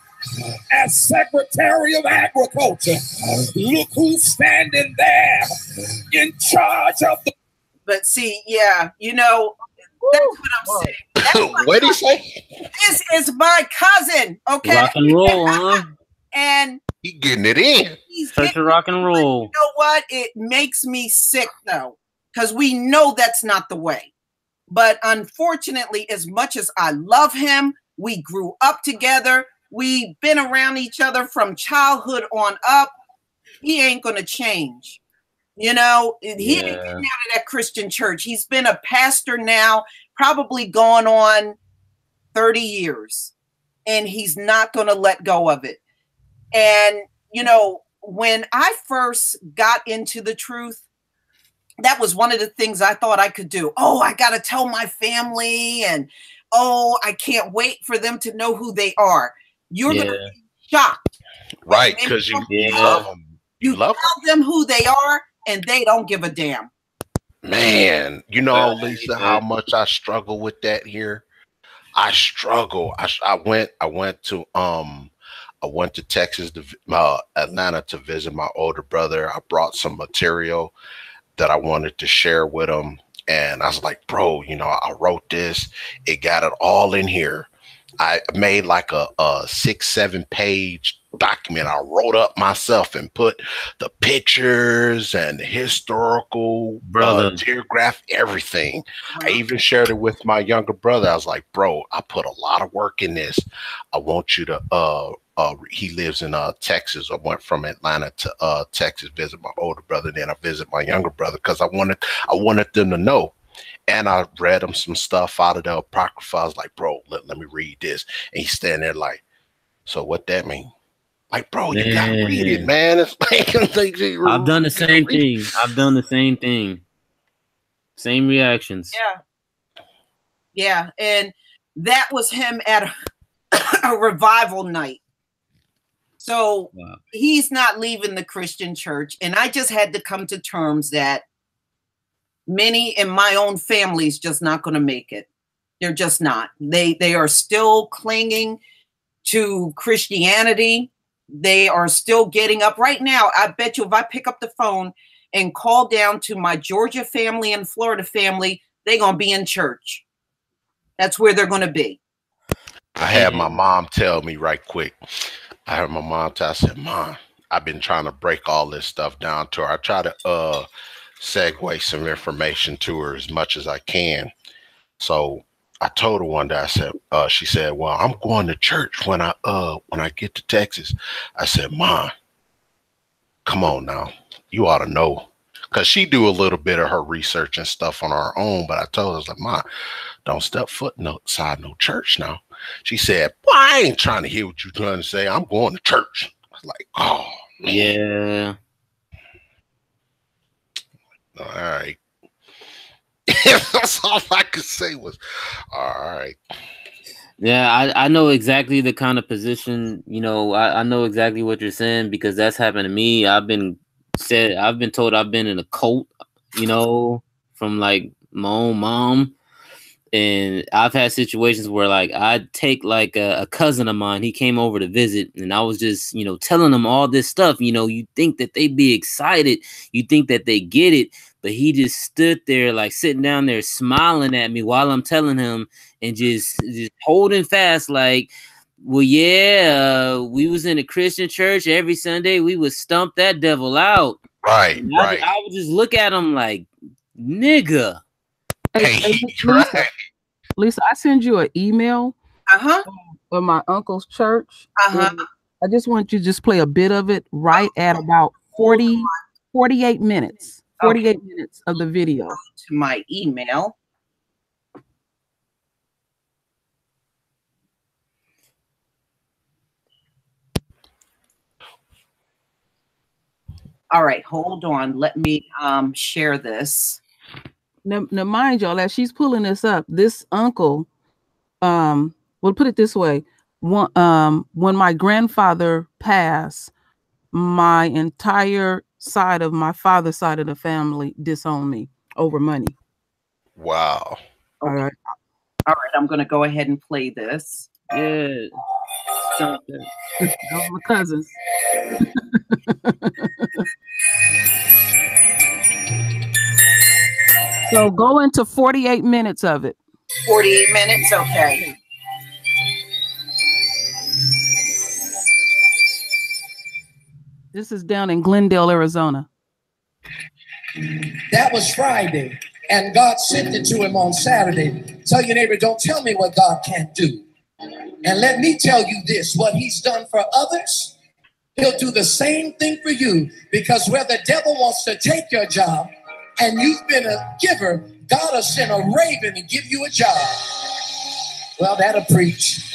as Secretary of Agriculture. Look who's standing there in charge of the. But see, yeah, you know, that's what I'm saying. What did he say? This is my cousin, okay? Rock and roll, huh? and He getting it in. he's Church getting of rock and roll. you know what? It makes me sick though, because we know that's not the way. But unfortunately, as much as I love him, we grew up together, we've been around each other from childhood on up. He ain't gonna change. You know, he ain't Yeah. getting out of that Christian church. He's been a pastor now, probably gone on 30 years, and he's not gonna let go of it. And, you know, when I first got into the truth, that was one of the things I thought I could do. Oh, I got to tell my family, and oh, I can't wait for them to know who they are. You're going Yeah. to be shocked. Right, because you, you love them. You, You love tell them who they are, and they don't give a damn. Man, you know, Lisa, how much I struggle with that here. I struggle. I, I went, I went to, um, I went to Texas, to, uh, Atlanta to visit my older brother. I brought some material that I wanted to share with him. And I was like, bro, you know, I wrote this. It got it all in here. I made like a, a six, seven page document. I wrote up myself and put the pictures and the historical Brother. uh, geograph, everything. I even shared it with my younger brother. I was like, bro, I put a lot of work in this. I want you to uh uh he lives in uh Texas. I went from Atlanta to uh Texas, visit my older brother, then I visit my younger brother because I wanted I wanted them to know. And I read him some stuff out of the Apocrypha. I was like, bro, let, let me read this. And he's standing there like, so what that mean? Like, bro, you gotta read it, Man. man. It's like, I've done the same thing. I've done the same thing. Same reactions. Yeah. Yeah. And that was him at a, a revival night. So Wow. he's not leaving the Christian church. And I just had to come to terms that many in my own family is just not going to make it. They're just not. They they are still clinging to Christianity. They are still getting up right now. I bet you if I pick up the phone and call down to my Georgia family and Florida family, they're going to be in church. That's where they're going to be. I had my mom tell me right quick. I heard my mom tell. I said, "Mom, I've been trying to break all this stuff down to her. I try to uh segue some information to her as much as I can." So I told her one day. I said, uh, "She said, well, I'm going to church when I uh when I get to Texas." I said, "Mom, come on now, you ought to know." Cause she do a little bit of her research and stuff on her own, but I told her, I was like, "Mom, don't step foot outside no church now." She said, Well, I ain't trying to hear what you're trying to say. I'm going to church. I was like, Oh, man. Yeah. All right. That's all I could say was, All right. Yeah, I, I know exactly the kind of position, you know, I, I know exactly what you're saying because that's happened to me. I've been said I've been told I've been in a cult, you know, from like my own mom. and I've had situations where like I'd take like a, a, cousin of mine, he came over to visit, and I was just, you know, telling him all this stuff. You know, you think that they'd be excited, you think that they get it, but he just stood there like sitting down there smiling at me while I'm telling him and just just holding fast, like, well, yeah, uh, we was in a Christian church every Sunday, we would stump that devil out. Right, I, right. I would just look at him like, nigga. Hey, hey, Lisa, Lisa, I send you an email uh-huh. of my uncle's church. Uh-huh. I just want you to just play a bit of it right at about 40, 48 minutes. 48 okay. minutes of the video. To my email. All right, hold on. Let me um, share this. Now, now, mind y'all, as she's pulling this up, this uncle, um, we'll put it this way: one, um, when my grandfather passed, my entire side of my father's side of the family disowned me over money. Wow. All right. All right, I'm going to go ahead and play this. Yeah. Stop that. Those my cousins. so go into 48 minutes of it. 48 minutes, okay. This is down in Glendale, Arizona. That was Friday, and God sent it to him on Saturday. Tell your neighbor, don't tell me what God can't do. And let me tell you this what he's done for others, he'll do the same thing for you. Because where the devil wants to take your job and you've been a giver, God will send a raven to give you a job. Well, that'll preach.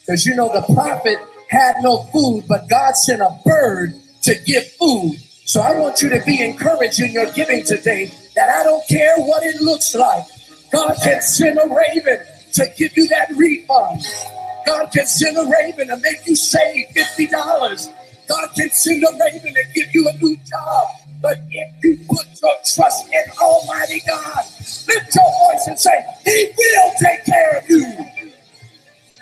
Because you know, the prophet had no food, but God sent a bird to give food. So I want you to be encouraged in your giving today that I don't care what it looks like. God can send a raven to give you that refund. God can send a raven to make you save $50. God can send a raven to give you a new job. But if you put your trust in Almighty God, lift your voice and say, He will take care of you.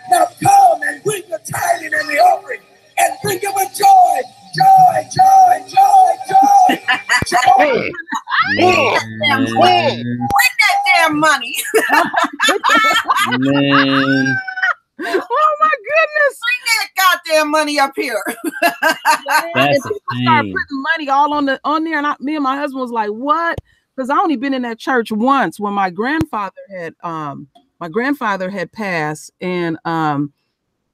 Now come and bring the tithing and the offering and bring it with joy. Joy, joy, joy, joy. joy. Bring that damn money. Man. Oh my goodness. Bring that goddamn money up here. That's and a people start putting money all on the on there, and I, me and my husband was like, "What?" Because I only been in that church once when my grandfather had um my grandfather had passed, and um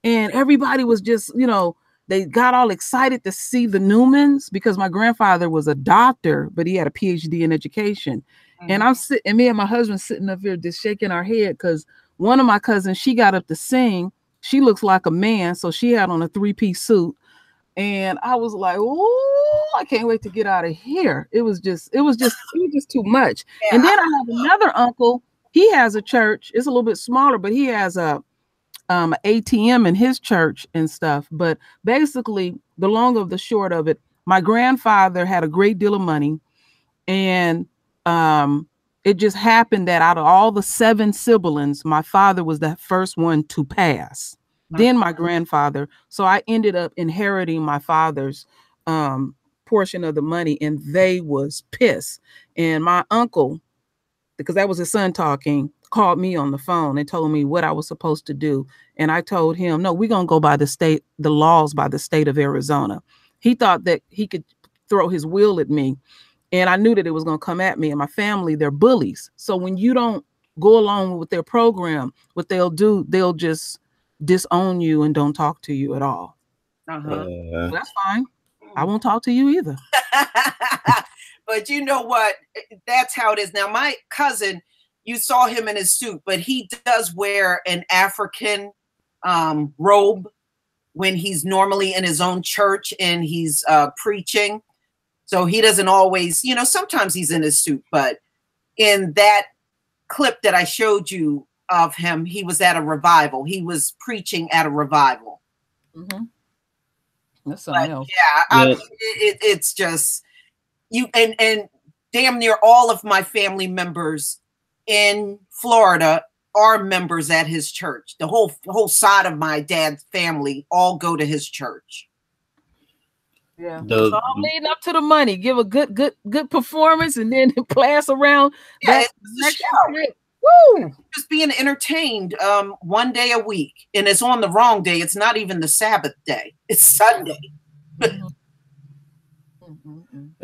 and everybody was just you know they got all excited to see the Newmans because my grandfather was a doctor, but he had a PhD in education. And I'm sitting, and me and my husband sitting up here just shaking our head because one of my cousins, she got up to sing. She looks like a man, so she had on a three-piece suit. And I was like, oh, I can't wait to get out of here. It was just, it was just, it was just too much. Yeah, and then I have another uncle. He has a church. It's a little bit smaller, but he has a um ATM in his church and stuff. But basically, the long of the short of it, my grandfather had a great deal of money, and um it just happened that out of all the seven siblings, my father was the first one to pass. Then my grandfather. So I ended up inheriting my father's um portion of the money, and they was pissed. And my uncle, because that was his son talking, called me on the phone and told me what I was supposed to do. And I told him, no, we're gonna go by the state, the laws by the state of Arizona. He thought that he could throw his will at me. And I knew that it was gonna come at me and my family, they're bullies. So when you don't go along with their program, what they'll do, they'll just disown you and don't talk to you at all. Uh-huh. Uh, That's fine. I won't talk to you either. but you know what? That's how it is. Now, my cousin, you saw him in his suit, but he does wear an African um, robe when he's normally in his own church and he's uh, preaching. So he doesn't always, you know, sometimes he's in his suit, but in that clip that I showed you of him, he was at a revival. He was preaching at a revival. Mm-hmm. That's But something else. yeah, I, Yeah. it, it, it's just you and and damn near all of my family members in Florida are members at his church. The whole whole side of my dad's family all go to his church. Yeah. The- so I'm leading up to the money. Give a good, good, good performance, and then class around Yeah, that it's show. Woo! Just being entertained um, one day a week, and it's on the wrong day. It's not even the Sabbath day. It's Sunday.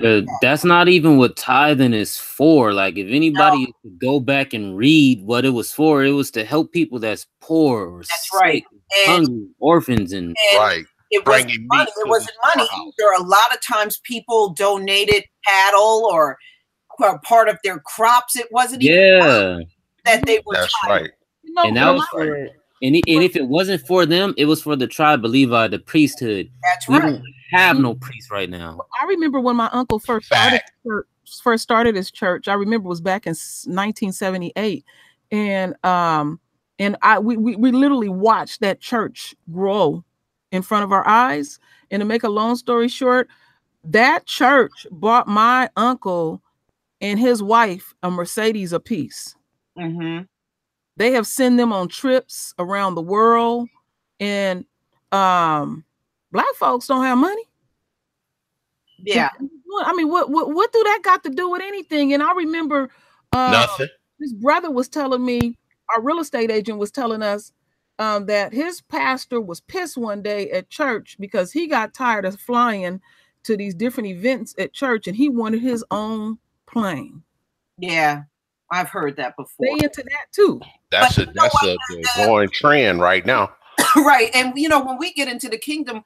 Uh, that's not even what tithing is for. Like, if anybody could go back and read what it was for, it was to help people that's poor or That's right. And, hungry, orphans, and and Right. it wasn't money. It wasn't money. storehouse. There are a lot of times people donated cattle or or part of their crops. It wasn't even money yeah. that they were That's tithing. right. You know, And that was my- for, and, i- and if it wasn't for them, it was for the tribe of Levi, the priesthood. That's We right. don't have no priest right now. I remember when my uncle first started church, first started his church. I remember it was back in 1978, and um, and I we, we we literally watched that church grow in front of our eyes. And to make a long story short, that church bought my uncle and his wife a Mercedes apiece. hmm They have sent them on trips around the world, and um, black folks don't have money. Yeah. I mean, what what what do that got to do with anything? And I remember uh, Nothing. his brother was telling me, our real estate agent was telling us um, that his pastor was pissed one day at church because he got tired of flying to these different events at church and he wanted his own plane. Yeah. I've heard that before. They into that too. That's But a that's what? a, going trend right now. right. And you know, when we get into the kingdom,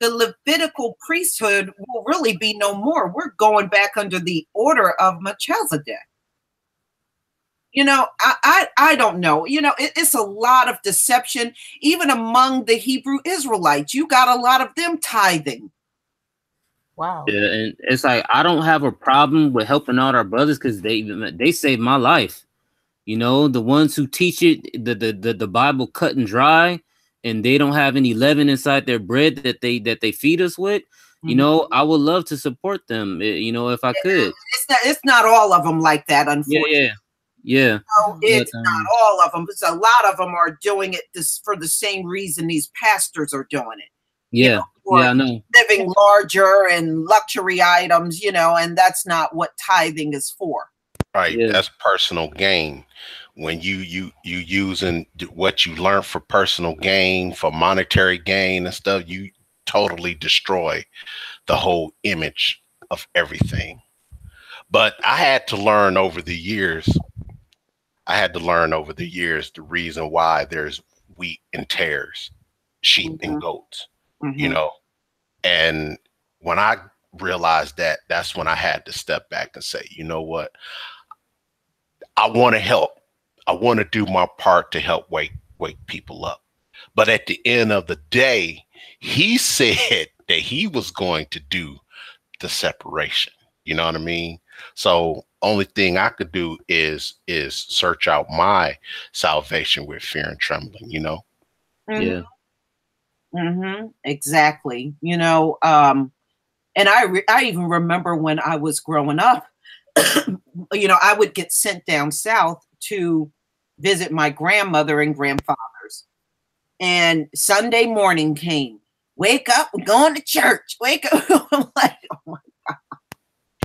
the Levitical priesthood will really be no more. We're going back under the order of Melchizedek. You know, I I, I don't know. You know, it- it's a lot of deception, even among the Hebrew Israelites. You got a lot of them tithing. Wow. Yeah, and it's like I don't have a problem with helping out our brothers because they they saved my life. You know, the ones who teach it the, the the the Bible cut and dry, and they don't have any leaven inside their bread that they that they feed us with. You know, I would love to support them. eh, You know, if I could. It's not it's not all of them like that, Yeah, unfortunately. yeah, yeah. No, it's But, not um, all of them. Because a lot of them are doing it this for the same reason these pastors are doing it. Yeah, or yeah, I know. living larger and luxury items, you know, and that's not what tithing is for. Right. Yeah. That's personal gain. When you you you using what you learn for personal gain, for monetary gain and stuff, you totally destroy the whole image of everything. But I had to learn over the years. I had to learn over the years the reason why there's wheat and tares, sheep and goats you Mhm. know and when i realized that that's when i had to step back and say you know what? I want to help. I want to do my part to help wake wake people up. But at the end of the day he said that he was going to do the separation. You know what i mean? So only thing i could do is is search out my salvation with fear and trembling you know? Yeah. Mm-hmm. Hmm Exactly. You know, um, and I re- I even remember when I was growing up, you know, I would get sent down south to visit my grandmother and grandfathers. And Sunday morning came. Wake up, we're going to church. Wake up. I'm like, oh my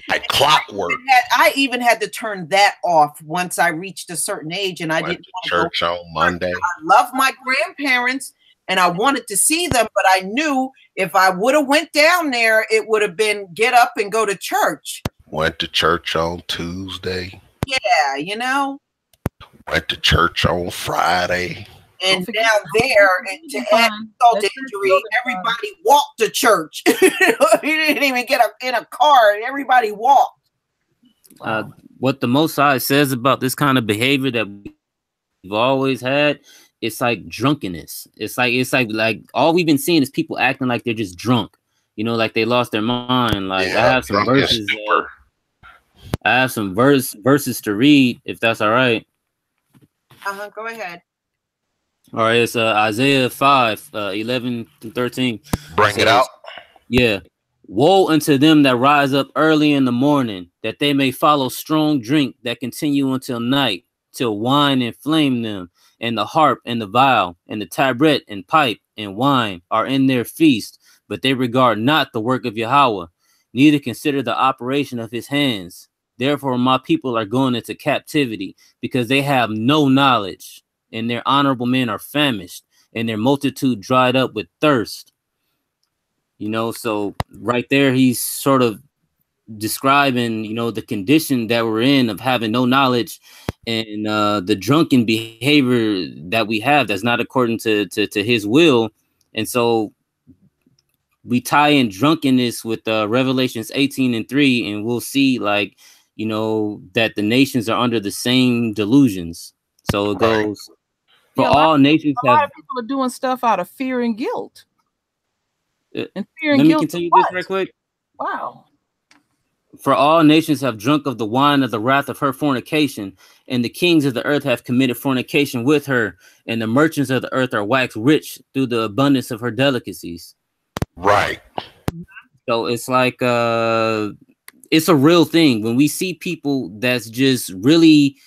like clockwork even had- I even had to turn that off once I reached a certain age, and I went didn't to want to go church on monday I love my grandparents and I wanted to see them, but I knew if I would have went down there, it would have been get up and go to church. Went to church on Tuesday. Yeah, you know. Went to church on Friday. And down there, and to add insult to injury, everybody walked to church. you didn't even get a, in a car. Everybody walked. uh, what the Most High says about this kind of behavior that we've always had, it's like drunkenness. It's like it's like like all we've been seeing is people acting like they're just drunk. You know, like they lost their mind. Like I have some verses. uh. I have some verse verses to read, if that's all right. Uh-huh, go ahead. All right, it's uh, Isaiah 5, uh, 11 to 13. Bring it says- out. Yeah. Woe unto them that rise up early in the morning, that they may follow strong drink that continue until night, till wine inflame them, and the harp and the viol and the tabret and pipe and wine are in their feast, but they regard not the work of Yahweh, neither consider the operation of his hands. Therefore, my people are going into captivity because they have no knowledge, and their honorable men are famished, and their multitude dried up with thirst. You know, so right there, he's sort of describing, you know, the condition that we're in of having no knowledge and uh, the drunken behavior that we have that's not according to, to, to his will. And so we tie in drunkenness with uh, Revelations 18 and 3, and we'll see, like, you know, that the nations are under the same delusions. So it goes for Yeah, all of- nations A lot have. of people are doing stuff out of fear and guilt. Uh, And fear and Let me continue this what? right quick. Wow. For all nations have drunk of the wine of the wrath of her fornication, and the kings of the earth have committed fornication with her, and the merchants of the earth are waxed rich through the abundance of her delicacies. Right. So it's like uh it's a real thing when we see people that's just really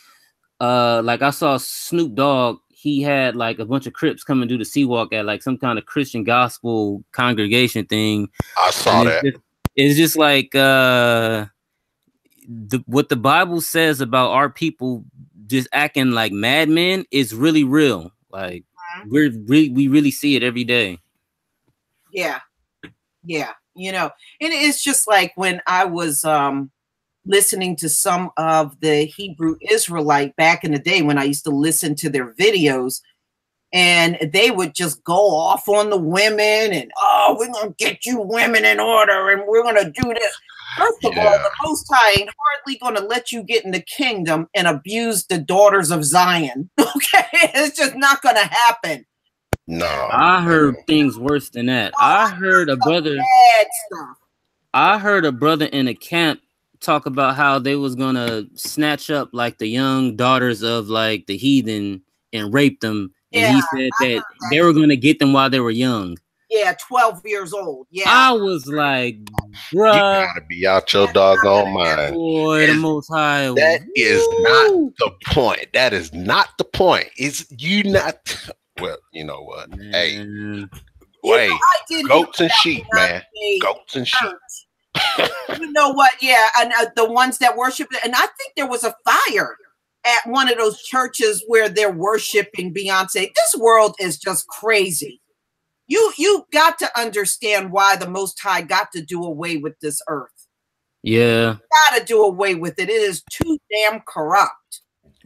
uh like I saw Snoop Dogg, he had like a bunch of Crips come and do the sea walk at like some kind of Christian gospel congregation thing. I saw that. just, it's just like uh the what the Bible says about our people just acting like madmen is really real. Like we're really we really see it every day. Yeah. Yeah. You know, and it's just like when I was um listening to some of the Hebrew Israelite back in the day when I used to listen to their videos and they would just go off on the women and oh we're gonna get you women in order and we're gonna do this. First of all, the Most High ain't hardly gonna let you get in the kingdom and abuse the daughters of Zion. Okay, it's just not gonna happen. No. I heard things worse than that. I oh, heard a brother Bad stuff. I heard a brother in a camp talk about how they was gonna snatch up like the young daughters of like the heathen and rape them. And he said that they were gonna get them while they were young. Yeah, 12 years old. Yeah. I was like, You bruh, gotta be out your doggone mind. boy, the most high. That is not the point. That is not the point. Is you not well, you know what? Hey, Man. You wait, know, goats and sheep, man. Goats and sheep. you know what? Yeah, and uh, the ones that worship, and I think there was a fire at one of those churches where they're worshiping Beyonce. This world is just crazy. You you got to understand why the Most High got to do away with this earth. Yeah, Got to do away with it. It is too damn corrupt.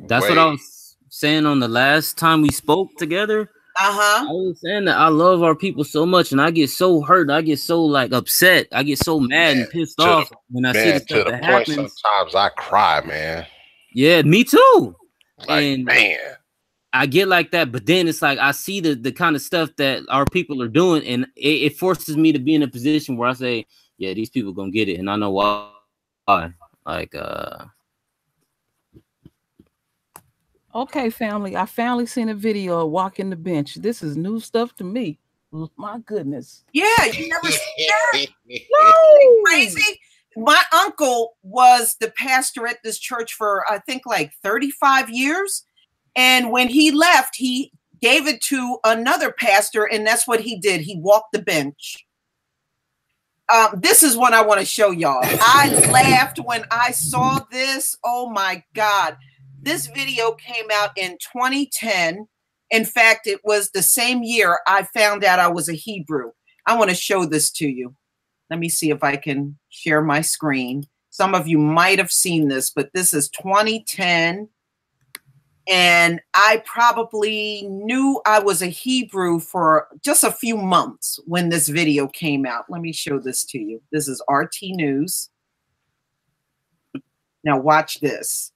that's what I was saying on the last time we spoke together. Uh huh. I was saying that I love our people so much, and I get so hurt. I get so like upset. I get so mad and pissed to the- off when I see the Man, to stuff the that point happens. sometimes I cry, man. Yeah, me too. Like, And- man. I get like that, but then it's like I see the the kind of stuff that our people are doing, and it, it forces me to be in a position where I say, "Yeah, these people gonna get it," and I know why. Like, uh, Okay, family. I finally seen a video of walking the bench. This is new stuff to me. My goodness. Yeah, you never seen that? No, crazy. My uncle was the pastor at this church for I think like 35 years. And when he left, he gave it to another pastor, and that's what he did. He walked the bench. Um, this is what I want to show y'all. I laughed when I saw this. Oh my God. This video came out in 2010. In fact, it was the same year I found out I was a Hebrew. I want to show this to you. Let me see if I can share my screen. Some of you might have seen this, but this is 2010. And I probably knew I was a Hebrew for just a few months when this video came out. Let me show this to you. This is RT News. Now, watch this.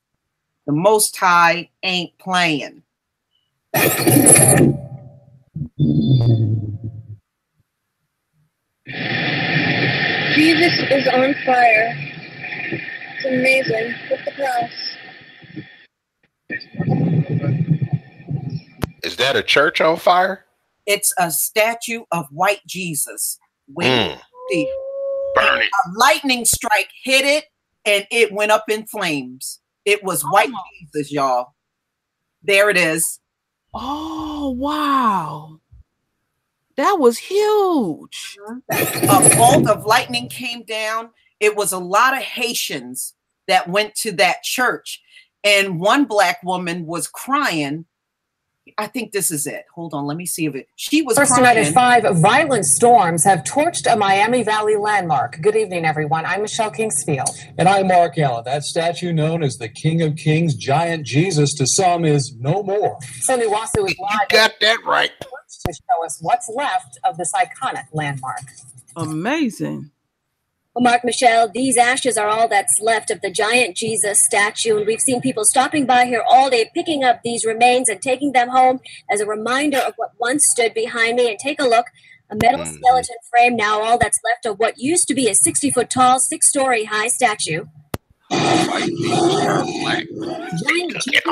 The Most High ain't playing. Jesus is on fire. It's amazing. Look at the cross. Is that a church on fire? It's a statue of white Jesus. Wait, Mm, see, burn it. a lightning strike hit it and it went up in flames. It was white Oh. Jesus, y'all. There it is. Oh wow. That was huge. Uh-huh. A bolt of lightning came down. It was a lot of Haitians that went to that church. And one black woman was crying. I think this is it. Hold on, let me see if it. She was First crying. tonight at five, violent storms have torched a Miami Valley landmark. Good evening, everyone. I'm Michelle Kingsfield. And I'm Mark Allen. That statue known as the King of Kings, giant Jesus to some is no more. Sonu Basu is live. got that right. To show us what's left of this iconic landmark. Amazing. Well, Mark Michelle, these ashes are all that's left of the giant Jesus statue. And we've seen people stopping by here all day, picking up these remains and taking them home as a reminder of what once stood behind me. And take a look a metal Mm. skeleton frame, now all that's left of what used to be a 60 foot tall, six story high statue. Giant Jesus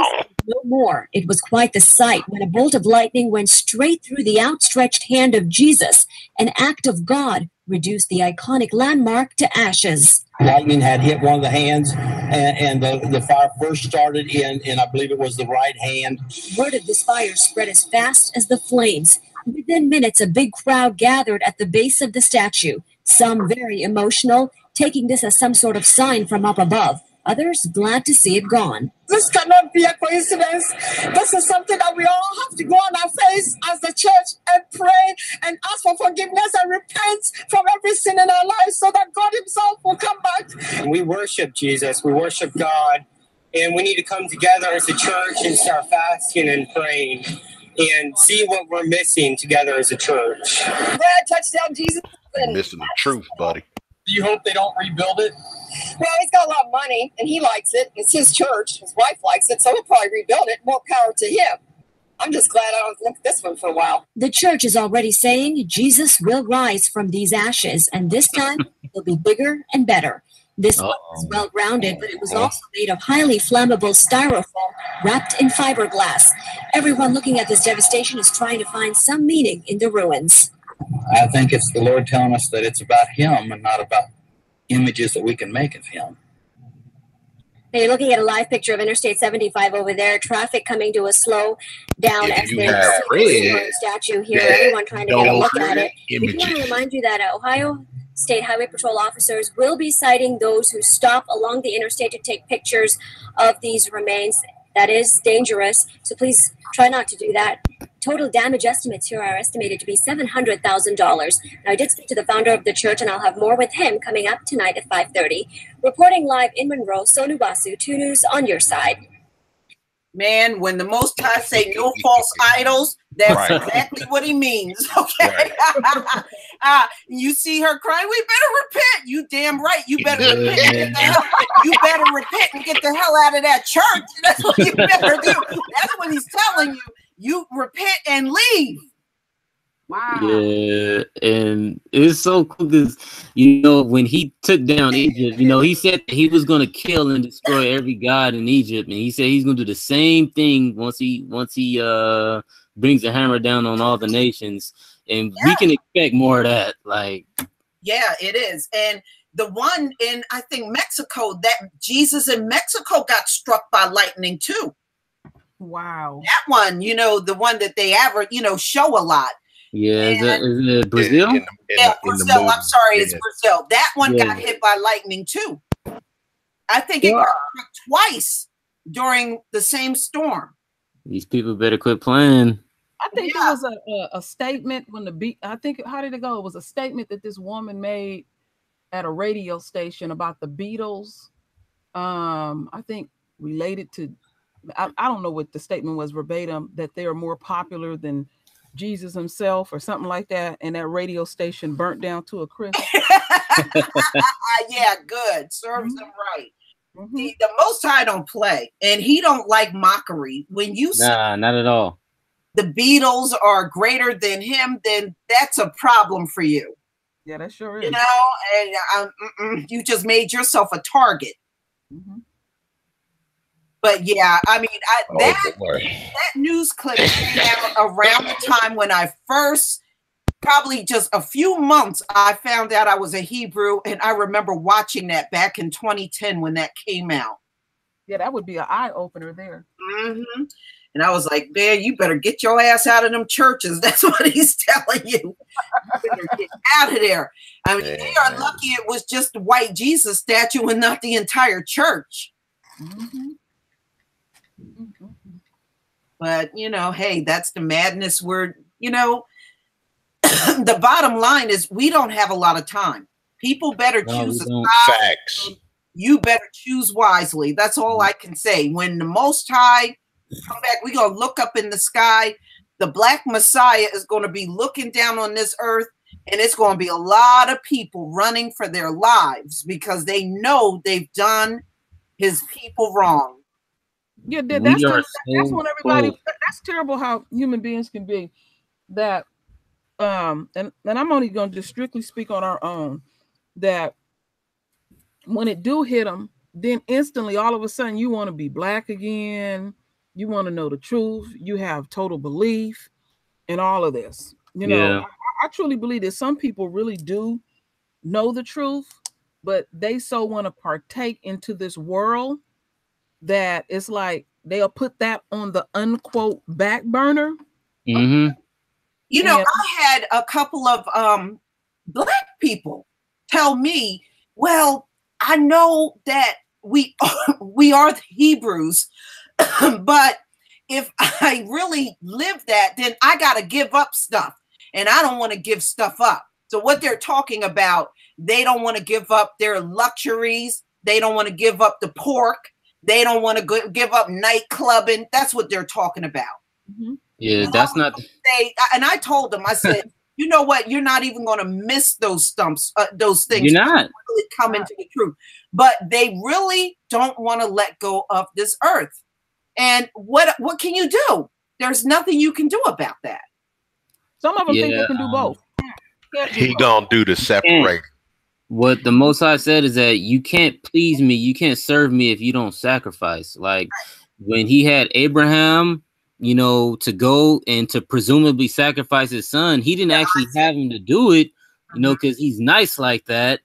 no more. It was quite the sight when a bolt of lightning went straight through the outstretched hand of Jesus. An act of God reduced the iconic landmark to ashes. lightning had hit one of the hands and, and the, the fire first started in, and I believe it was the right hand. Word of this fire spread as fast as the flames. Within minutes, a big crowd gathered at the base of the statue, some very emotional, taking this as some sort of sign from up above, others glad to see it gone. This cannot be a coincidence. This is something that we all have to go on our face as the church and pray and ask for forgiveness and repent from every sin in our lives so that God Himself will come back. We worship Jesus, we worship God, and we need to come together as a church and start fasting and praying and see what we're missing together as a church. Brad, touchdown, Jesus. You're missing the truth, buddy. Do you hope they don't rebuild it? Well, he's got a lot of money and he likes it. It's his church. His wife likes it, so he'll probably rebuild it. More power to him. I'm just glad I don't look at this one for a while. The church is already saying Jesus will rise from these ashes, and this time it'll be bigger and better. This one was well grounded, but it was also made of highly flammable styrofoam wrapped in fiberglass. Everyone looking at this devastation is trying to find some meaning in the ruins. I think it's the Lord telling us that it's about Him and not about images that we can make of Him. Now you're looking at a live picture of Interstate 75 over there. Traffic coming to a slow down If as you there's have a read statue here. Everyone trying to get a look at it. We want to remind you that uh, Ohio State Highway Patrol officers will be citing those who stop along the interstate to take pictures of these remains. That is dangerous, so please try not to do that. Total damage estimates here are estimated to be $700,000. Now, I did speak to the founder of the church, and I'll have more with him coming up tonight at 5.30. Reporting live in Monroe, Sonu Basu, 2 News on your side. Man, when the Most High say no false idols, that's Right. exactly what he means. Okay. Ah, you see her crying, we better repent. You damn right. You better repent. and Get the hell, you better repent and get the hell out of that church. That's what you better do. That's what he's telling you. You repent and leave. Wow. Yeah, and it's so cool because you know when he took down Egypt, you know he said that he was gonna kill and destroy every god in Egypt, and he said he's gonna do the same thing once he once he uh brings the hammer down on all the nations, and we can expect more of that. Like, Yeah, it is. And the one in I think Mexico, that Jesus in Mexico got struck by lightning too. Wow. That one, you know, the one that they ever, you know, show a lot. yeah, is, that, is it Brazil? yeah, Brazil. I'm sorry, it's Yeah. Brazil. That one Yeah. got hit by lightning too. I think it got struck twice during the same storm. These people better quit playing. I think there was a, a, a statement when the beat. I think how did it go? It was a statement that this woman made at a radio station about the Beatles. Um, I think related to, I, I don't know what the statement was verbatim that they are more popular than Jesus himself or something like that. And that radio station burnt down to a crisp. yeah, good. Serves mm-hmm. them right. Mm-hmm. The, the Most High don't play, and he don't like mockery. When you say Nah, not at all. the Beatles are greater than him, then that's a problem for you. Yeah, that sure is. You know, and um, you just made yourself a target. Mm-hmm. But yeah, I mean, I, Oh, that that news clip came out around the time when I first, probably just a few months, I found out I was a Hebrew, and I remember watching that back in 2010 when that came out. Yeah, that would be an eye opener there. hmm And I was like, man, you better get your ass out of them churches. That's what he's telling you. You get out of there. I mean, they are lucky it was just the white Jesus statue and not the entire church. But you know, hey, that's the madness. We're, you know, the bottom line is we don't have a lot of time. People better No, choose. Facts. You better choose wisely. That's all I can say. When the Most High come back, we're gonna look up in the sky. The Black Messiah is going to be looking down on this earth, and it's going to be a lot of people running for their lives because they know they've done his people wrong. Yeah, that, that's the, that's when everybody. close. That's terrible how human beings can be. That, um, and and I'm only going to just strictly speak on our own. That when it do hit them, then instantly, all of a sudden, you want to be black again. You want to know the truth. You have total belief in all of this. You know, Yeah. I, I truly believe that some people really do know the truth, but they so want to partake into this world that it's like they'll put that on the unquote back burner. Mm-hmm. You know, Yeah. I had a couple of um black people tell me, "Well, I know that we we are the Hebrews, but if I really live that, then I got to give up stuff, and I don't want to give stuff up." So what they're talking about, they don't want to give up their luxuries. They don't want to give up the pork. They don't want to give up night clubbing. That's what they're talking about Yeah, that's not. they and I told them, I said, you know what, you're not even going to miss those stumps, uh, those things. You're not. really come into the truth, but they really don't want to let go of this earth. And what what can you do? There's nothing you can do about that. Some of them think they can do um, both. Can't do He both. gonna do the separate. What the Most High said is that you can't please me, you can't serve me if you don't sacrifice. Like when he had Abraham, you know, to go and to presumably sacrifice his son, he didn't actually have him to do it, you know, because he's nice like that.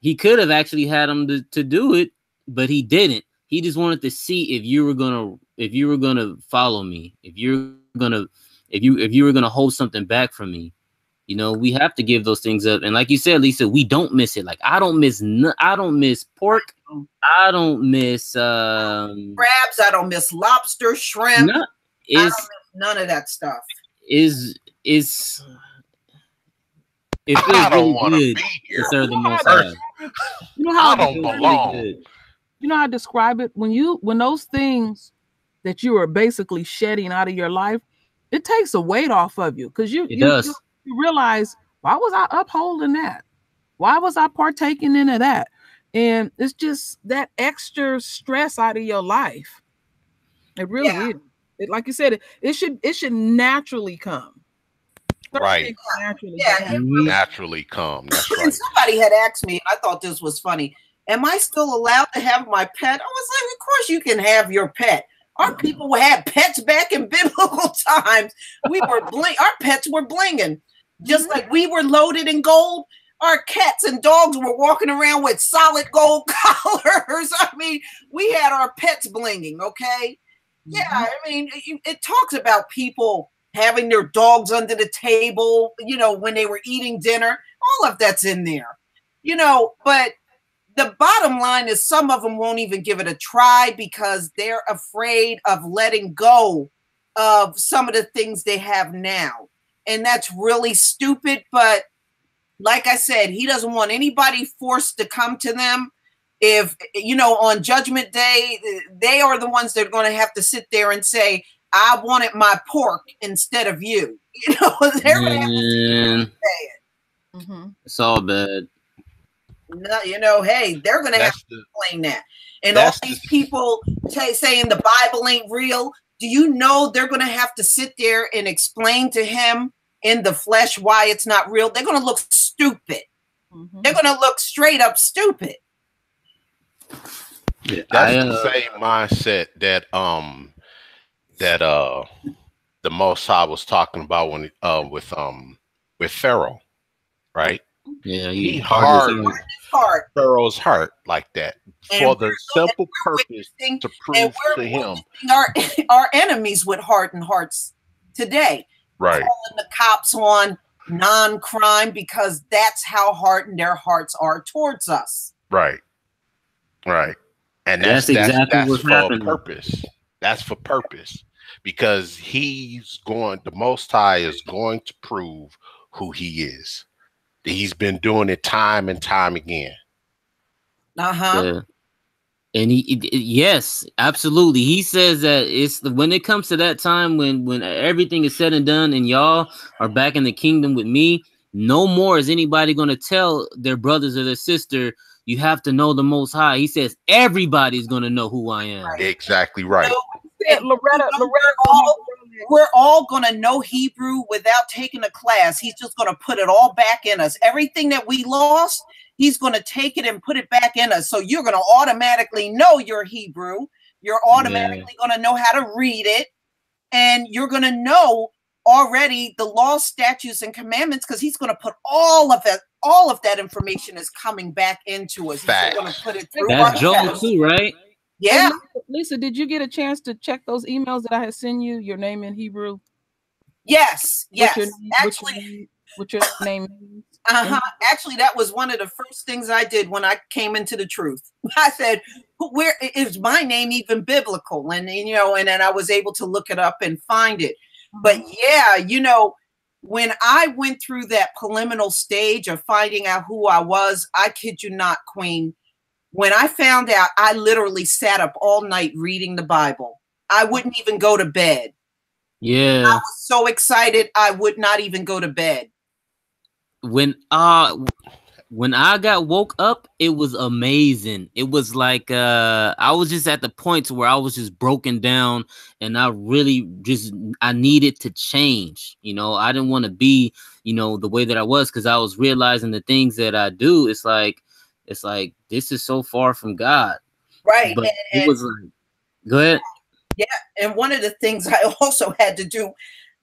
He could have actually had him to, to do it, but he didn't. He just wanted to see if you were gonna if you were gonna follow me, if you're gonna if you if you were gonna hold something back from me. You know, we have to give those things up. And like you said, Lisa, we don't miss it. Like I don't miss no, I don't miss pork. I don't miss um Crabs, I don't miss lobster, shrimp. no, I don't miss none of that stuff. is is it feels I don't really good be to here. serve the most high. You know how I don't It really you know how I describe it when you when those things that you are basically shedding out of your life, it takes a weight off of you because you It you, does. you you realize why was I upholding that? Why was I partaking into that? And it's just that extra stress out of your life. It really Yeah. is. It, like you said, it, it should it should naturally come. Right. Naturally Yeah, come. Naturally come. That's And somebody had asked me, I thought this was funny. Am I still allowed to have my pet? I was like, of course you can have your pet. Our people had pets back in biblical times. We were bling. Our pets were blinging, just like we were loaded in gold. Our cats and dogs were walking around with solid gold collars. I mean, we had our pets blinging. Okay, yeah. Mm-hmm. I mean, it, it talks about people having their dogs under the table. You know, when they were eating dinner. All of that's in there. You know, but the bottom line is some of them won't even give it a try because they're afraid of letting go of some of the things they have now. And that's really stupid. But like I said, he doesn't want anybody forced to come to them. If, you know, on Judgment Day, they are the ones that are going to have to sit there and say, I wanted my pork instead of you. You know, they're going to have to say it. Mhm. it's all bad. No, you know, hey, they're going to have to the explain that. And all these the people say, saying the Bible ain't real. Do you know they're going to have to sit there and explain to him in the flesh why it's not real? They're going to look stupid. Mhm. They're going to look straight up stupid. that's I, the uh, same mindset that um that uh the Most High was talking about when uh with um with Pharaoh, right? Yeah, He he hard hard. as. Heart. Pharaoh's heart like that And for the simple purpose witnessing- to and prove we're to him. Our our enemies with hardened hearts today. Right. Calling the cops on non-crime because that's how hardened their hearts are towards us. Right. Right. And That's that's that's, exactly that's what's for happening. purpose. That's for purpose. Because he's going the most high is going to prove who he is. He's been doing it time and time again. Uh-huh. Yeah. And he, it- it- yes, absolutely. He says that it's the, when it comes to that time when when everything is said and done, and y'all are back in the kingdom with me. No more is anybody going to tell their brothers or their sister, you have to know the Most High. He says everybody's going to know who I am. Exactly right. And Loretta, Loretta, all, we're all going to know Hebrew without taking a class. He's just going to put it all back in us. Everything that we lost, he's going to take it and put it back in us. So you're going to automatically know your Hebrew. You're automatically going to know how to read it. And you're going to know already the law, statutes, and commandments because he's going to put all of it, all of that information is coming back into us. He's going to put it through That's our Joel chest. too, right? Yeah. Lisa, Lisa, did you get a chance to check those emails that I had sent you? Your name in Hebrew? Yes, yes. Name, Actually, what your name means? Uh-huh. Actually, that was one of the first things I did when I came into the truth. I said, "Where is my name even biblical?" And and, you know, and then I was able to look it up and find it. But yeah, you know, when I went through that preliminary stage of finding out who I was, I kid you not, Queen. When I found out, I literally sat up all night reading the Bible. I wouldn't even go to bed. Yeah. I was so excited, I would not even go to bed. when uh when I got woke up, it was amazing. It was like uh I was just at the point where I was just broken down and I really just I needed to change. You know, I didn't want to be, you know, the way that I was because I was realizing the things that I do. It's like it's like this is so far from God. Right. But and- it was like go ahead. Yeah, and one of the things I also had to do,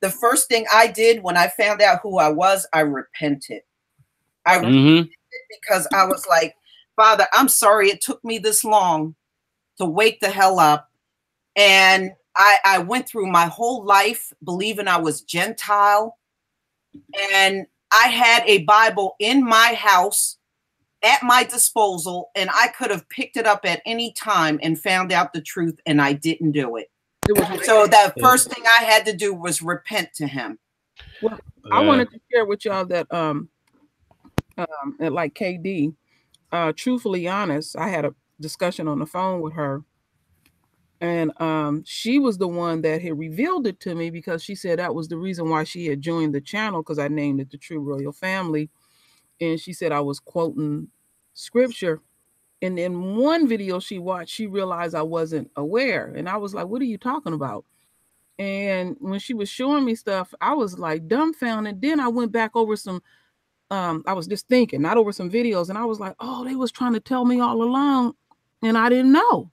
the first thing I did when I found out who I was, I repented. I Mhm. repented because I was like, Father, I'm sorry it took me this long to wake the hell up. And I, I went through my whole life believing I was Gentile. And I had a Bible in my house at my disposal, and I could have picked it up at any time and found out the truth, and I didn't do it. So the first thing I had to do was repent to him. Well, I wanted to share with y'all that um, um at like KD, uh, truthfully honest, I had a discussion on the phone with her, and um, she was the one that had revealed it to me because she said that was the reason why she had joined the channel because I named it the True Royal Family, and she said I was quoting scripture. And in one video she watched, she realized I wasn't aware. And I was like, What are you talking about? And when she was showing me stuff, I was like dumbfounded. Then I went back over some, um, I was just thinking, not over some videos, and I was like, oh, they was trying to tell me all along, and I didn't know.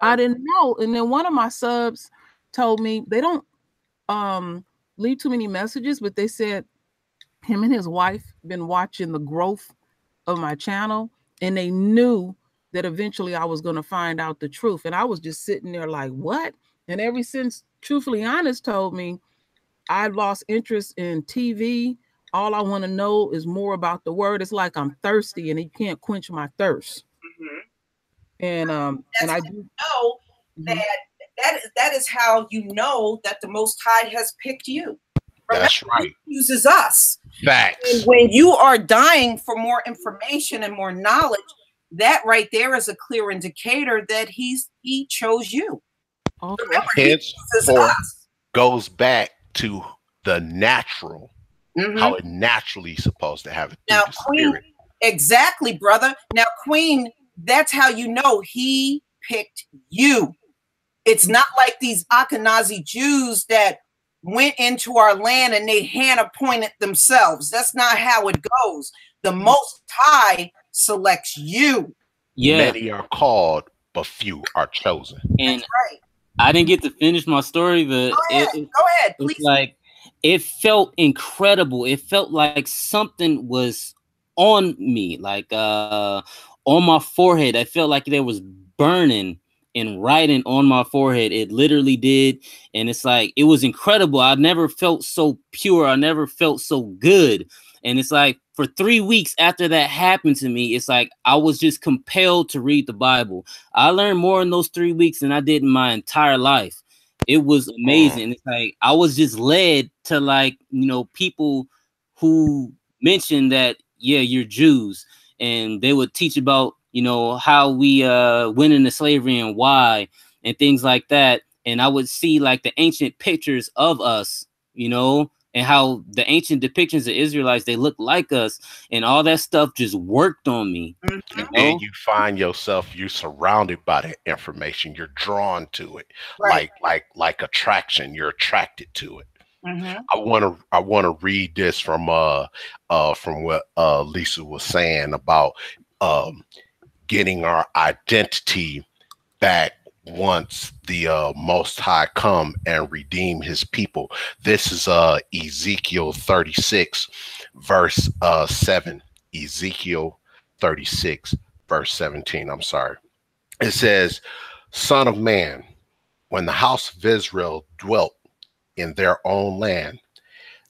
I didn't know. And then one of my subs told me they don't um leave too many messages, but they said him and his wife been watching the growth of my channel, and they knew that eventually I was going to find out the truth. And I was just sitting there like, what? And ever since Truthfully Honest told me I lost interest in TV, all I want to know is more about the word. It's like I'm thirsty and you can't quench my thirst. And um and I do know that that is that is how you know that the Most High has picked you. That's right. He uses us. Facts. And when you are dying for more information and more knowledge, that right there is a clear indicator that he's he chose you. Remember, he uses Henceforth us. goes back to the natural, Mhm. how it naturally supposed to have it Now, the Queen, spirit. exactly, brother. Now, Queen, that's how you know he picked you. It's not like these Ashkenazi Jews that went into our land and they hand appointed themselves. That's not how it goes. The Most High selects you. Yeah. Many are called, but few are chosen. And Right. I didn't get to finish my story, but Go ahead. it, Go ahead, it's please. like it felt incredible. It felt like something was on me, like uh on my forehead. I felt like there was burning and writing on my forehead. It literally did. And it's like, it was incredible. I never felt so pure. I never felt so good. And it's like, for three weeks after that happened to me, it's like I was just compelled to read the Bible. I learned more in those three weeks than I did in my entire life. It was amazing. It's like I was just led to like, you know, people who mentioned that, yeah, you're Jews, and they would teach about you know, how we uh went into slavery and why and things like that. And I would see like the ancient pictures of us, you know, and how the ancient depictions of Israelites they look like us, and all that stuff just worked on me. And then you find yourself you're surrounded by that information. You're drawn to it, Right. like like like attraction. You're attracted to it. Mhm. I want to I want to read this from uh uh from what uh Lisa was saying about um getting our identity back once the uh, most high come and redeem his people. This is uh ezekiel 36 verse uh 7 ezekiel 36 verse 17 i'm sorry. It says son of man when the house of israel dwelt in their own land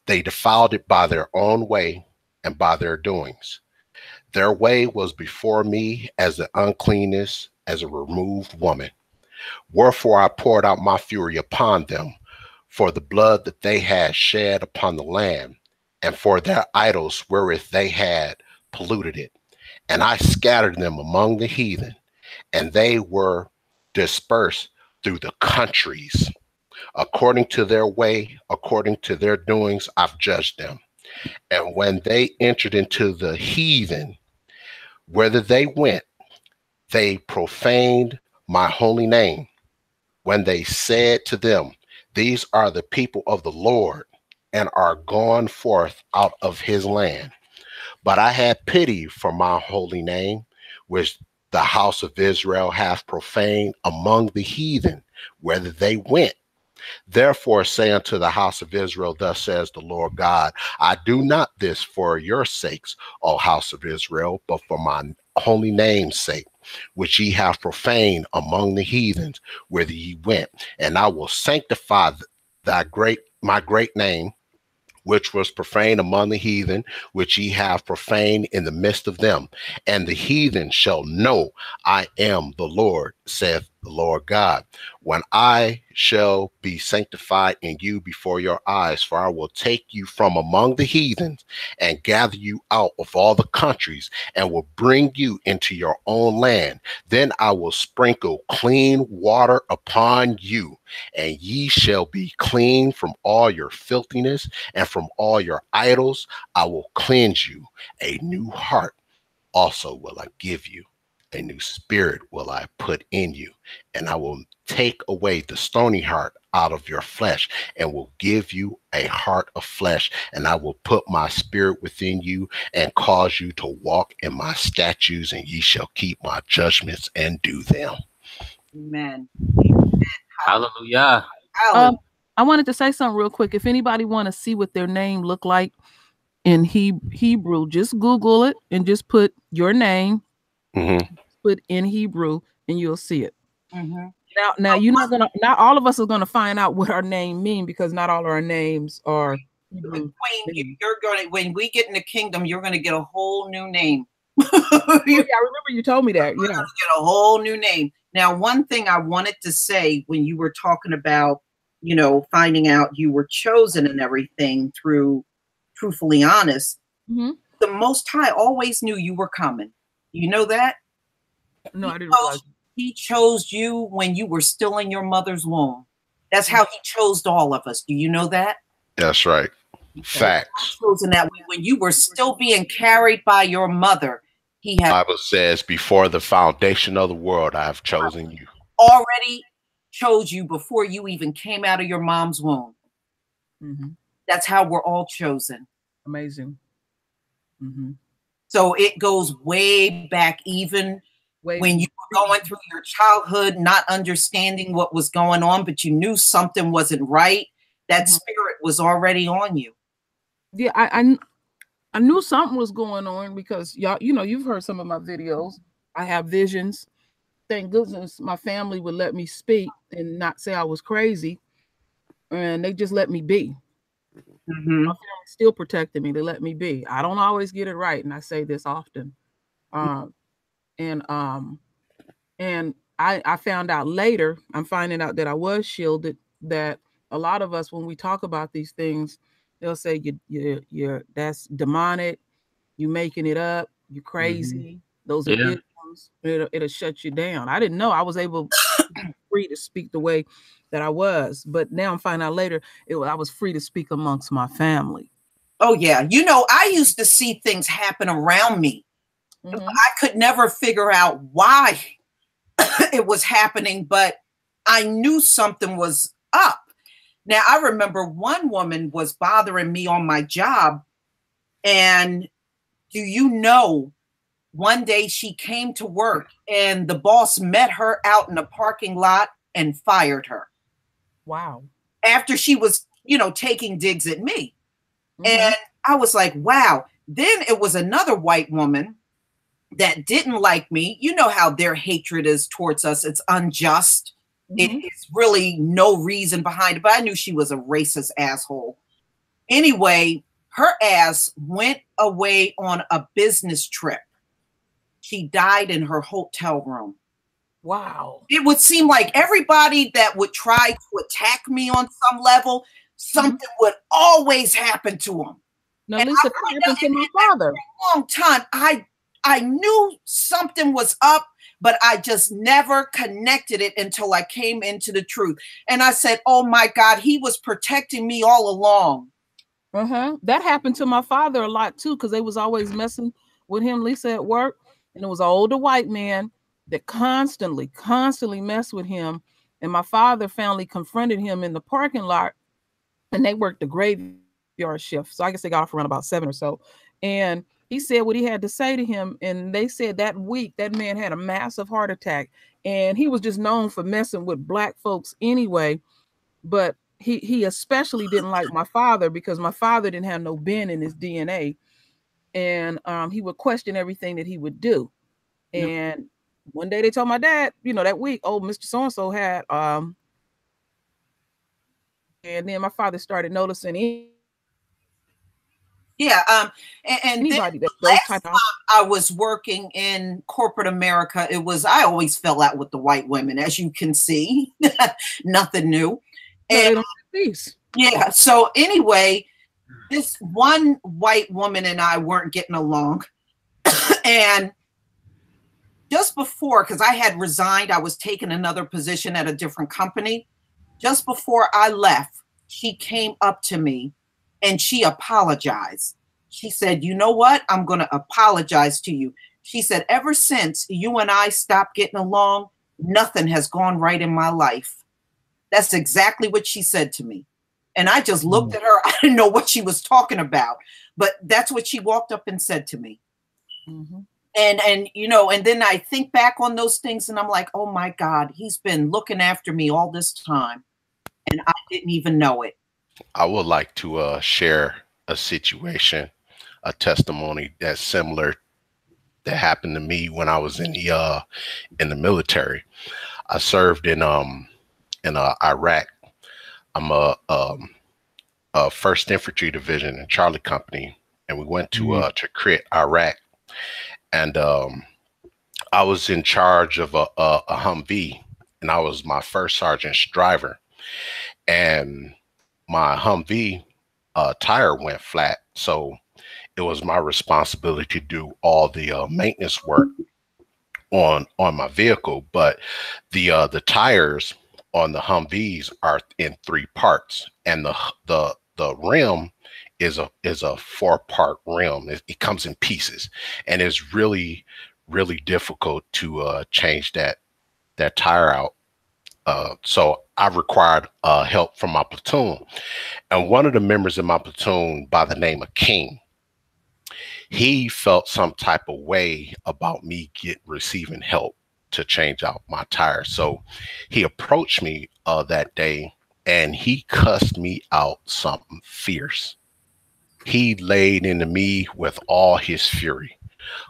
they defiled it by their own way and by their doings their way was before me as the uncleanness as a removed woman. Wherefore I poured out my fury upon them for the blood that they had shed upon the land, and for their idols wherewith they had polluted it. And I scattered them among the heathen, and they were dispersed through the countries. According to their way, according to their doings, I've judged them. And when they entered into the heathen, whither they went, they profaned my holy name. When they said to them, These are the people of the Lord, and are gone forth out of his land. But I had pity for my holy name, which the house of Israel hath profaned among the heathen, whither they went. Therefore, say unto the house of Israel, Thus says the Lord God, I do not this for your sakes, O house of Israel, but for my holy name's sake, which ye have profaned among the heathens, whither ye went. And I will sanctify thy great my great name, which was profaned among the heathen, which ye have profaned in the midst of them. And the heathen shall know I am the Lord, saith the Lord God, when I shall be sanctified in you before your eyes. For I will take you from among the heathens and gather you out of all the countries and will bring you into your own land. Then I will sprinkle clean water upon you, and ye shall be clean from all your filthiness and from all your idols. I will cleanse you. A new heart also will I give you. A new spirit will I put in you, and I will take away the stony heart out of your flesh, and will give you a heart of flesh. And I will put my spirit within you, and cause you to walk in my statutes, and ye shall keep my judgments and do them. Amen. Hallelujah. Um, I wanted to say something real quick. If anybody want to see what their name look like in he- Hebrew, just Google it and just put your name, put in Hebrew, and you'll see it. Mhm. Now, now you're not gonna. Not all of us are gonna find out what our name mean because not all our names are. Queen, you- you're going to when we get in the kingdom, you're going to get a whole new name. yeah, I remember you told me that. Yeah. get a whole new name. Now, one thing I wanted to say when you were talking about, you know, finding out you were chosen and everything through truthfully honest, Mm-hmm. the Most High always knew you were coming. You know that? No, I didn't chose, realize. He chose you when you were still in your mother's womb. That's how he chose all of us. Do you know that? That's right. Facts. Chosen that way when you were still being carried by your mother. He had Bible says, Before the foundation of the world, I have chosen you. already chose you before you even came out of your mom's womb. Mhm. That's how we're all chosen. Amazing. Mm-hmm. So it goes way back, even When you were going through your childhood, not understanding what was going on, but you knew something wasn't right. That Mm-hmm. spirit was already on you. Yeah, I, I I knew something was going on because y'all, you know, you've heard some of my videos. I have visions. Thank goodness my family would let me speak and not say I was crazy. And they just let me be. Mhm. My family still protected me. They let me be. I don't always get it right, and I say this often. Um, and um, and I I found out later. I'm finding out that I was shielded. That a lot of us, when we talk about these things, they'll say you you you're that's demonic. You making it up. You crazy. Those are Yeah. isms. It'll, it'll shut you down. I didn't know I was able free to speak the way that I was, but now I'm finding out later it was, I was free to speak amongst my family. Oh yeah, you know, I used to see things happen around me. Mhm. I could never figure out why it was happening, but I knew something was up. Now, I remember one woman was bothering me on my job. And do you know, one day she came to work and the boss met her out in the parking lot and fired her Wow. after she was, you know, taking digs at me. Mhm. And I was like, wow. Then it was another white woman that didn't like me. You know how their hatred is towards us, it's unjust. It Mhm. is really no reason behind it, but I knew she was a racist asshole. Anyway, her ass went away on a business trip. She died in her hotel room Wow. it would seem like everybody that would try to attack me on some level, something would always happen to them. Now, And Lisa, I happened to my father. a long time. I I knew something was up, but I just never connected it until I came into the truth. And I said, "Oh my God, he was protecting me all along." Uh-huh. That happened to my father a lot too, because they was always messing with him, Lisa, at work. And it was an older white man that constantly, constantly messed with him. And my father finally confronted him in the parking lot, and they worked the graveyard shift. So I guess they got off around about seven or so. And he said what he had to say to him. And they said that week that man had a massive heart attack. And he was just known for messing with black folks anyway. But he he especially didn't like my father because my father didn't have no Ben in his DNA. And um, he would question everything that he would do. And one day they told my dad, you know, that week, oh, Mr. So and so had um and then my father started noticing Yeah, um, and, and then anybody that last of time I was working in corporate America, it was I always fell out with the white women, as you can see, nothing new. No, And don't have peace. yeah, so anyway, this one white woman and I weren't getting along, and just before, because I had resigned, I was taking another position at a different company. Just before I left, she came up to me and she apologized. She said, You know what? I'm going to apologize to you. She said, Ever since you and I stopped getting along, nothing has gone right in my life. That's exactly what she said to me. And I just looked at her. I didn't know what she was talking about, but that's what she walked up and said to me. Mhm. And and you know, and then I think back on those things and I'm like, "Oh my god, he's been looking after me all this time and I didn't even know it." I would like to uh, share a situation, a testimony that's similar that happened to me when I was in the uh, in the military. I served in um in uh, Iraq. I'm a um a First Infantry Division in Charlie Company, and we went to uh to Crit, Iraq, and um I was in charge of a, a a Humvee, and I was my first sergeant's driver, and my Humvee uh, tire went flat, so it was my responsibility to do all the uh, maintenance work on on my vehicle. But the uh, the tires on the Humvees are in three parts, and the the the rim is a is a four part rim. It, it comes in pieces, and it's really really difficult to uh, change that that tire out. Uh, so I required uh, help from my platoon, and one of the members of my platoon, by the name of King, he felt some type of way about me get receiving help to change out my tire. So he approached me uh, that day, and he cussed me out something fierce. he laid into me with all his fury.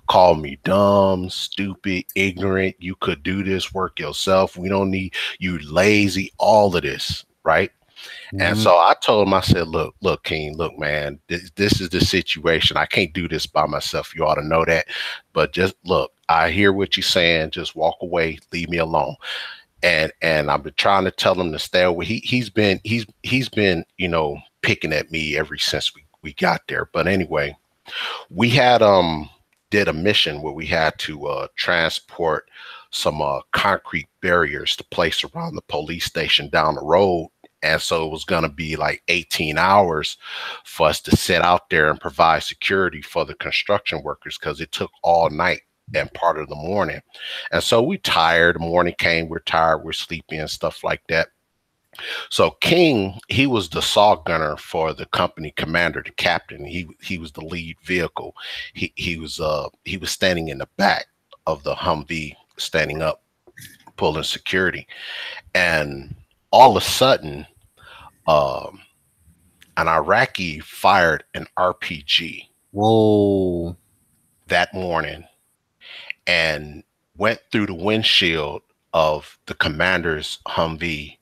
Called me dumb, stupid, ignorant. You could do this work yourself. We don't need you lazy, all of this, right? And Mm-hmm. so I told him, I said, look, look, King, look, man, this, this is the situation. I can't do this by myself. You ought to know that. But just look, I hear what you're saying. Just walk away, leave me alone. And and I've been trying to tell him to stay away. He he's been he's he's been, you know, picking at me ever since we, we got there. But anyway, we had um did a mission where we had to uh transport some uh concrete barriers to place around the police station down the road. And so it was going to be like 18 hours for us to sit out there and provide security for the construction workers because it took all night and part of the morning. And so we tired. Morning came we're tired we're sleepy and stuff like that so King, he was the SAW gunner for the company commander, the captain. He he was the lead vehicle. He he was uh he was standing in the back of the Humvee, standing up, pulling security, and all of a sudden, um, an Iraqi fired an RPG. Whoa! That morning, and went through the windshield of the commander's Humvee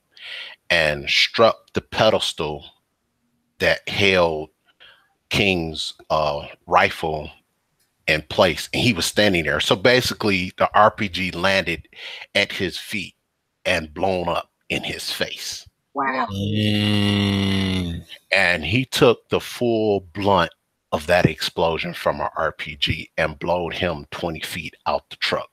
and struck the pedestal that held King's uh, rifle in place, and he was standing there. So basically, the RPG landed at his feet and blown up in his face. Wow. And he took the full blunt of that explosion from an RPG and blowed him 20 feet out the truck.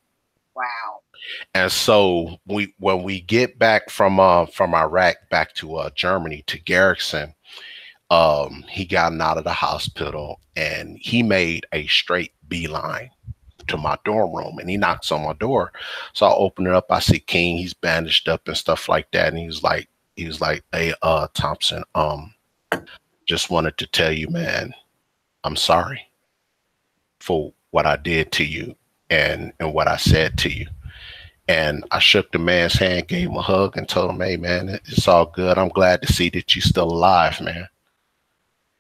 And so we when we get back from uh from Iraq back to uh Germany to Garrison, um he got out of the hospital and he made a straight beeline to my dorm room and he knocks on my door. So I open it up, I see King, he's bandaged up and stuff like that. And he was like, he was like, Hey uh Thompson, um, just wanted to tell you, man, I'm sorry for what I did to you and and what I said to you. And I shook the man's hand, gave him a hug, and told him, "Hey, man, it's all good. I'm glad to see that you're still alive, man."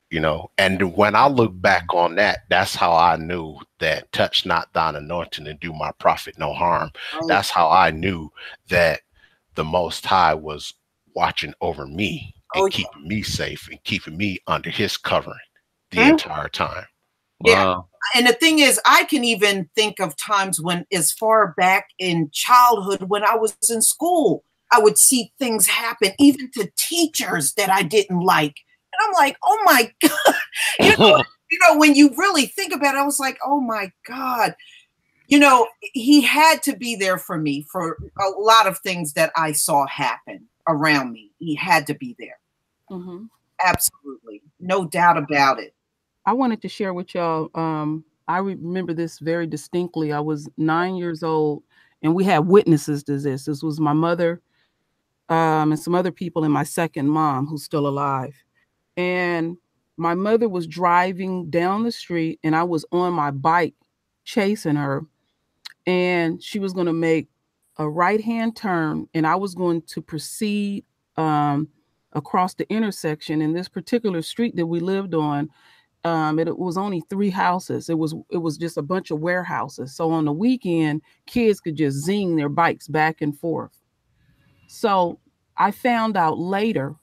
You know, and when I look back on that, that's how I knew that touch not thine anointing and do my prophet no harm. That's how I knew that the Most High was watching over me oh, and keeping me safe and keeping me under His covering the entire time. Yeah. And the thing is, I can even think of times when, as far back in childhood, when I was in school, I would see things happen, even to teachers that I didn't like. And I'm like, oh my God. You know, you know, when you really think about it, I was like, oh my God. You know, he had to be there for me for a lot of things that I saw happen around me. He had to be there. Mhm. Absolutely. No doubt about it. I wanted to share with y'all. Um, I remember this very distinctly. I was nine years old, and we had witnesses to this. This was my mother, um, and some other people, and my second mom, who's still alive. And my mother was driving down the street, and I was on my bike chasing her, and she was going to make a right hand turn, and I was going to proceed um, across the intersection in this particular street that we lived on um it, it was only three houses. It was it was just a bunch of warehouses. So on the weekend kids could just zing their bikes back and forth. So i found out later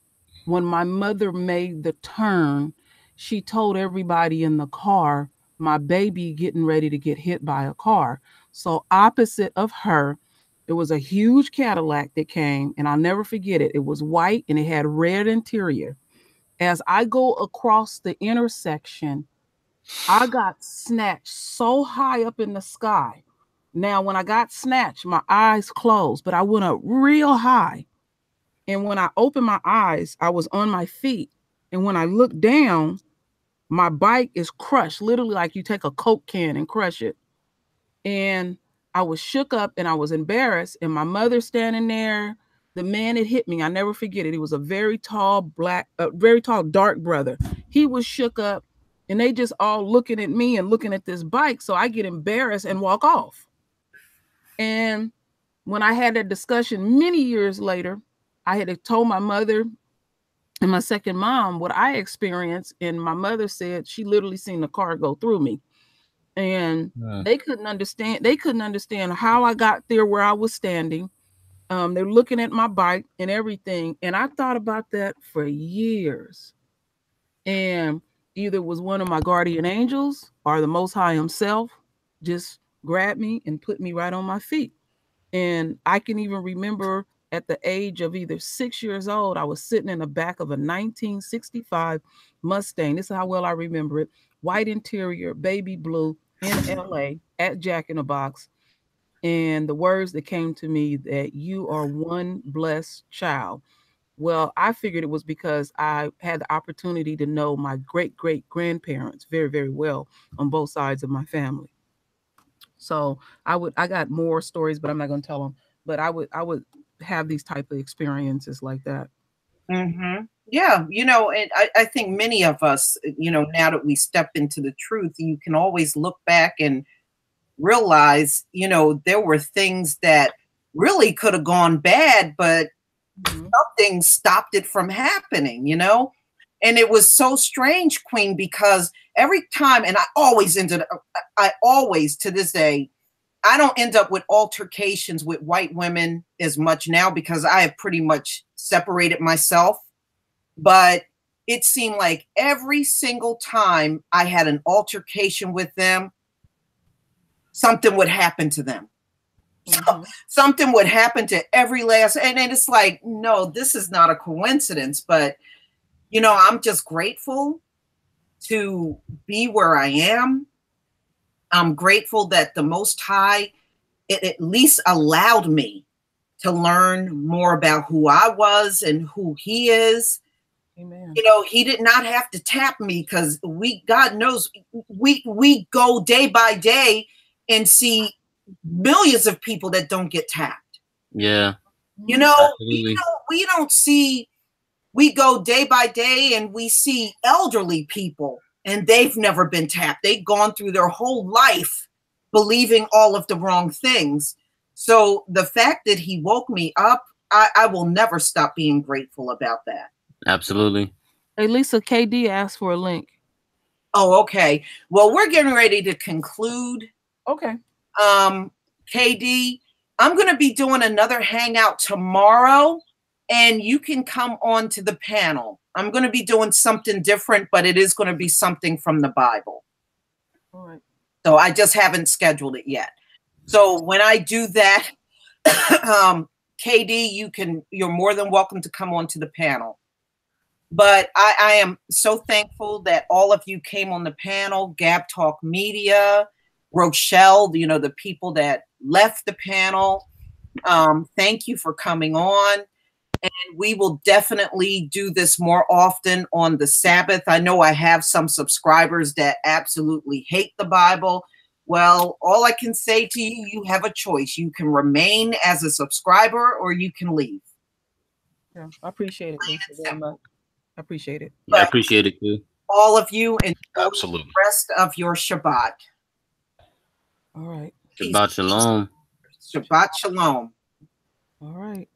when my mother made the turn she told everybody in the car my baby getting ready to get hit by a car. So opposite of her it was a huge cadillac that came and i'll never forget it. It was white and it had red interior as I go across the intersection, I got snatched so high up in the sky. Now, when I got snatched, my eyes closed, but I went up real high. And when I opened my eyes, I was on my feet. And when I looked down, my bike is crushed, literally like you take a Coke can and crush it. And I was shook up and I was embarrassed. And my mother standing there, the man that hit me, I never forget it. He was a very tall, black, uh, very tall, dark brother. He was shook up, and they just all looking at me and looking at this bike. So I get embarrassed and walk off. And when I had that discussion many years later, I had told my mother and my second mom, what I experienced, and my mother said she literally seen the car go through me. And they couldn't understand, they couldn't understand how I got there where I was standing. Um, they're looking at my bike and everything. And I thought about that for years. And either was one of my guardian angels or the most high himself just grabbed me and put me right on my feet. And I can even remember at the age of either six years old, I was sitting in the back of a 1965 Mustang. This is how well I remember it. White interior, baby blue in LA at Jack in the Box. And the words that came to me that you are one blessed child. Well, I figured it was because I had the opportunity to know my great great grandparents very, very well on both sides of my family. So I would I got more stories, but I'm not going to tell them. But I would I would have these type of experiences like that. Mm-hmm. Yeah, you know, and I, I think many of us, you know, now that we step into the truth, you can always look back and realize, you know, there were things that really could have gone bad, but mm-hmm. something stopped it from happening, you know? And it was so strange, Queen, because every time, and I always ended uh, up, I always to this day, I don't end up with altercations with white women as much now because I have pretty much separated myself. But it seemed like every single time I had an altercation with them, something would happen to them. So- mm-hmm. something would happen to every last, and then it's like, no, this is not a coincidence. But you know, I'm just grateful to be where I am. I'm grateful that the Most High it at least allowed me to learn more about who I was and who He is. Amen. You know, He did not have to tap me because we, God knows, we we go day by day and see millions of people that don't get tapped. Yeah. You know, Absolutely. we don't, we don't see, we go day by day and we see elderly people and they've never been tapped. They've gone through their whole life believing all of the wrong things. So the fact that he woke me up, I, I will never stop being grateful about that. Absolutely. Hey Lisa, KD asked for a link. Oh, okay. Well, we're getting ready to conclude. Okay. Um, KD, I'm going to be doing another hangout tomorrow, and you can come on to the panel. I'm going to be doing something different, but it is going to be something from the Bible. All right. So I just haven't scheduled it yet. So when I do that, um, KD, you can you're more than welcome to come on to the panel. But I, I am so thankful that all of you came on the panel, Gab Talk Media, Rochelle, you know, the people that left the panel. Um, thank you for coming on. And we will definitely do this more often on the Sabbath. I know I have some subscribers that absolutely hate the Bible. Well, all I can say to you, you have a choice. You can remain as a subscriber or you can leave. Yeah, I appreciate it, Lisa, very much. I appreciate it. I appreciate it too. All of you and Absolutely. the rest of your Shabbat. All right. Shabbat shalom. Shabbat shalom. All right.